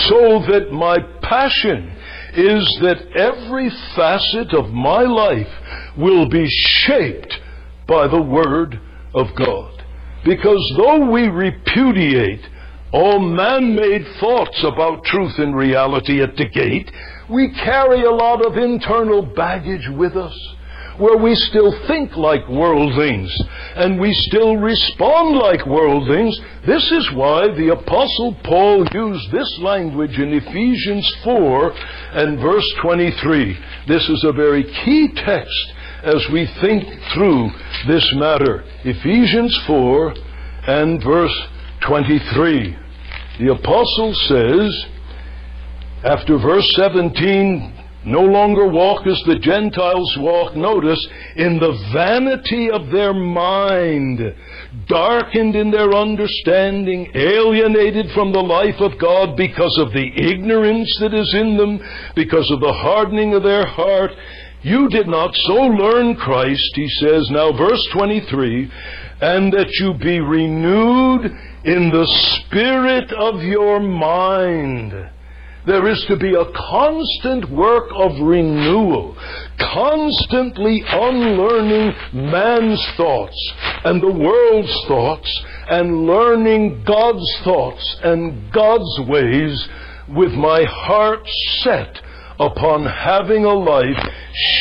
so that my passion is that every facet of my life will be shaped by the Word of God. Because though we repudiate all man-made thoughts about truth and reality at the gate, we carry a lot of internal baggage with us where we still think like worldlings and we still respond like worldlings. This is why the Apostle Paul used this language in Ephesians 4 and verse 23. This is a very key text as we think through this matter. Ephesians 4 and verse 23. The Apostle says, after verse 17, no longer walk as the Gentiles walk, notice, in the vanity of their mind, darkened in their understanding, alienated from the life of God because of the ignorance that is in them, because of the hardening of their heart. You did not so learn Christ, he says. Now, verse 23, and that you be renewed in the spirit of your mind there is to be a constant work of renewal, constantly unlearning man's thoughts and the world's thoughts and learning God's thoughts and God's ways with my heart set upon having a life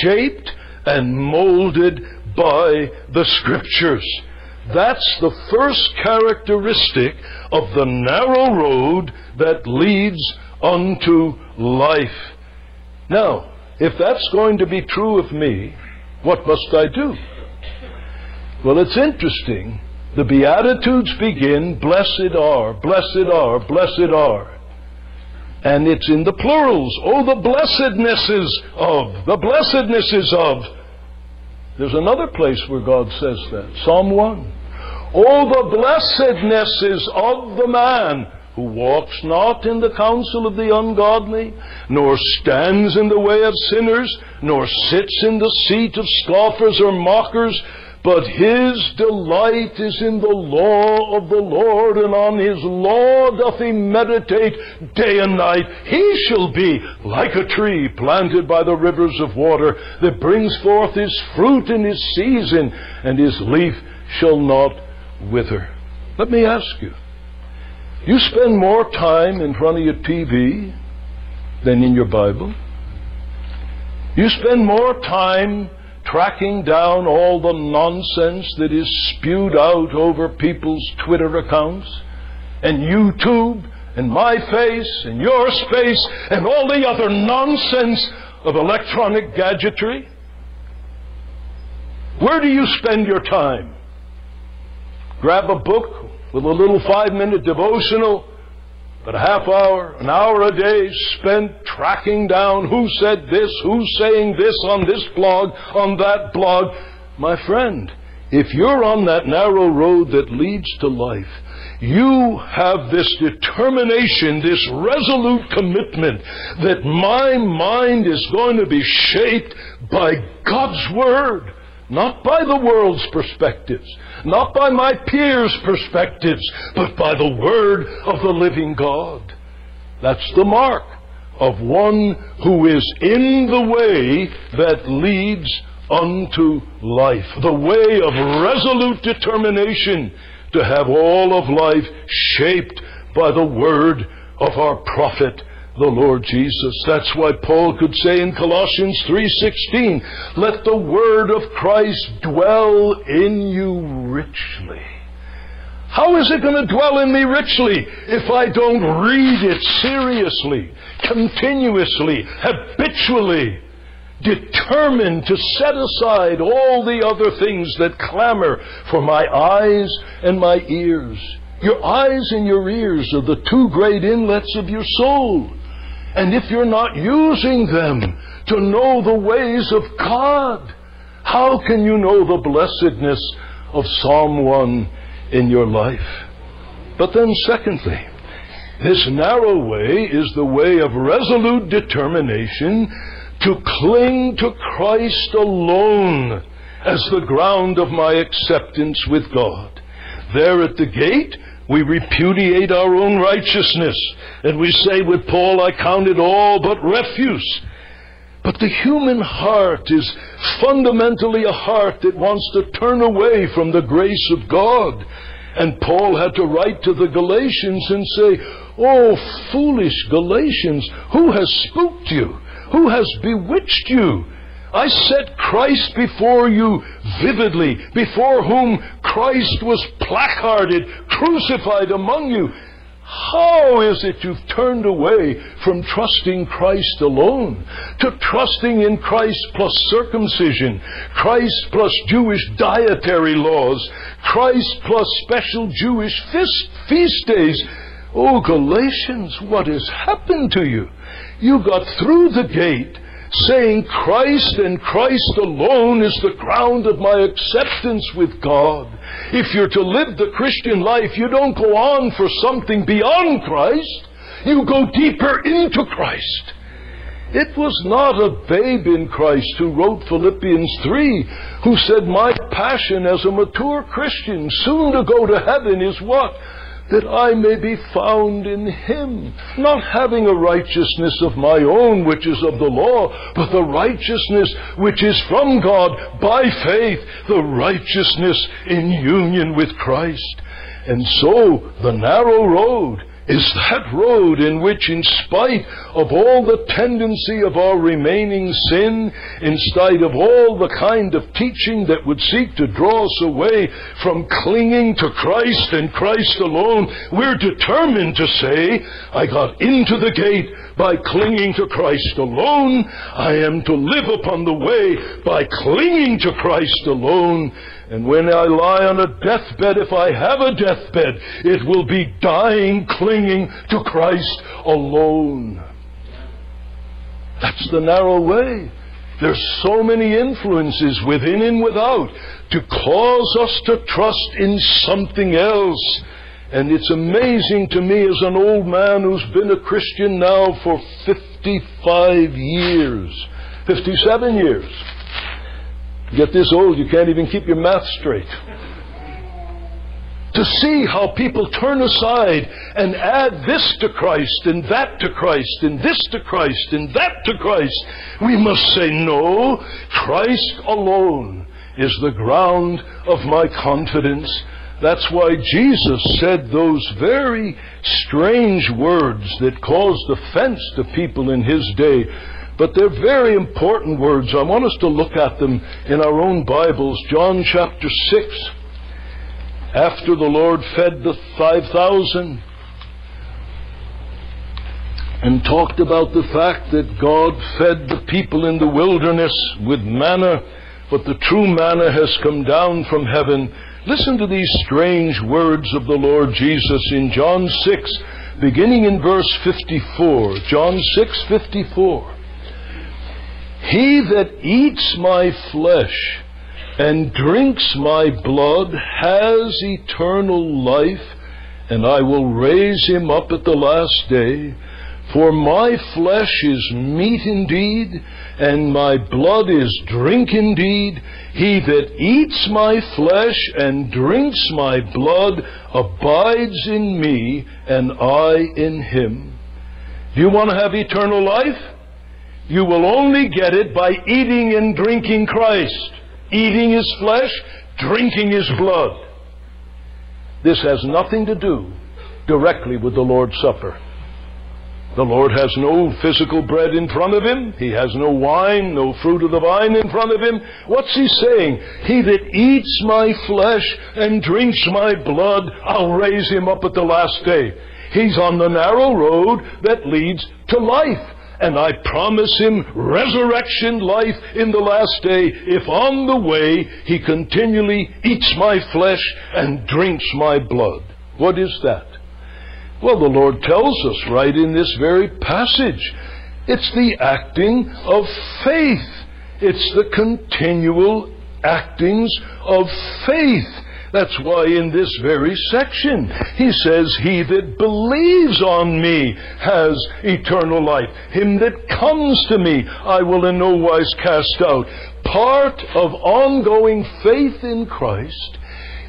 shaped and molded by the Scriptures. That's the first characteristic of the narrow road that leads unto life. Now, if that's going to be true of me, what must I do? Well, it's interesting. The Beatitudes begin, Blessed are, blessed are, blessed are. And it's in the plurals. Oh, the blessednesses of, the blessednesses of. There's another place where God says that. Psalm 1. Oh, the blessednesses of the man who walks not in the counsel of the ungodly, nor stands in the way of sinners, nor sits in the seat of scoffers or mockers, but his delight is in the law of the Lord, and on his law doth he meditate day and night. He shall be like a tree planted by the rivers of water, that brings forth his fruit in his season, and his leaf shall not wither. Let me ask you, you spend more time in front of your TV than in your Bible? You spend more time tracking down all the nonsense that is spewed out over people's Twitter accounts and YouTube and my face and your space and all the other nonsense of electronic gadgetry? Where do you spend your time? Grab a book with a little five minute devotional but a half hour, an hour a day spent tracking down who said this, who's saying this on this blog, on that blog. My friend, if you're on that narrow road that leads to life, you have this determination, this resolute commitment that my mind is going to be shaped by God's Word not by the world's perspectives, not by my peers' perspectives, but by the Word of the living God. That's the mark of one who is in the way that leads unto life. The way of resolute determination to have all of life shaped by the Word of our prophet the Lord Jesus. That's why Paul could say in Colossians 3:16, "Let the word of Christ dwell in you richly." How is it going to dwell in me richly if I don't read it seriously, continuously, habitually, determined to set aside all the other things that clamor for my eyes and my ears? Your eyes and your ears are the two great inlets of your soul. And if you're not using them to know the ways of God, how can you know the blessedness of Psalm 1 in your life? But then, secondly, this narrow way is the way of resolute determination to cling to Christ alone as the ground of my acceptance with God. There at the gate, we repudiate our own righteousness, and we say with Paul, I count it all but refuse. But the human heart is fundamentally a heart that wants to turn away from the grace of God. And Paul had to write to the Galatians and say, Oh, foolish Galatians, who has spooked you? Who has bewitched you? I set Christ before you vividly, before whom Christ was placarded, crucified among you. How is it you've turned away from trusting Christ alone to trusting in Christ plus circumcision, Christ plus Jewish dietary laws, Christ plus special Jewish feast, feast days? Oh, Galatians, what has happened to you? You got through the gate saying Christ and Christ alone is the ground of my acceptance with God. If you're to live the Christian life, you don't go on for something beyond Christ. You go deeper into Christ. It was not a babe in Christ who wrote Philippians 3 who said, My passion as a mature Christian, soon to go to heaven, is what? That I may be found in him, not having a righteousness of my own, which is of the law, but the righteousness which is from God by faith, the righteousness in union with Christ. And so the narrow road is that road in which, in spite of all the tendency of our remaining sin, in spite of all the kind of teaching that would seek to draw us away from clinging to Christ and Christ alone, we're determined to say, I got into the gate by clinging to Christ alone. I am to live upon the way by clinging to Christ alone. And when I lie on a deathbed, if I have a deathbed, it will be dying, clinging to Christ alone. That's the narrow way. There's so many influences within and without to cause us to trust in something else. And it's amazing to me as an old man who's been a Christian now for 55 years, 57 years. Get this old, you can't even keep your math straight to see how people turn aside and add this to Christ and that to Christ and this to Christ and that to Christ. We must say, no, Christ alone is the ground of my confidence. That's why Jesus said those very strange words that caused offense to people in his day. But they're very important words. I want us to look at them in our own Bibles. John chapter 6 after the Lord fed the 5,000 and talked about the fact that God fed the people in the wilderness with manna, but the true manna has come down from heaven. Listen to these strange words of the Lord Jesus in John 6, beginning in verse 54. John 6:54. He that eats my flesh and drinks my blood has eternal life, and I will raise him up at the last day. For my flesh is meat indeed, and my blood is drink indeed. He that eats my flesh and drinks my blood abides in me, and I in him. Do you want to have eternal life? You will only get it by eating and drinking Christ eating his flesh, drinking his blood. This has nothing to do directly with the Lord's Supper. The Lord has no physical bread in front of him. He has no wine, no fruit of the vine in front of him. What's he saying? He that eats my flesh and drinks my blood, I'll raise him up at the last day. He's on the narrow road that leads to life and I promise him resurrection life in the last day if on the way he continually eats my flesh and drinks my blood. What is that? Well, the Lord tells us right in this very passage. It's the acting of faith. It's the continual actings of faith. That's why in this very section he says, He that believes on me has eternal life. Him that comes to me I will in no wise cast out. Part of ongoing faith in Christ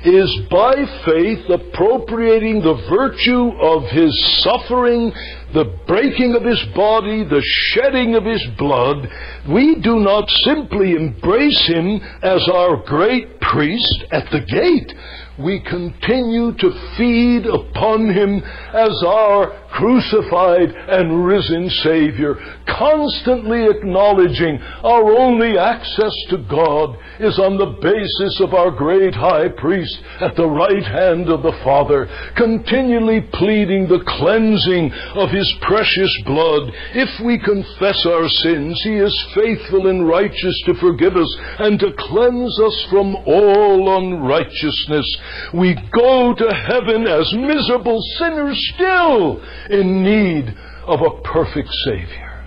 is by faith appropriating the virtue of his suffering, the breaking of his body, the shedding of his blood. We do not simply embrace him as our great priest at the gate we continue to feed upon him as our crucified and risen Savior, constantly acknowledging our only access to God is on the basis of our great high priest at the right hand of the Father, continually pleading the cleansing of his precious blood. If we confess our sins, he is faithful and righteous to forgive us and to cleanse us from all unrighteousness. We go to heaven as miserable sinners still in need of a perfect Savior.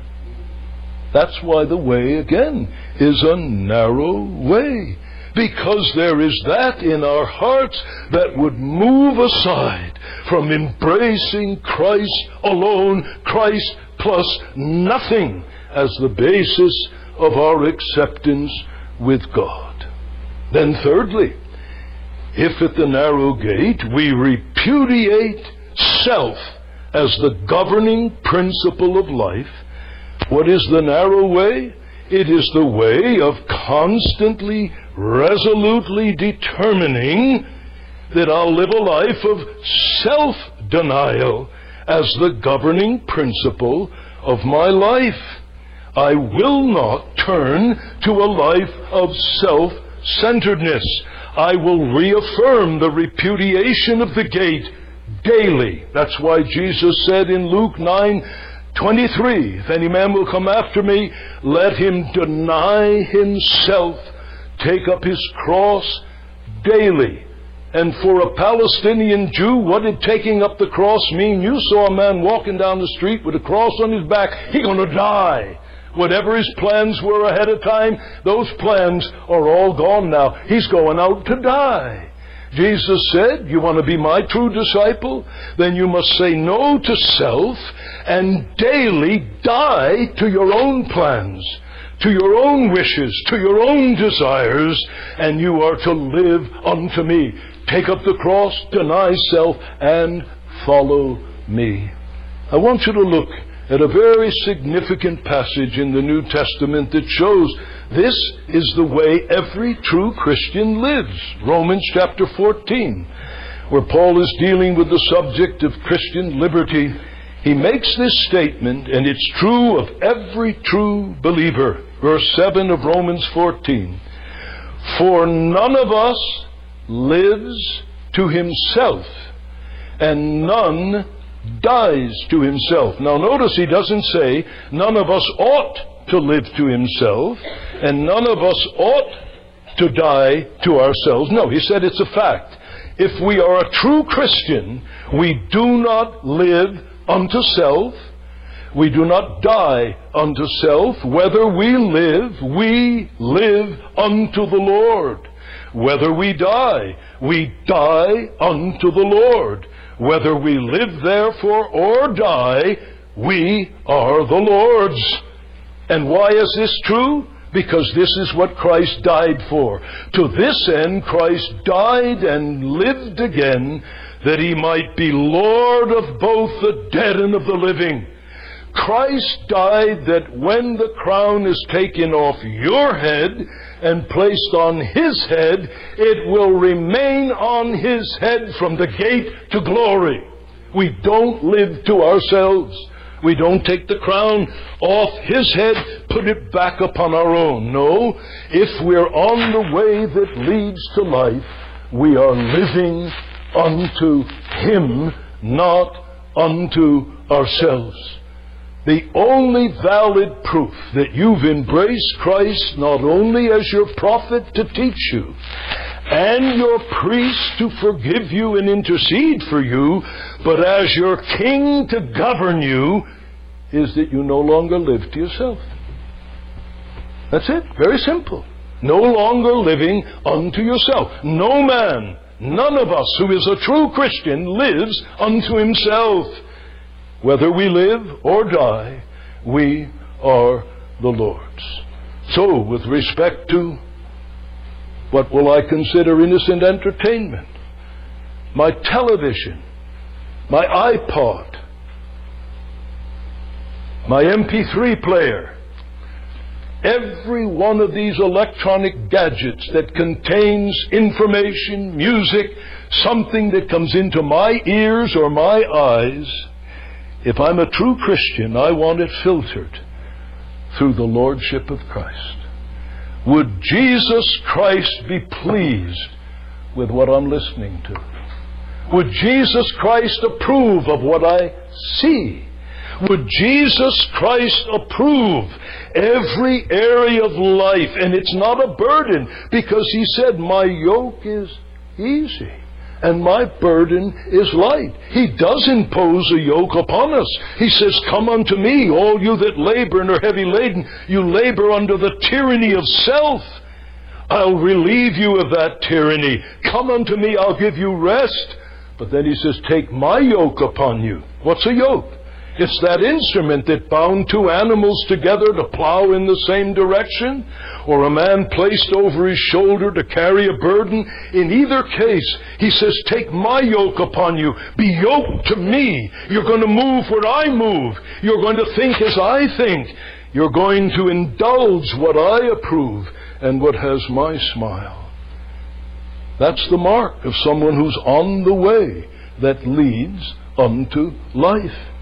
That's why the way, again, is a narrow way. Because there is that in our hearts that would move aside from embracing Christ alone, Christ plus nothing as the basis of our acceptance with God. Then, thirdly, if at the narrow gate we repudiate self as the governing principle of life, what is the narrow way? It is the way of constantly, resolutely determining that I'll live a life of self denial as the governing principle of my life. I will not turn to a life of self centeredness. I will reaffirm the repudiation of the gate daily. That's why Jesus said in Luke 9 23, If any man will come after me, let him deny himself, take up his cross daily. And for a Palestinian Jew, what did taking up the cross mean? You saw a man walking down the street with a cross on his back. He's going to die. Whatever his plans were ahead of time, those plans are all gone now. He's going out to die. Jesus said, You want to be my true disciple? Then you must say no to self and daily die to your own plans, to your own wishes, to your own desires, and you are to live unto me. Take up the cross, deny self, and follow me. I want you to look at a very significant passage in the New Testament that shows this is the way every true Christian lives. Romans chapter 14, where Paul is dealing with the subject of Christian liberty. He makes this statement, and it's true of every true believer. Verse 7 of Romans 14. For none of us lives to himself, and none dies to himself. Now notice he doesn't say none of us ought to live to himself, and none of us ought to die to ourselves. No, he said it's a fact. If we are a true Christian, we do not live unto self, we do not die unto self. Whether we live, we live unto the Lord. Whether we die, we die unto the Lord. Whether we live therefore or die, we are the Lord's. And why is this true? Because this is what Christ died for. To this end, Christ died and lived again that he might be Lord of both the dead and of the living. Christ died that when the crown is taken off your head and placed on his head, it will remain on his head from the gate to glory. We don't live to ourselves. We don't take the crown off his head, put it back upon our own. No, if we're on the way that leads to life, we are living unto him, not unto ourselves. The only valid proof that you've embraced Christ not only as your prophet to teach you and your priest to forgive you and intercede for you, but as your king to govern you, is that you no longer live to yourself. That's it. Very simple. No longer living unto yourself. No man, none of us who is a true Christian lives unto himself. Whether we live or die, we are the Lord's. So, with respect to what will I consider innocent entertainment, my television, my iPod, my MP3 player, every one of these electronic gadgets that contains information, music, something that comes into my ears or my eyes, if I'm a true Christian, I want it filtered through the Lordship of Christ. Would Jesus Christ be pleased with what I'm listening to? Would Jesus Christ approve of what I see? Would Jesus Christ approve every area of life? And it's not a burden because He said, My yoke is easy and my burden is light. He does impose a yoke upon us. He says, Come unto me, all you that labor and are heavy laden. You labor under the tyranny of self. I'll relieve you of that tyranny. Come unto me, I'll give you rest. But then he says, Take my yoke upon you. What's a yoke? It's that instrument that bound two animals together to plow in the same direction, or a man placed over his shoulder to carry a burden. In either case, he says, Take my yoke upon you. Be yoked to me. You're going to move where I move. You're going to think as I think. You're going to indulge what I approve and what has my smile. That's the mark of someone who's on the way that leads unto life.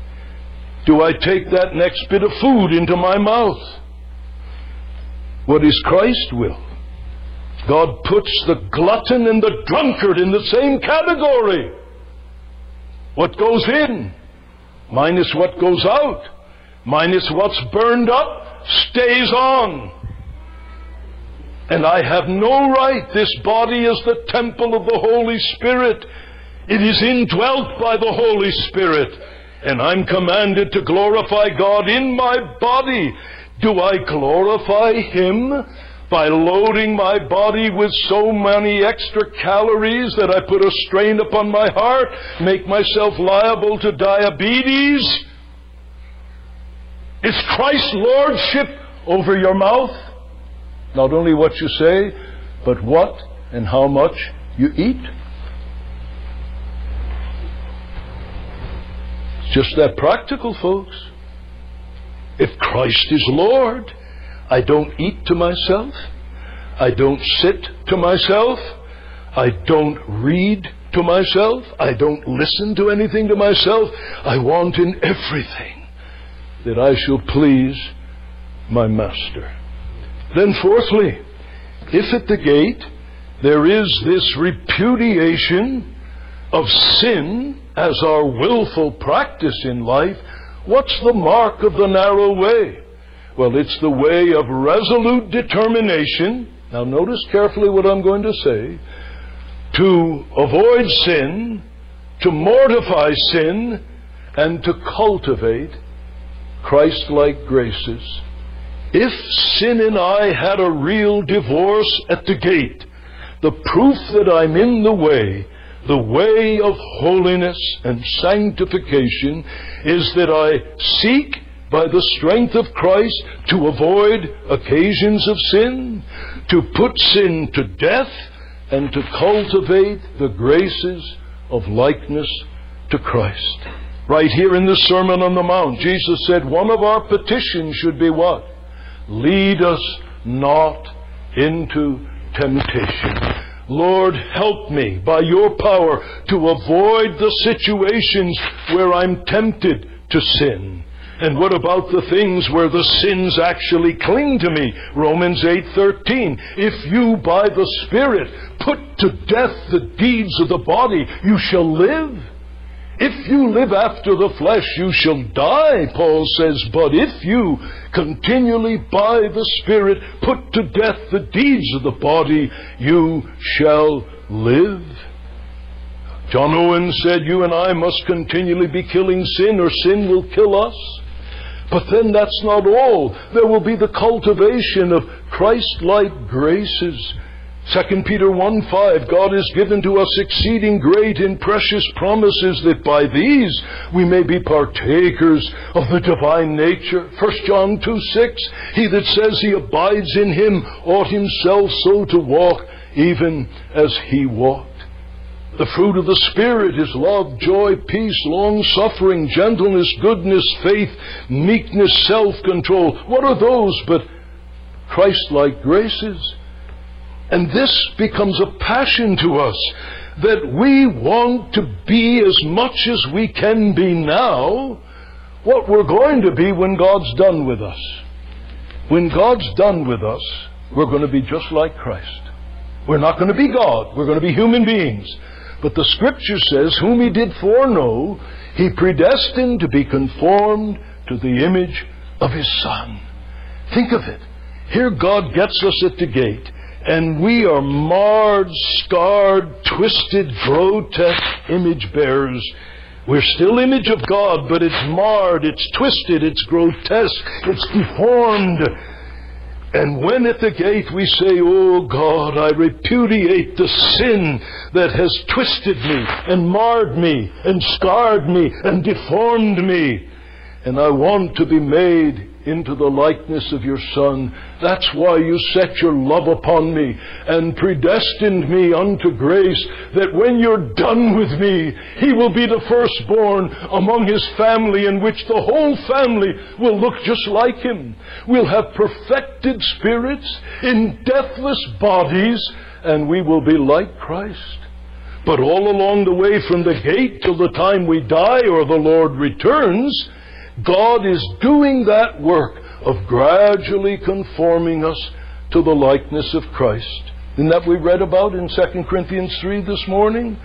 Do I take that next bit of food into my mouth? What is Christ will? God puts the glutton and the drunkard in the same category. What goes in minus what goes out, minus what's burned up, stays on. And I have no right. This body is the temple of the Holy Spirit. It is indwelt by the Holy Spirit. And I'm commanded to glorify God in my body. Do I glorify Him by loading my body with so many extra calories that I put a strain upon my heart, make myself liable to diabetes? Is Christ's Lordship over your mouth? Not only what you say, but what and how much you eat. Just that practical, folks. If Christ is Lord, I don't eat to myself. I don't sit to myself. I don't read to myself. I don't listen to anything to myself. I want in everything that I shall please my Master. Then, fourthly, if at the gate there is this repudiation of sin as our willful practice in life, what's the mark of the narrow way? Well, it's the way of resolute determination. Now, notice carefully what I'm going to say. To avoid sin, to mortify sin, and to cultivate Christ like graces. If sin and I had a real divorce at the gate, the proof that I'm in the way, the way of holiness and sanctification, is that I seek by the strength of Christ to avoid occasions of sin, to put sin to death, and to cultivate the graces of likeness to Christ. Right here in the Sermon on the Mount, Jesus said one of our petitions should be what? Lead us not into temptation. Lord, help me by your power to avoid the situations where I'm tempted to sin. And what about the things where the sins actually cling to me? Romans 8:13. If you by the Spirit put to death the deeds of the body, you shall live. If you live after the flesh, you shall die, Paul says. But if you continually by the Spirit put to death the deeds of the body, you shall live. John Owen said, You and I must continually be killing sin, or sin will kill us. But then that's not all. There will be the cultivation of Christ like graces. 2 Peter 1 5, God has given to us exceeding great and precious promises that by these we may be partakers of the divine nature. 1 John 2 6, He that says he abides in him ought himself so to walk even as he walked. The fruit of the Spirit is love, joy, peace, long suffering, gentleness, goodness, faith, meekness, self control. What are those but Christ like graces? And this becomes a passion to us that we want to be as much as we can be now what we're going to be when God's done with us. When God's done with us, we're going to be just like Christ. We're not going to be God. We're going to be human beings. But the scripture says, whom he did foreknow, he predestined to be conformed to the image of his Son. Think of it. Here God gets us at the gate, and we are marred, scarred, twisted, grotesque image bearers. We're still image of God, but it's marred, it's twisted, it's grotesque, it's deformed. And when at the gate we say, Oh God, I repudiate the sin that has twisted me and marred me and scarred me and deformed me, and I want to be made into the likeness of your Son. That's why you set your love upon me and predestined me unto grace, that when you're done with me, he will be the firstborn among his family, in which the whole family will look just like him. We'll have perfected spirits in deathless bodies, and we will be like Christ. But all along the way from the gate till the time we die or the Lord returns, God is doing that work of gradually conforming us to the likeness of Christ. Isn't that we read about in 2 Corinthians 3 this morning?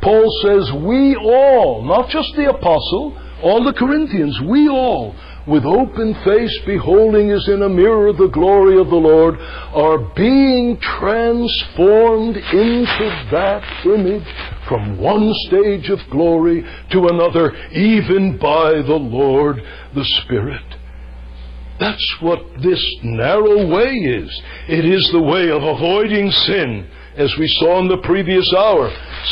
Paul says, We all, not just the apostle, all the Corinthians, we all with open face beholding as in a mirror the glory of the Lord, are being transformed into that image from one stage of glory to another, even by the Lord the Spirit. That's what this narrow way is. It is the way of avoiding sin, as we saw in the previous hour.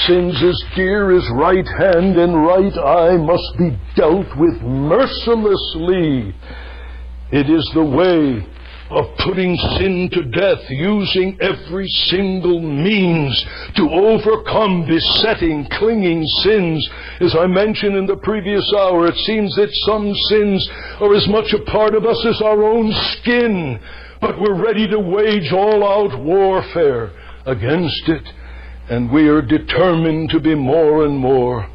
Sin's as dear as right hand and right eye must be dealt with mercilessly. It is the way of putting sin to death, using every single means to overcome besetting, clinging sins. As I mentioned in the previous hour, it seems that some sins are as much a part of us as our own skin, but we're ready to wage all out warfare against it, and we are determined to be more and more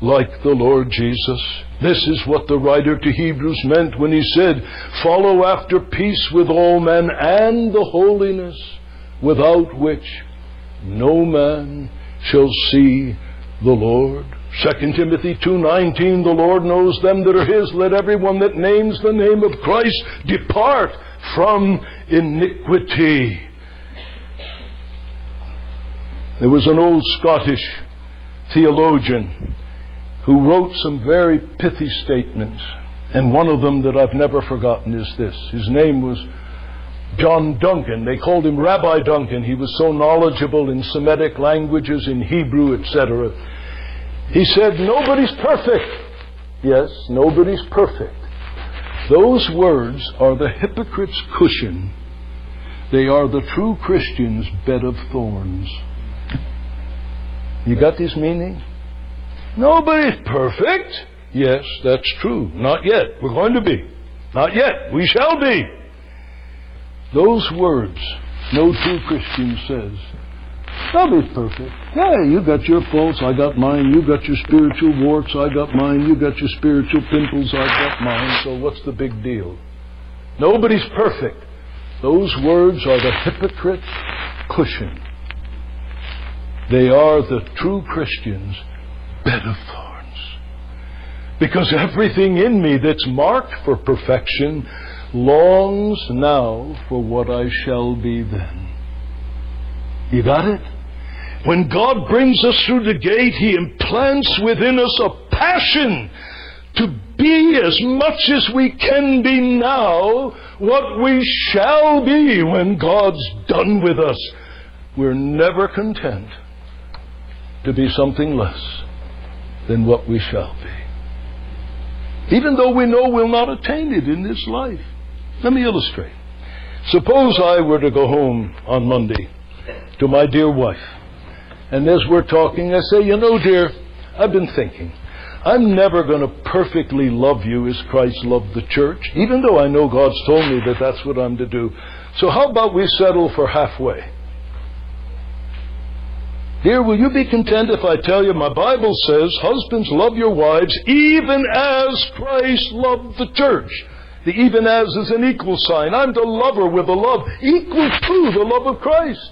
like the Lord Jesus. This is what the writer to Hebrews meant when he said, Follow after peace with all men and the holiness without which no man shall see the Lord. 2 Timothy 2:19 The Lord knows them that are his let everyone that names the name of Christ depart from iniquity. There was an old Scottish theologian who wrote some very pithy statements. And one of them that I've never forgotten is this. His name was John Duncan. They called him Rabbi Duncan. He was so knowledgeable in Semitic languages, in Hebrew, etc. He said, Nobody's perfect. Yes, nobody's perfect. Those words are the hypocrite's cushion. They are the true Christian's bed of thorns. You got this meaning? Nobody's perfect. Yes, that's true. Not yet. We're going to be. Not yet. We shall be. Those words, no true Christian says, Nobody's perfect. Yeah, you got your faults, I got mine. You got your spiritual warts, I got mine. You got your spiritual pimples, I got mine. So what's the big deal? Nobody's perfect. Those words are the hypocrite's cushion. They are the true Christian's bed of thorns. Because everything in me that's marked for perfection longs now for what I shall be then. You got it? When God brings us through the gate, He implants within us a passion to be as much as we can be now what we shall be when God's done with us. We're never content to be something less than what we shall be. Even though we know we'll not attain it in this life. Let me illustrate. Suppose I were to go home on Monday to my dear wife, and as we're talking, I say, You know, dear, I've been thinking. I'm never going to perfectly love you as Christ loved the church, even though I know God's told me that that's what I'm to do. So how about we settle for halfway? Dear, will you be content if I tell you my Bible says, Husbands, love your wives even as Christ loved the church. The even as is an equal sign. I'm the lover with a love equal to the love of Christ.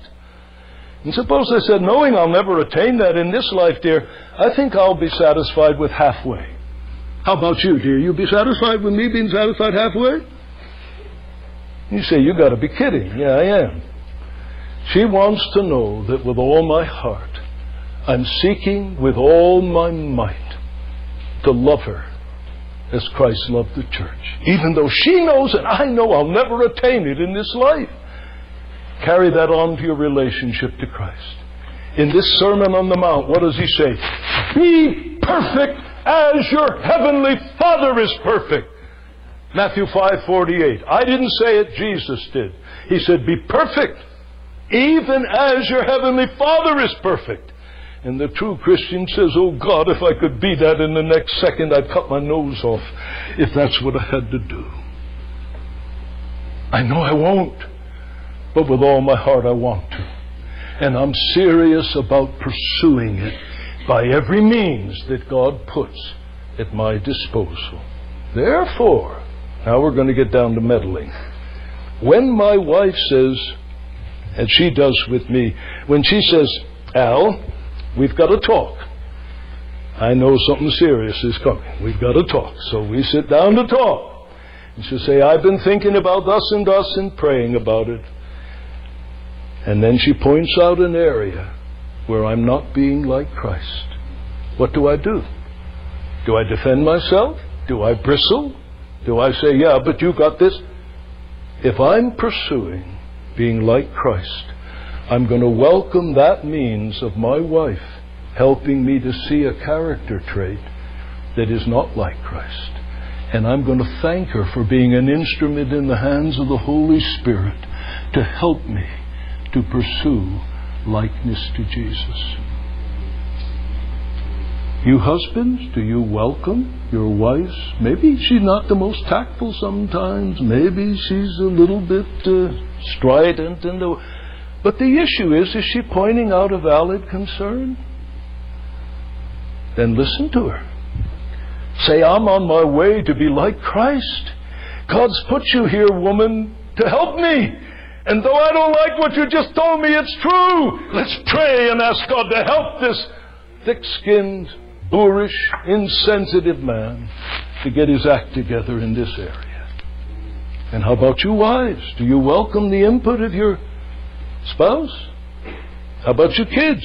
And suppose I said, knowing I'll never attain that in this life, dear, I think I'll be satisfied with halfway. How about you, dear? You be satisfied with me being satisfied halfway? You say, you gotta be kidding. Yeah, I am. She wants to know that with all my heart, I'm seeking with all my might to love her as Christ loved the church. Even though she knows and I know I'll never attain it in this life. Carry that on to your relationship to Christ. In this Sermon on the Mount, what does he say? Be perfect as your heavenly Father is perfect. Matthew 5:48. I didn't say it, Jesus did. He said, "Be perfect even as your heavenly Father is perfect. And the true Christian says, Oh God, if I could be that in the next second, I'd cut my nose off if that's what I had to do. I know I won't, but with all my heart I want to. And I'm serious about pursuing it by every means that God puts at my disposal. Therefore, now we're going to get down to meddling. When my wife says, and she does with me. When she says, Al, we've got to talk. I know something serious is coming. We've got to talk. So we sit down to talk. And she'll say, I've been thinking about thus and thus and praying about it. And then she points out an area where I'm not being like Christ. What do I do? Do I defend myself? Do I bristle? Do I say, yeah, but you got this? If I'm pursuing being like Christ, I'm going to welcome that means of my wife helping me to see a character trait that is not like Christ. And I'm going to thank her for being an instrument in the hands of the Holy Spirit to help me to pursue likeness to Jesus. You husbands, do you welcome your wives? Maybe she's not the most tactful sometimes. Maybe she's a little bit uh, strident. And the, but the issue is, is she pointing out a valid concern? Then listen to her. Say, I'm on my way to be like Christ. God's put you here, woman, to help me. And though I don't like what you just told me, it's true. Let's pray and ask God to help this thick skinned, boorish, insensitive man to get his act together in this area. And how about you wives? Do you welcome the input of your spouse? How about your kids?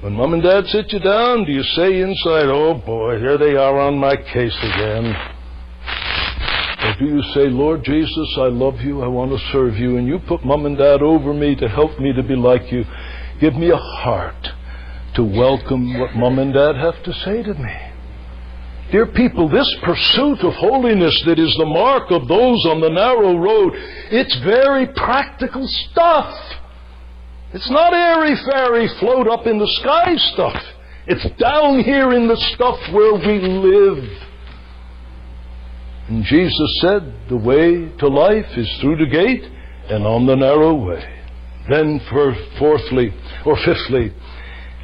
When mom and dad sit you down, do you say inside, oh boy, here they are on my case again? Or do you say, Lord Jesus, I love you, I want to serve you, and you put mom and dad over me to help me to be like you? Give me a heart to welcome what mom and dad have to say to me. Dear people, this pursuit of holiness that is the mark of those on the narrow road, it's very practical stuff. It's not airy fairy float up in the sky stuff. It's down here in the stuff where we live. And Jesus said, the way to life is through the gate and on the narrow way. Then for fourthly, or fifthly,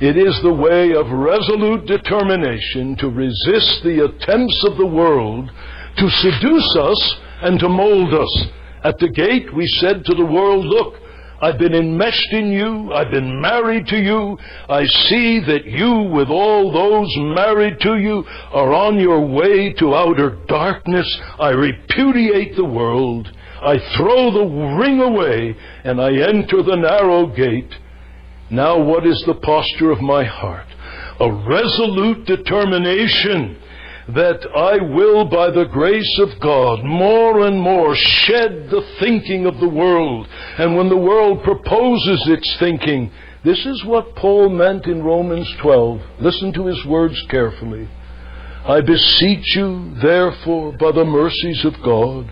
it is the way of resolute determination to resist the attempts of the world to seduce us and to mold us. At the gate we said to the world, look, I've been enmeshed in you. I've been married to you. I see that you, with all those married to you, are on your way to outer darkness. I repudiate the world. I throw the ring away and I enter the narrow gate. Now what is the posture of my heart? A resolute determination that I will, by the grace of God, more and more shed the thinking of the world. And when the world proposes its thinking, this is what Paul meant in Romans 12. Listen to his words carefully. I beseech you, therefore, by the mercies of God,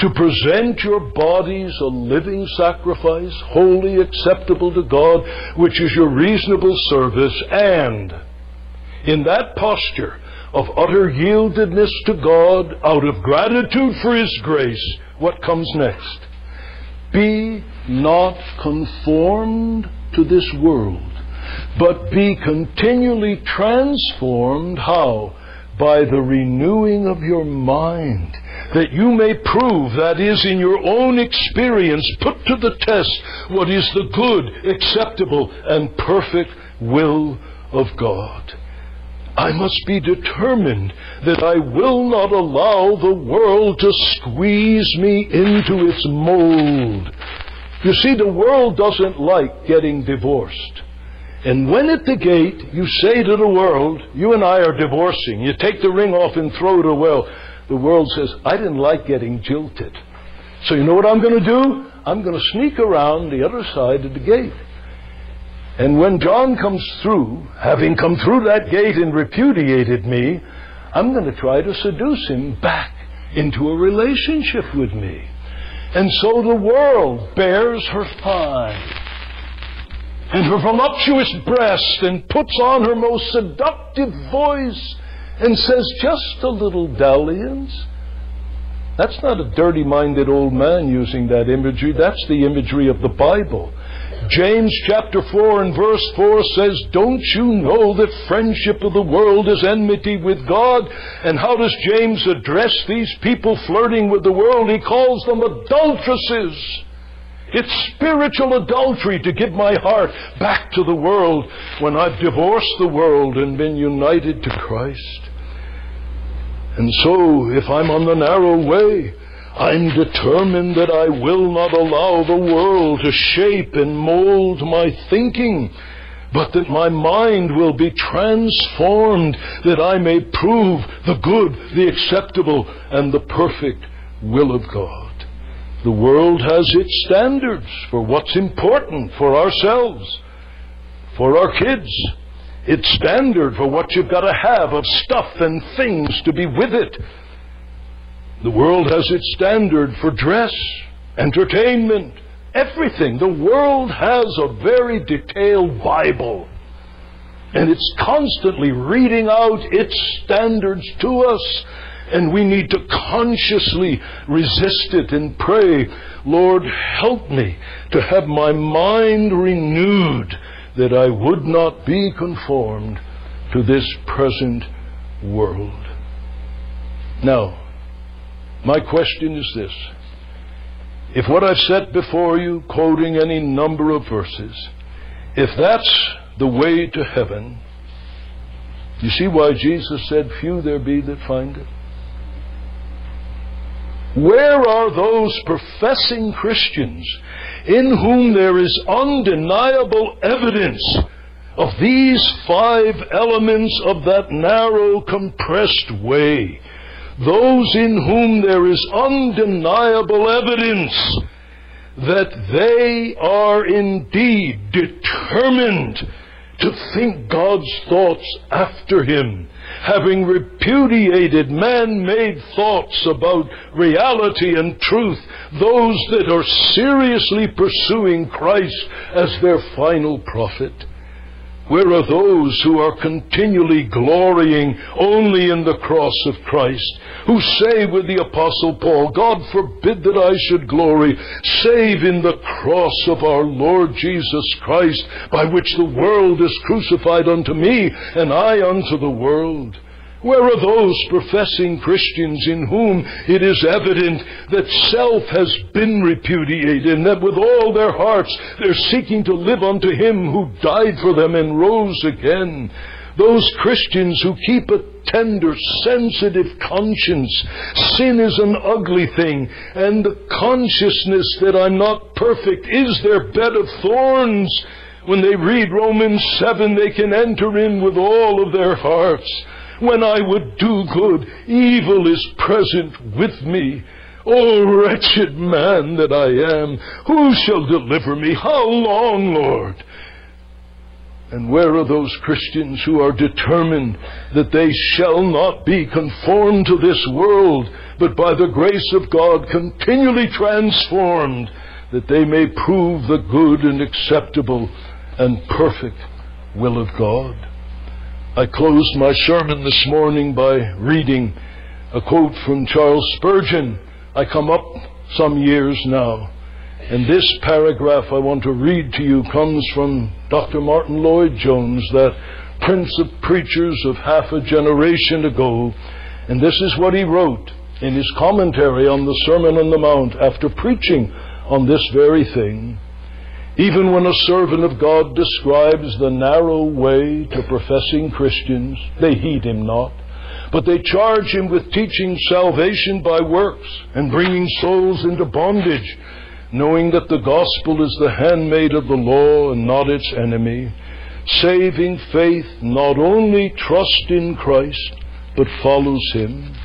to present your bodies a living sacrifice, wholly acceptable to God, which is your reasonable service, and in that posture, of utter yieldedness to God out of gratitude for His grace, what comes next? Be not conformed to this world, but be continually transformed. How? By the renewing of your mind, that you may prove, that is, in your own experience, put to the test what is the good, acceptable, and perfect will of God. I must be determined that I will not allow the world to squeeze me into its mold. You see, the world doesn't like getting divorced. And when at the gate you say to the world, you and I are divorcing, you take the ring off and throw it away, the world says, I didn't like getting jilted. So you know what I'm going to do? I'm going to sneak around the other side of the gate. And when John comes through, having come through that gate and repudiated me, I'm going to try to seduce him back into a relationship with me. And so the world bears her thigh and her voluptuous breast and puts on her most seductive voice and says, just a little dalliance. That's not a dirty minded old man using that imagery. That's the imagery of the Bible. James chapter 4 and verse 4 says, Don't you know that friendship of the world is enmity with God? And how does James address these people flirting with the world? He calls them adulteresses. It's spiritual adultery to give my heart back to the world when I've divorced the world and been united to Christ. And so, if I'm on the narrow way, I'm determined that I will not allow the world to shape and mold my thinking, but that my mind will be transformed, that I may prove the good, the acceptable, and the perfect will of God. The world has its standards for what's important for ourselves, for our kids, its standard for what you've got to have of stuff and things to be with it. The world has its standard for dress, entertainment, everything. The world has a very detailed Bible. And it's constantly reading out its standards to us. And we need to consciously resist it and pray, Lord, help me to have my mind renewed that I would not be conformed to this present world. Now, my question is this. If what I've set before you, quoting any number of verses, if that's the way to heaven, you see why Jesus said, Few there be that find it? Where are those professing Christians in whom there is undeniable evidence of these five elements of that narrow, compressed way? Those in whom there is undeniable evidence that they are indeed determined to think God's thoughts after Him having repudiated man-made thoughts about reality and truth, those that are seriously pursuing Christ as their final prophet? Where are those who are continually glorying only in the cross of Christ, who say with the Apostle Paul, God forbid that I should glory, save in the cross of our Lord Jesus Christ, by which the world is crucified unto me, and I unto the world? Where are those professing Christians in whom it is evident that self has been repudiated and that with all their hearts they're seeking to live unto Him who died for them and rose again? Those Christians who keep a tender, sensitive conscience. Sin is an ugly thing, and the consciousness that I'm not perfect is their bed of thorns. When they read Romans 7, they can enter in with all of their hearts. When I would do good, evil is present with me. O wretched man that I am, who shall deliver me? How long, Lord? And where are those Christians who are determined that they shall not be conformed to this world, but by the grace of God continually transformed, that they may prove the good and acceptable and perfect will of God? I closed my sermon this morning by reading a quote from Charles Spurgeon. I come up some years now. And this paragraph I want to read to you comes from Dr. Martyn Lloyd-Jones, that prince of preachers of half a generation ago. And this is what he wrote in his commentary on the Sermon on the Mount after preaching on this very thing. Even when a servant of God describes the narrow way to professing Christians, they heed him not. But they charge him with teaching salvation by works and bringing souls into bondage, knowing that the gospel is the handmaid of the law and not its enemy. Saving faith not only trusts in Christ, but follows him.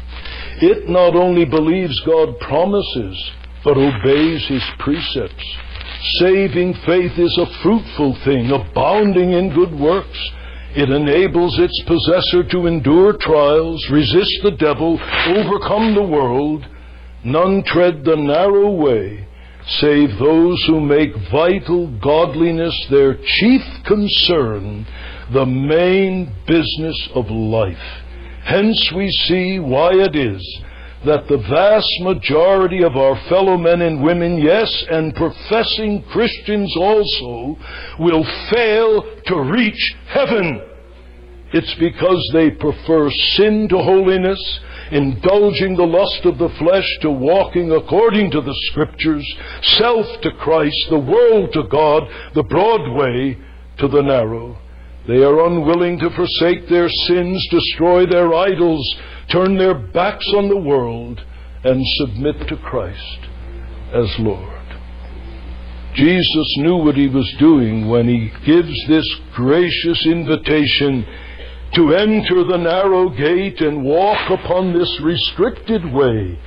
It not only believes God promises, but obeys his precepts. Saving faith is a fruitful thing, abounding in good works. It enables its possessor to endure trials, resist the devil, overcome the world. None tread the narrow way, save those who make vital godliness their chief concern, the main business of life. Hence we see why it is that the vast majority of our fellow men and women, yes, and professing Christians also, will fail to reach heaven. It's because they prefer sin to holiness, indulging the lust of the flesh to walking according to the Scriptures, self to Christ, the world to God, the broad way to the narrow. They are unwilling to forsake their sins, destroy their idols, turn their backs on the world, and submit to Christ as Lord. Jesus knew what he was doing when he gives this gracious invitation to enter the narrow gate and walk upon this restricted way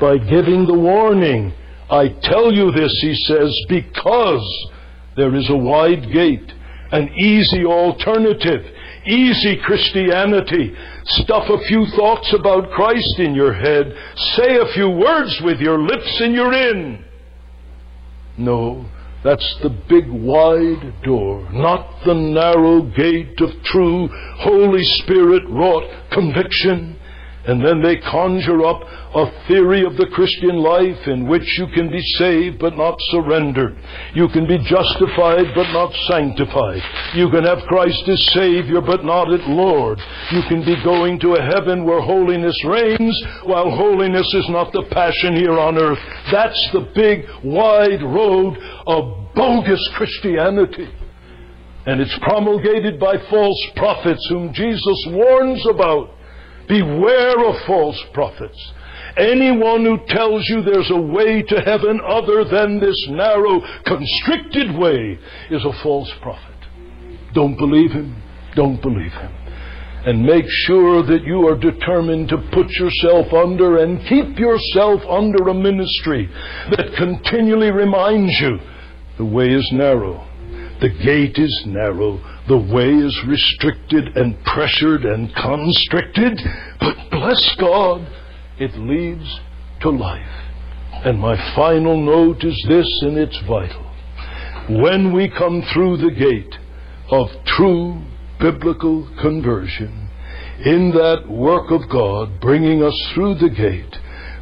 by giving the warning. I tell you this, he says, because there is a wide gate, an easy alternative, easy Christianity. Stuff a few thoughts about Christ in your head, say a few words with your lips, and you're in. No, that's the big wide door, not the narrow gate of true Holy Spirit wrought conviction. And then they conjure up a theory of the Christian life in which you can be saved but not surrendered. You can be justified but not sanctified. You can have Christ as Savior but not as Lord. You can be going to a heaven where holiness reigns while holiness is not the passion here on earth. That's the big wide road of bogus Christianity. And it's promulgated by false prophets whom Jesus warns about. Beware of false prophets. Anyone who tells you there's a way to heaven other than this narrow, constricted way is a false prophet. Don't believe him. Don't believe him. And make sure that you are determined to put yourself under and keep yourself under a ministry that continually reminds you the way is narrow. The gate is narrow. The way is restricted and pressured and constricted. But bless God, it leads to life. And my final note is this, and it's vital. When we come through the gate of true biblical conversion, in that work of God bringing us through the gate,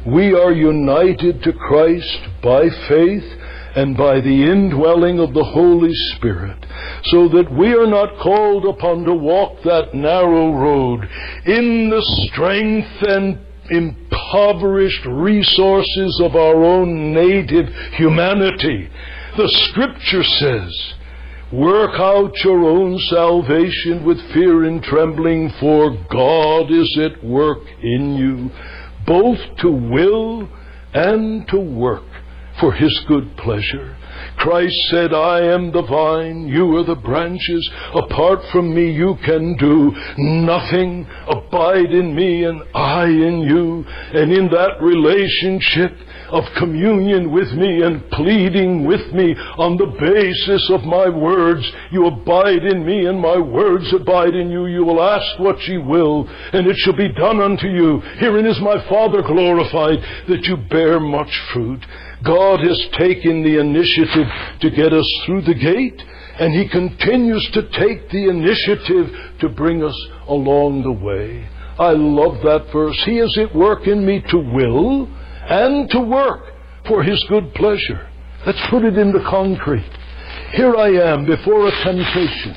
we are united to Christ by faith and by the indwelling of the Holy Spirit, so that we are not called upon to walk that narrow road in the strength and impoverished resources of our own native humanity. The Scripture says, Work out your own salvation with fear and trembling, for God is at work in you, both to will and to work for his good pleasure. Christ said, I am the vine, you are the branches. Apart from me you can do nothing. Abide in me and I in you. And in that relationship of communion with me and pleading with me on the basis of my words, you abide in me and my words abide in you. You will ask what ye will and it shall be done unto you. Herein is my Father glorified that you bear much fruit. God has taken the initiative to get us through the gate, and He continues to take the initiative to bring us along the way. I love that verse. He is at work in me to will and to work for His good pleasure. Let's put it into concrete. Here I am before a temptation,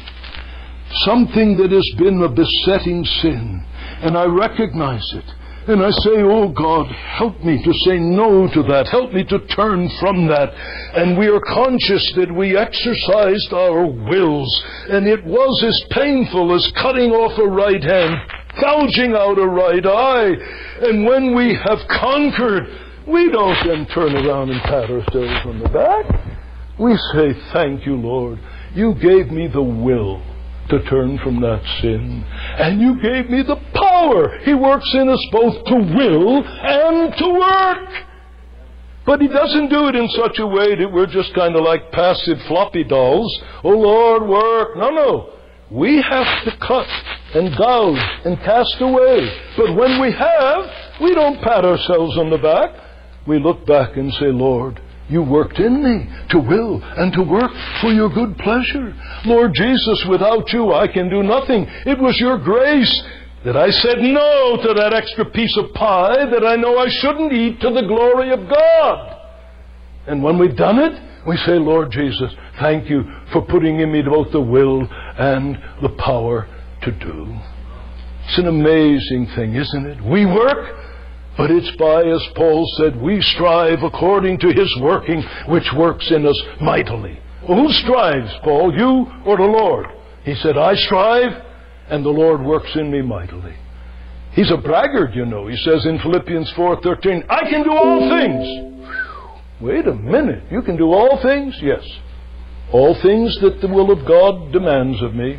something that has been a besetting sin, and I recognize it. And I say, Oh God, help me to say no to that. Help me to turn from that. And we are conscious that we exercised our wills. And it was as painful as cutting off a right hand, gouging out a right eye. And when we have conquered, we don't then turn around and pat ourselves on the back. We say, Thank you, Lord. You gave me the will to turn from that sin. And you gave me the power. He works in us both to will and to work. But He doesn't do it in such a way that we're just kind of like passive floppy dolls. Oh Lord, work. No, no. We have to cut and gouge and cast away. But when we have, we don't pat ourselves on the back. We look back and say, Lord, you worked in me to will and to work for your good pleasure. Lord Jesus, without you I can do nothing. It was your grace that I said no to that extra piece of pie that I know I shouldn't eat to the glory of God. And when we've done it, we say, Lord Jesus, thank you for putting in me both the will and the power to do. It's an amazing thing, isn't it? We work but it's by, as Paul said, we strive according to his working, which works in us mightily. Well, who strives, Paul? You or the Lord? He said, I strive, and the Lord works in me mightily. He's a braggart, you know. He says in Philippians 4:13, "I can do all things." Wait a minute. You can do all things? Yes. All things that the will of God demands of me.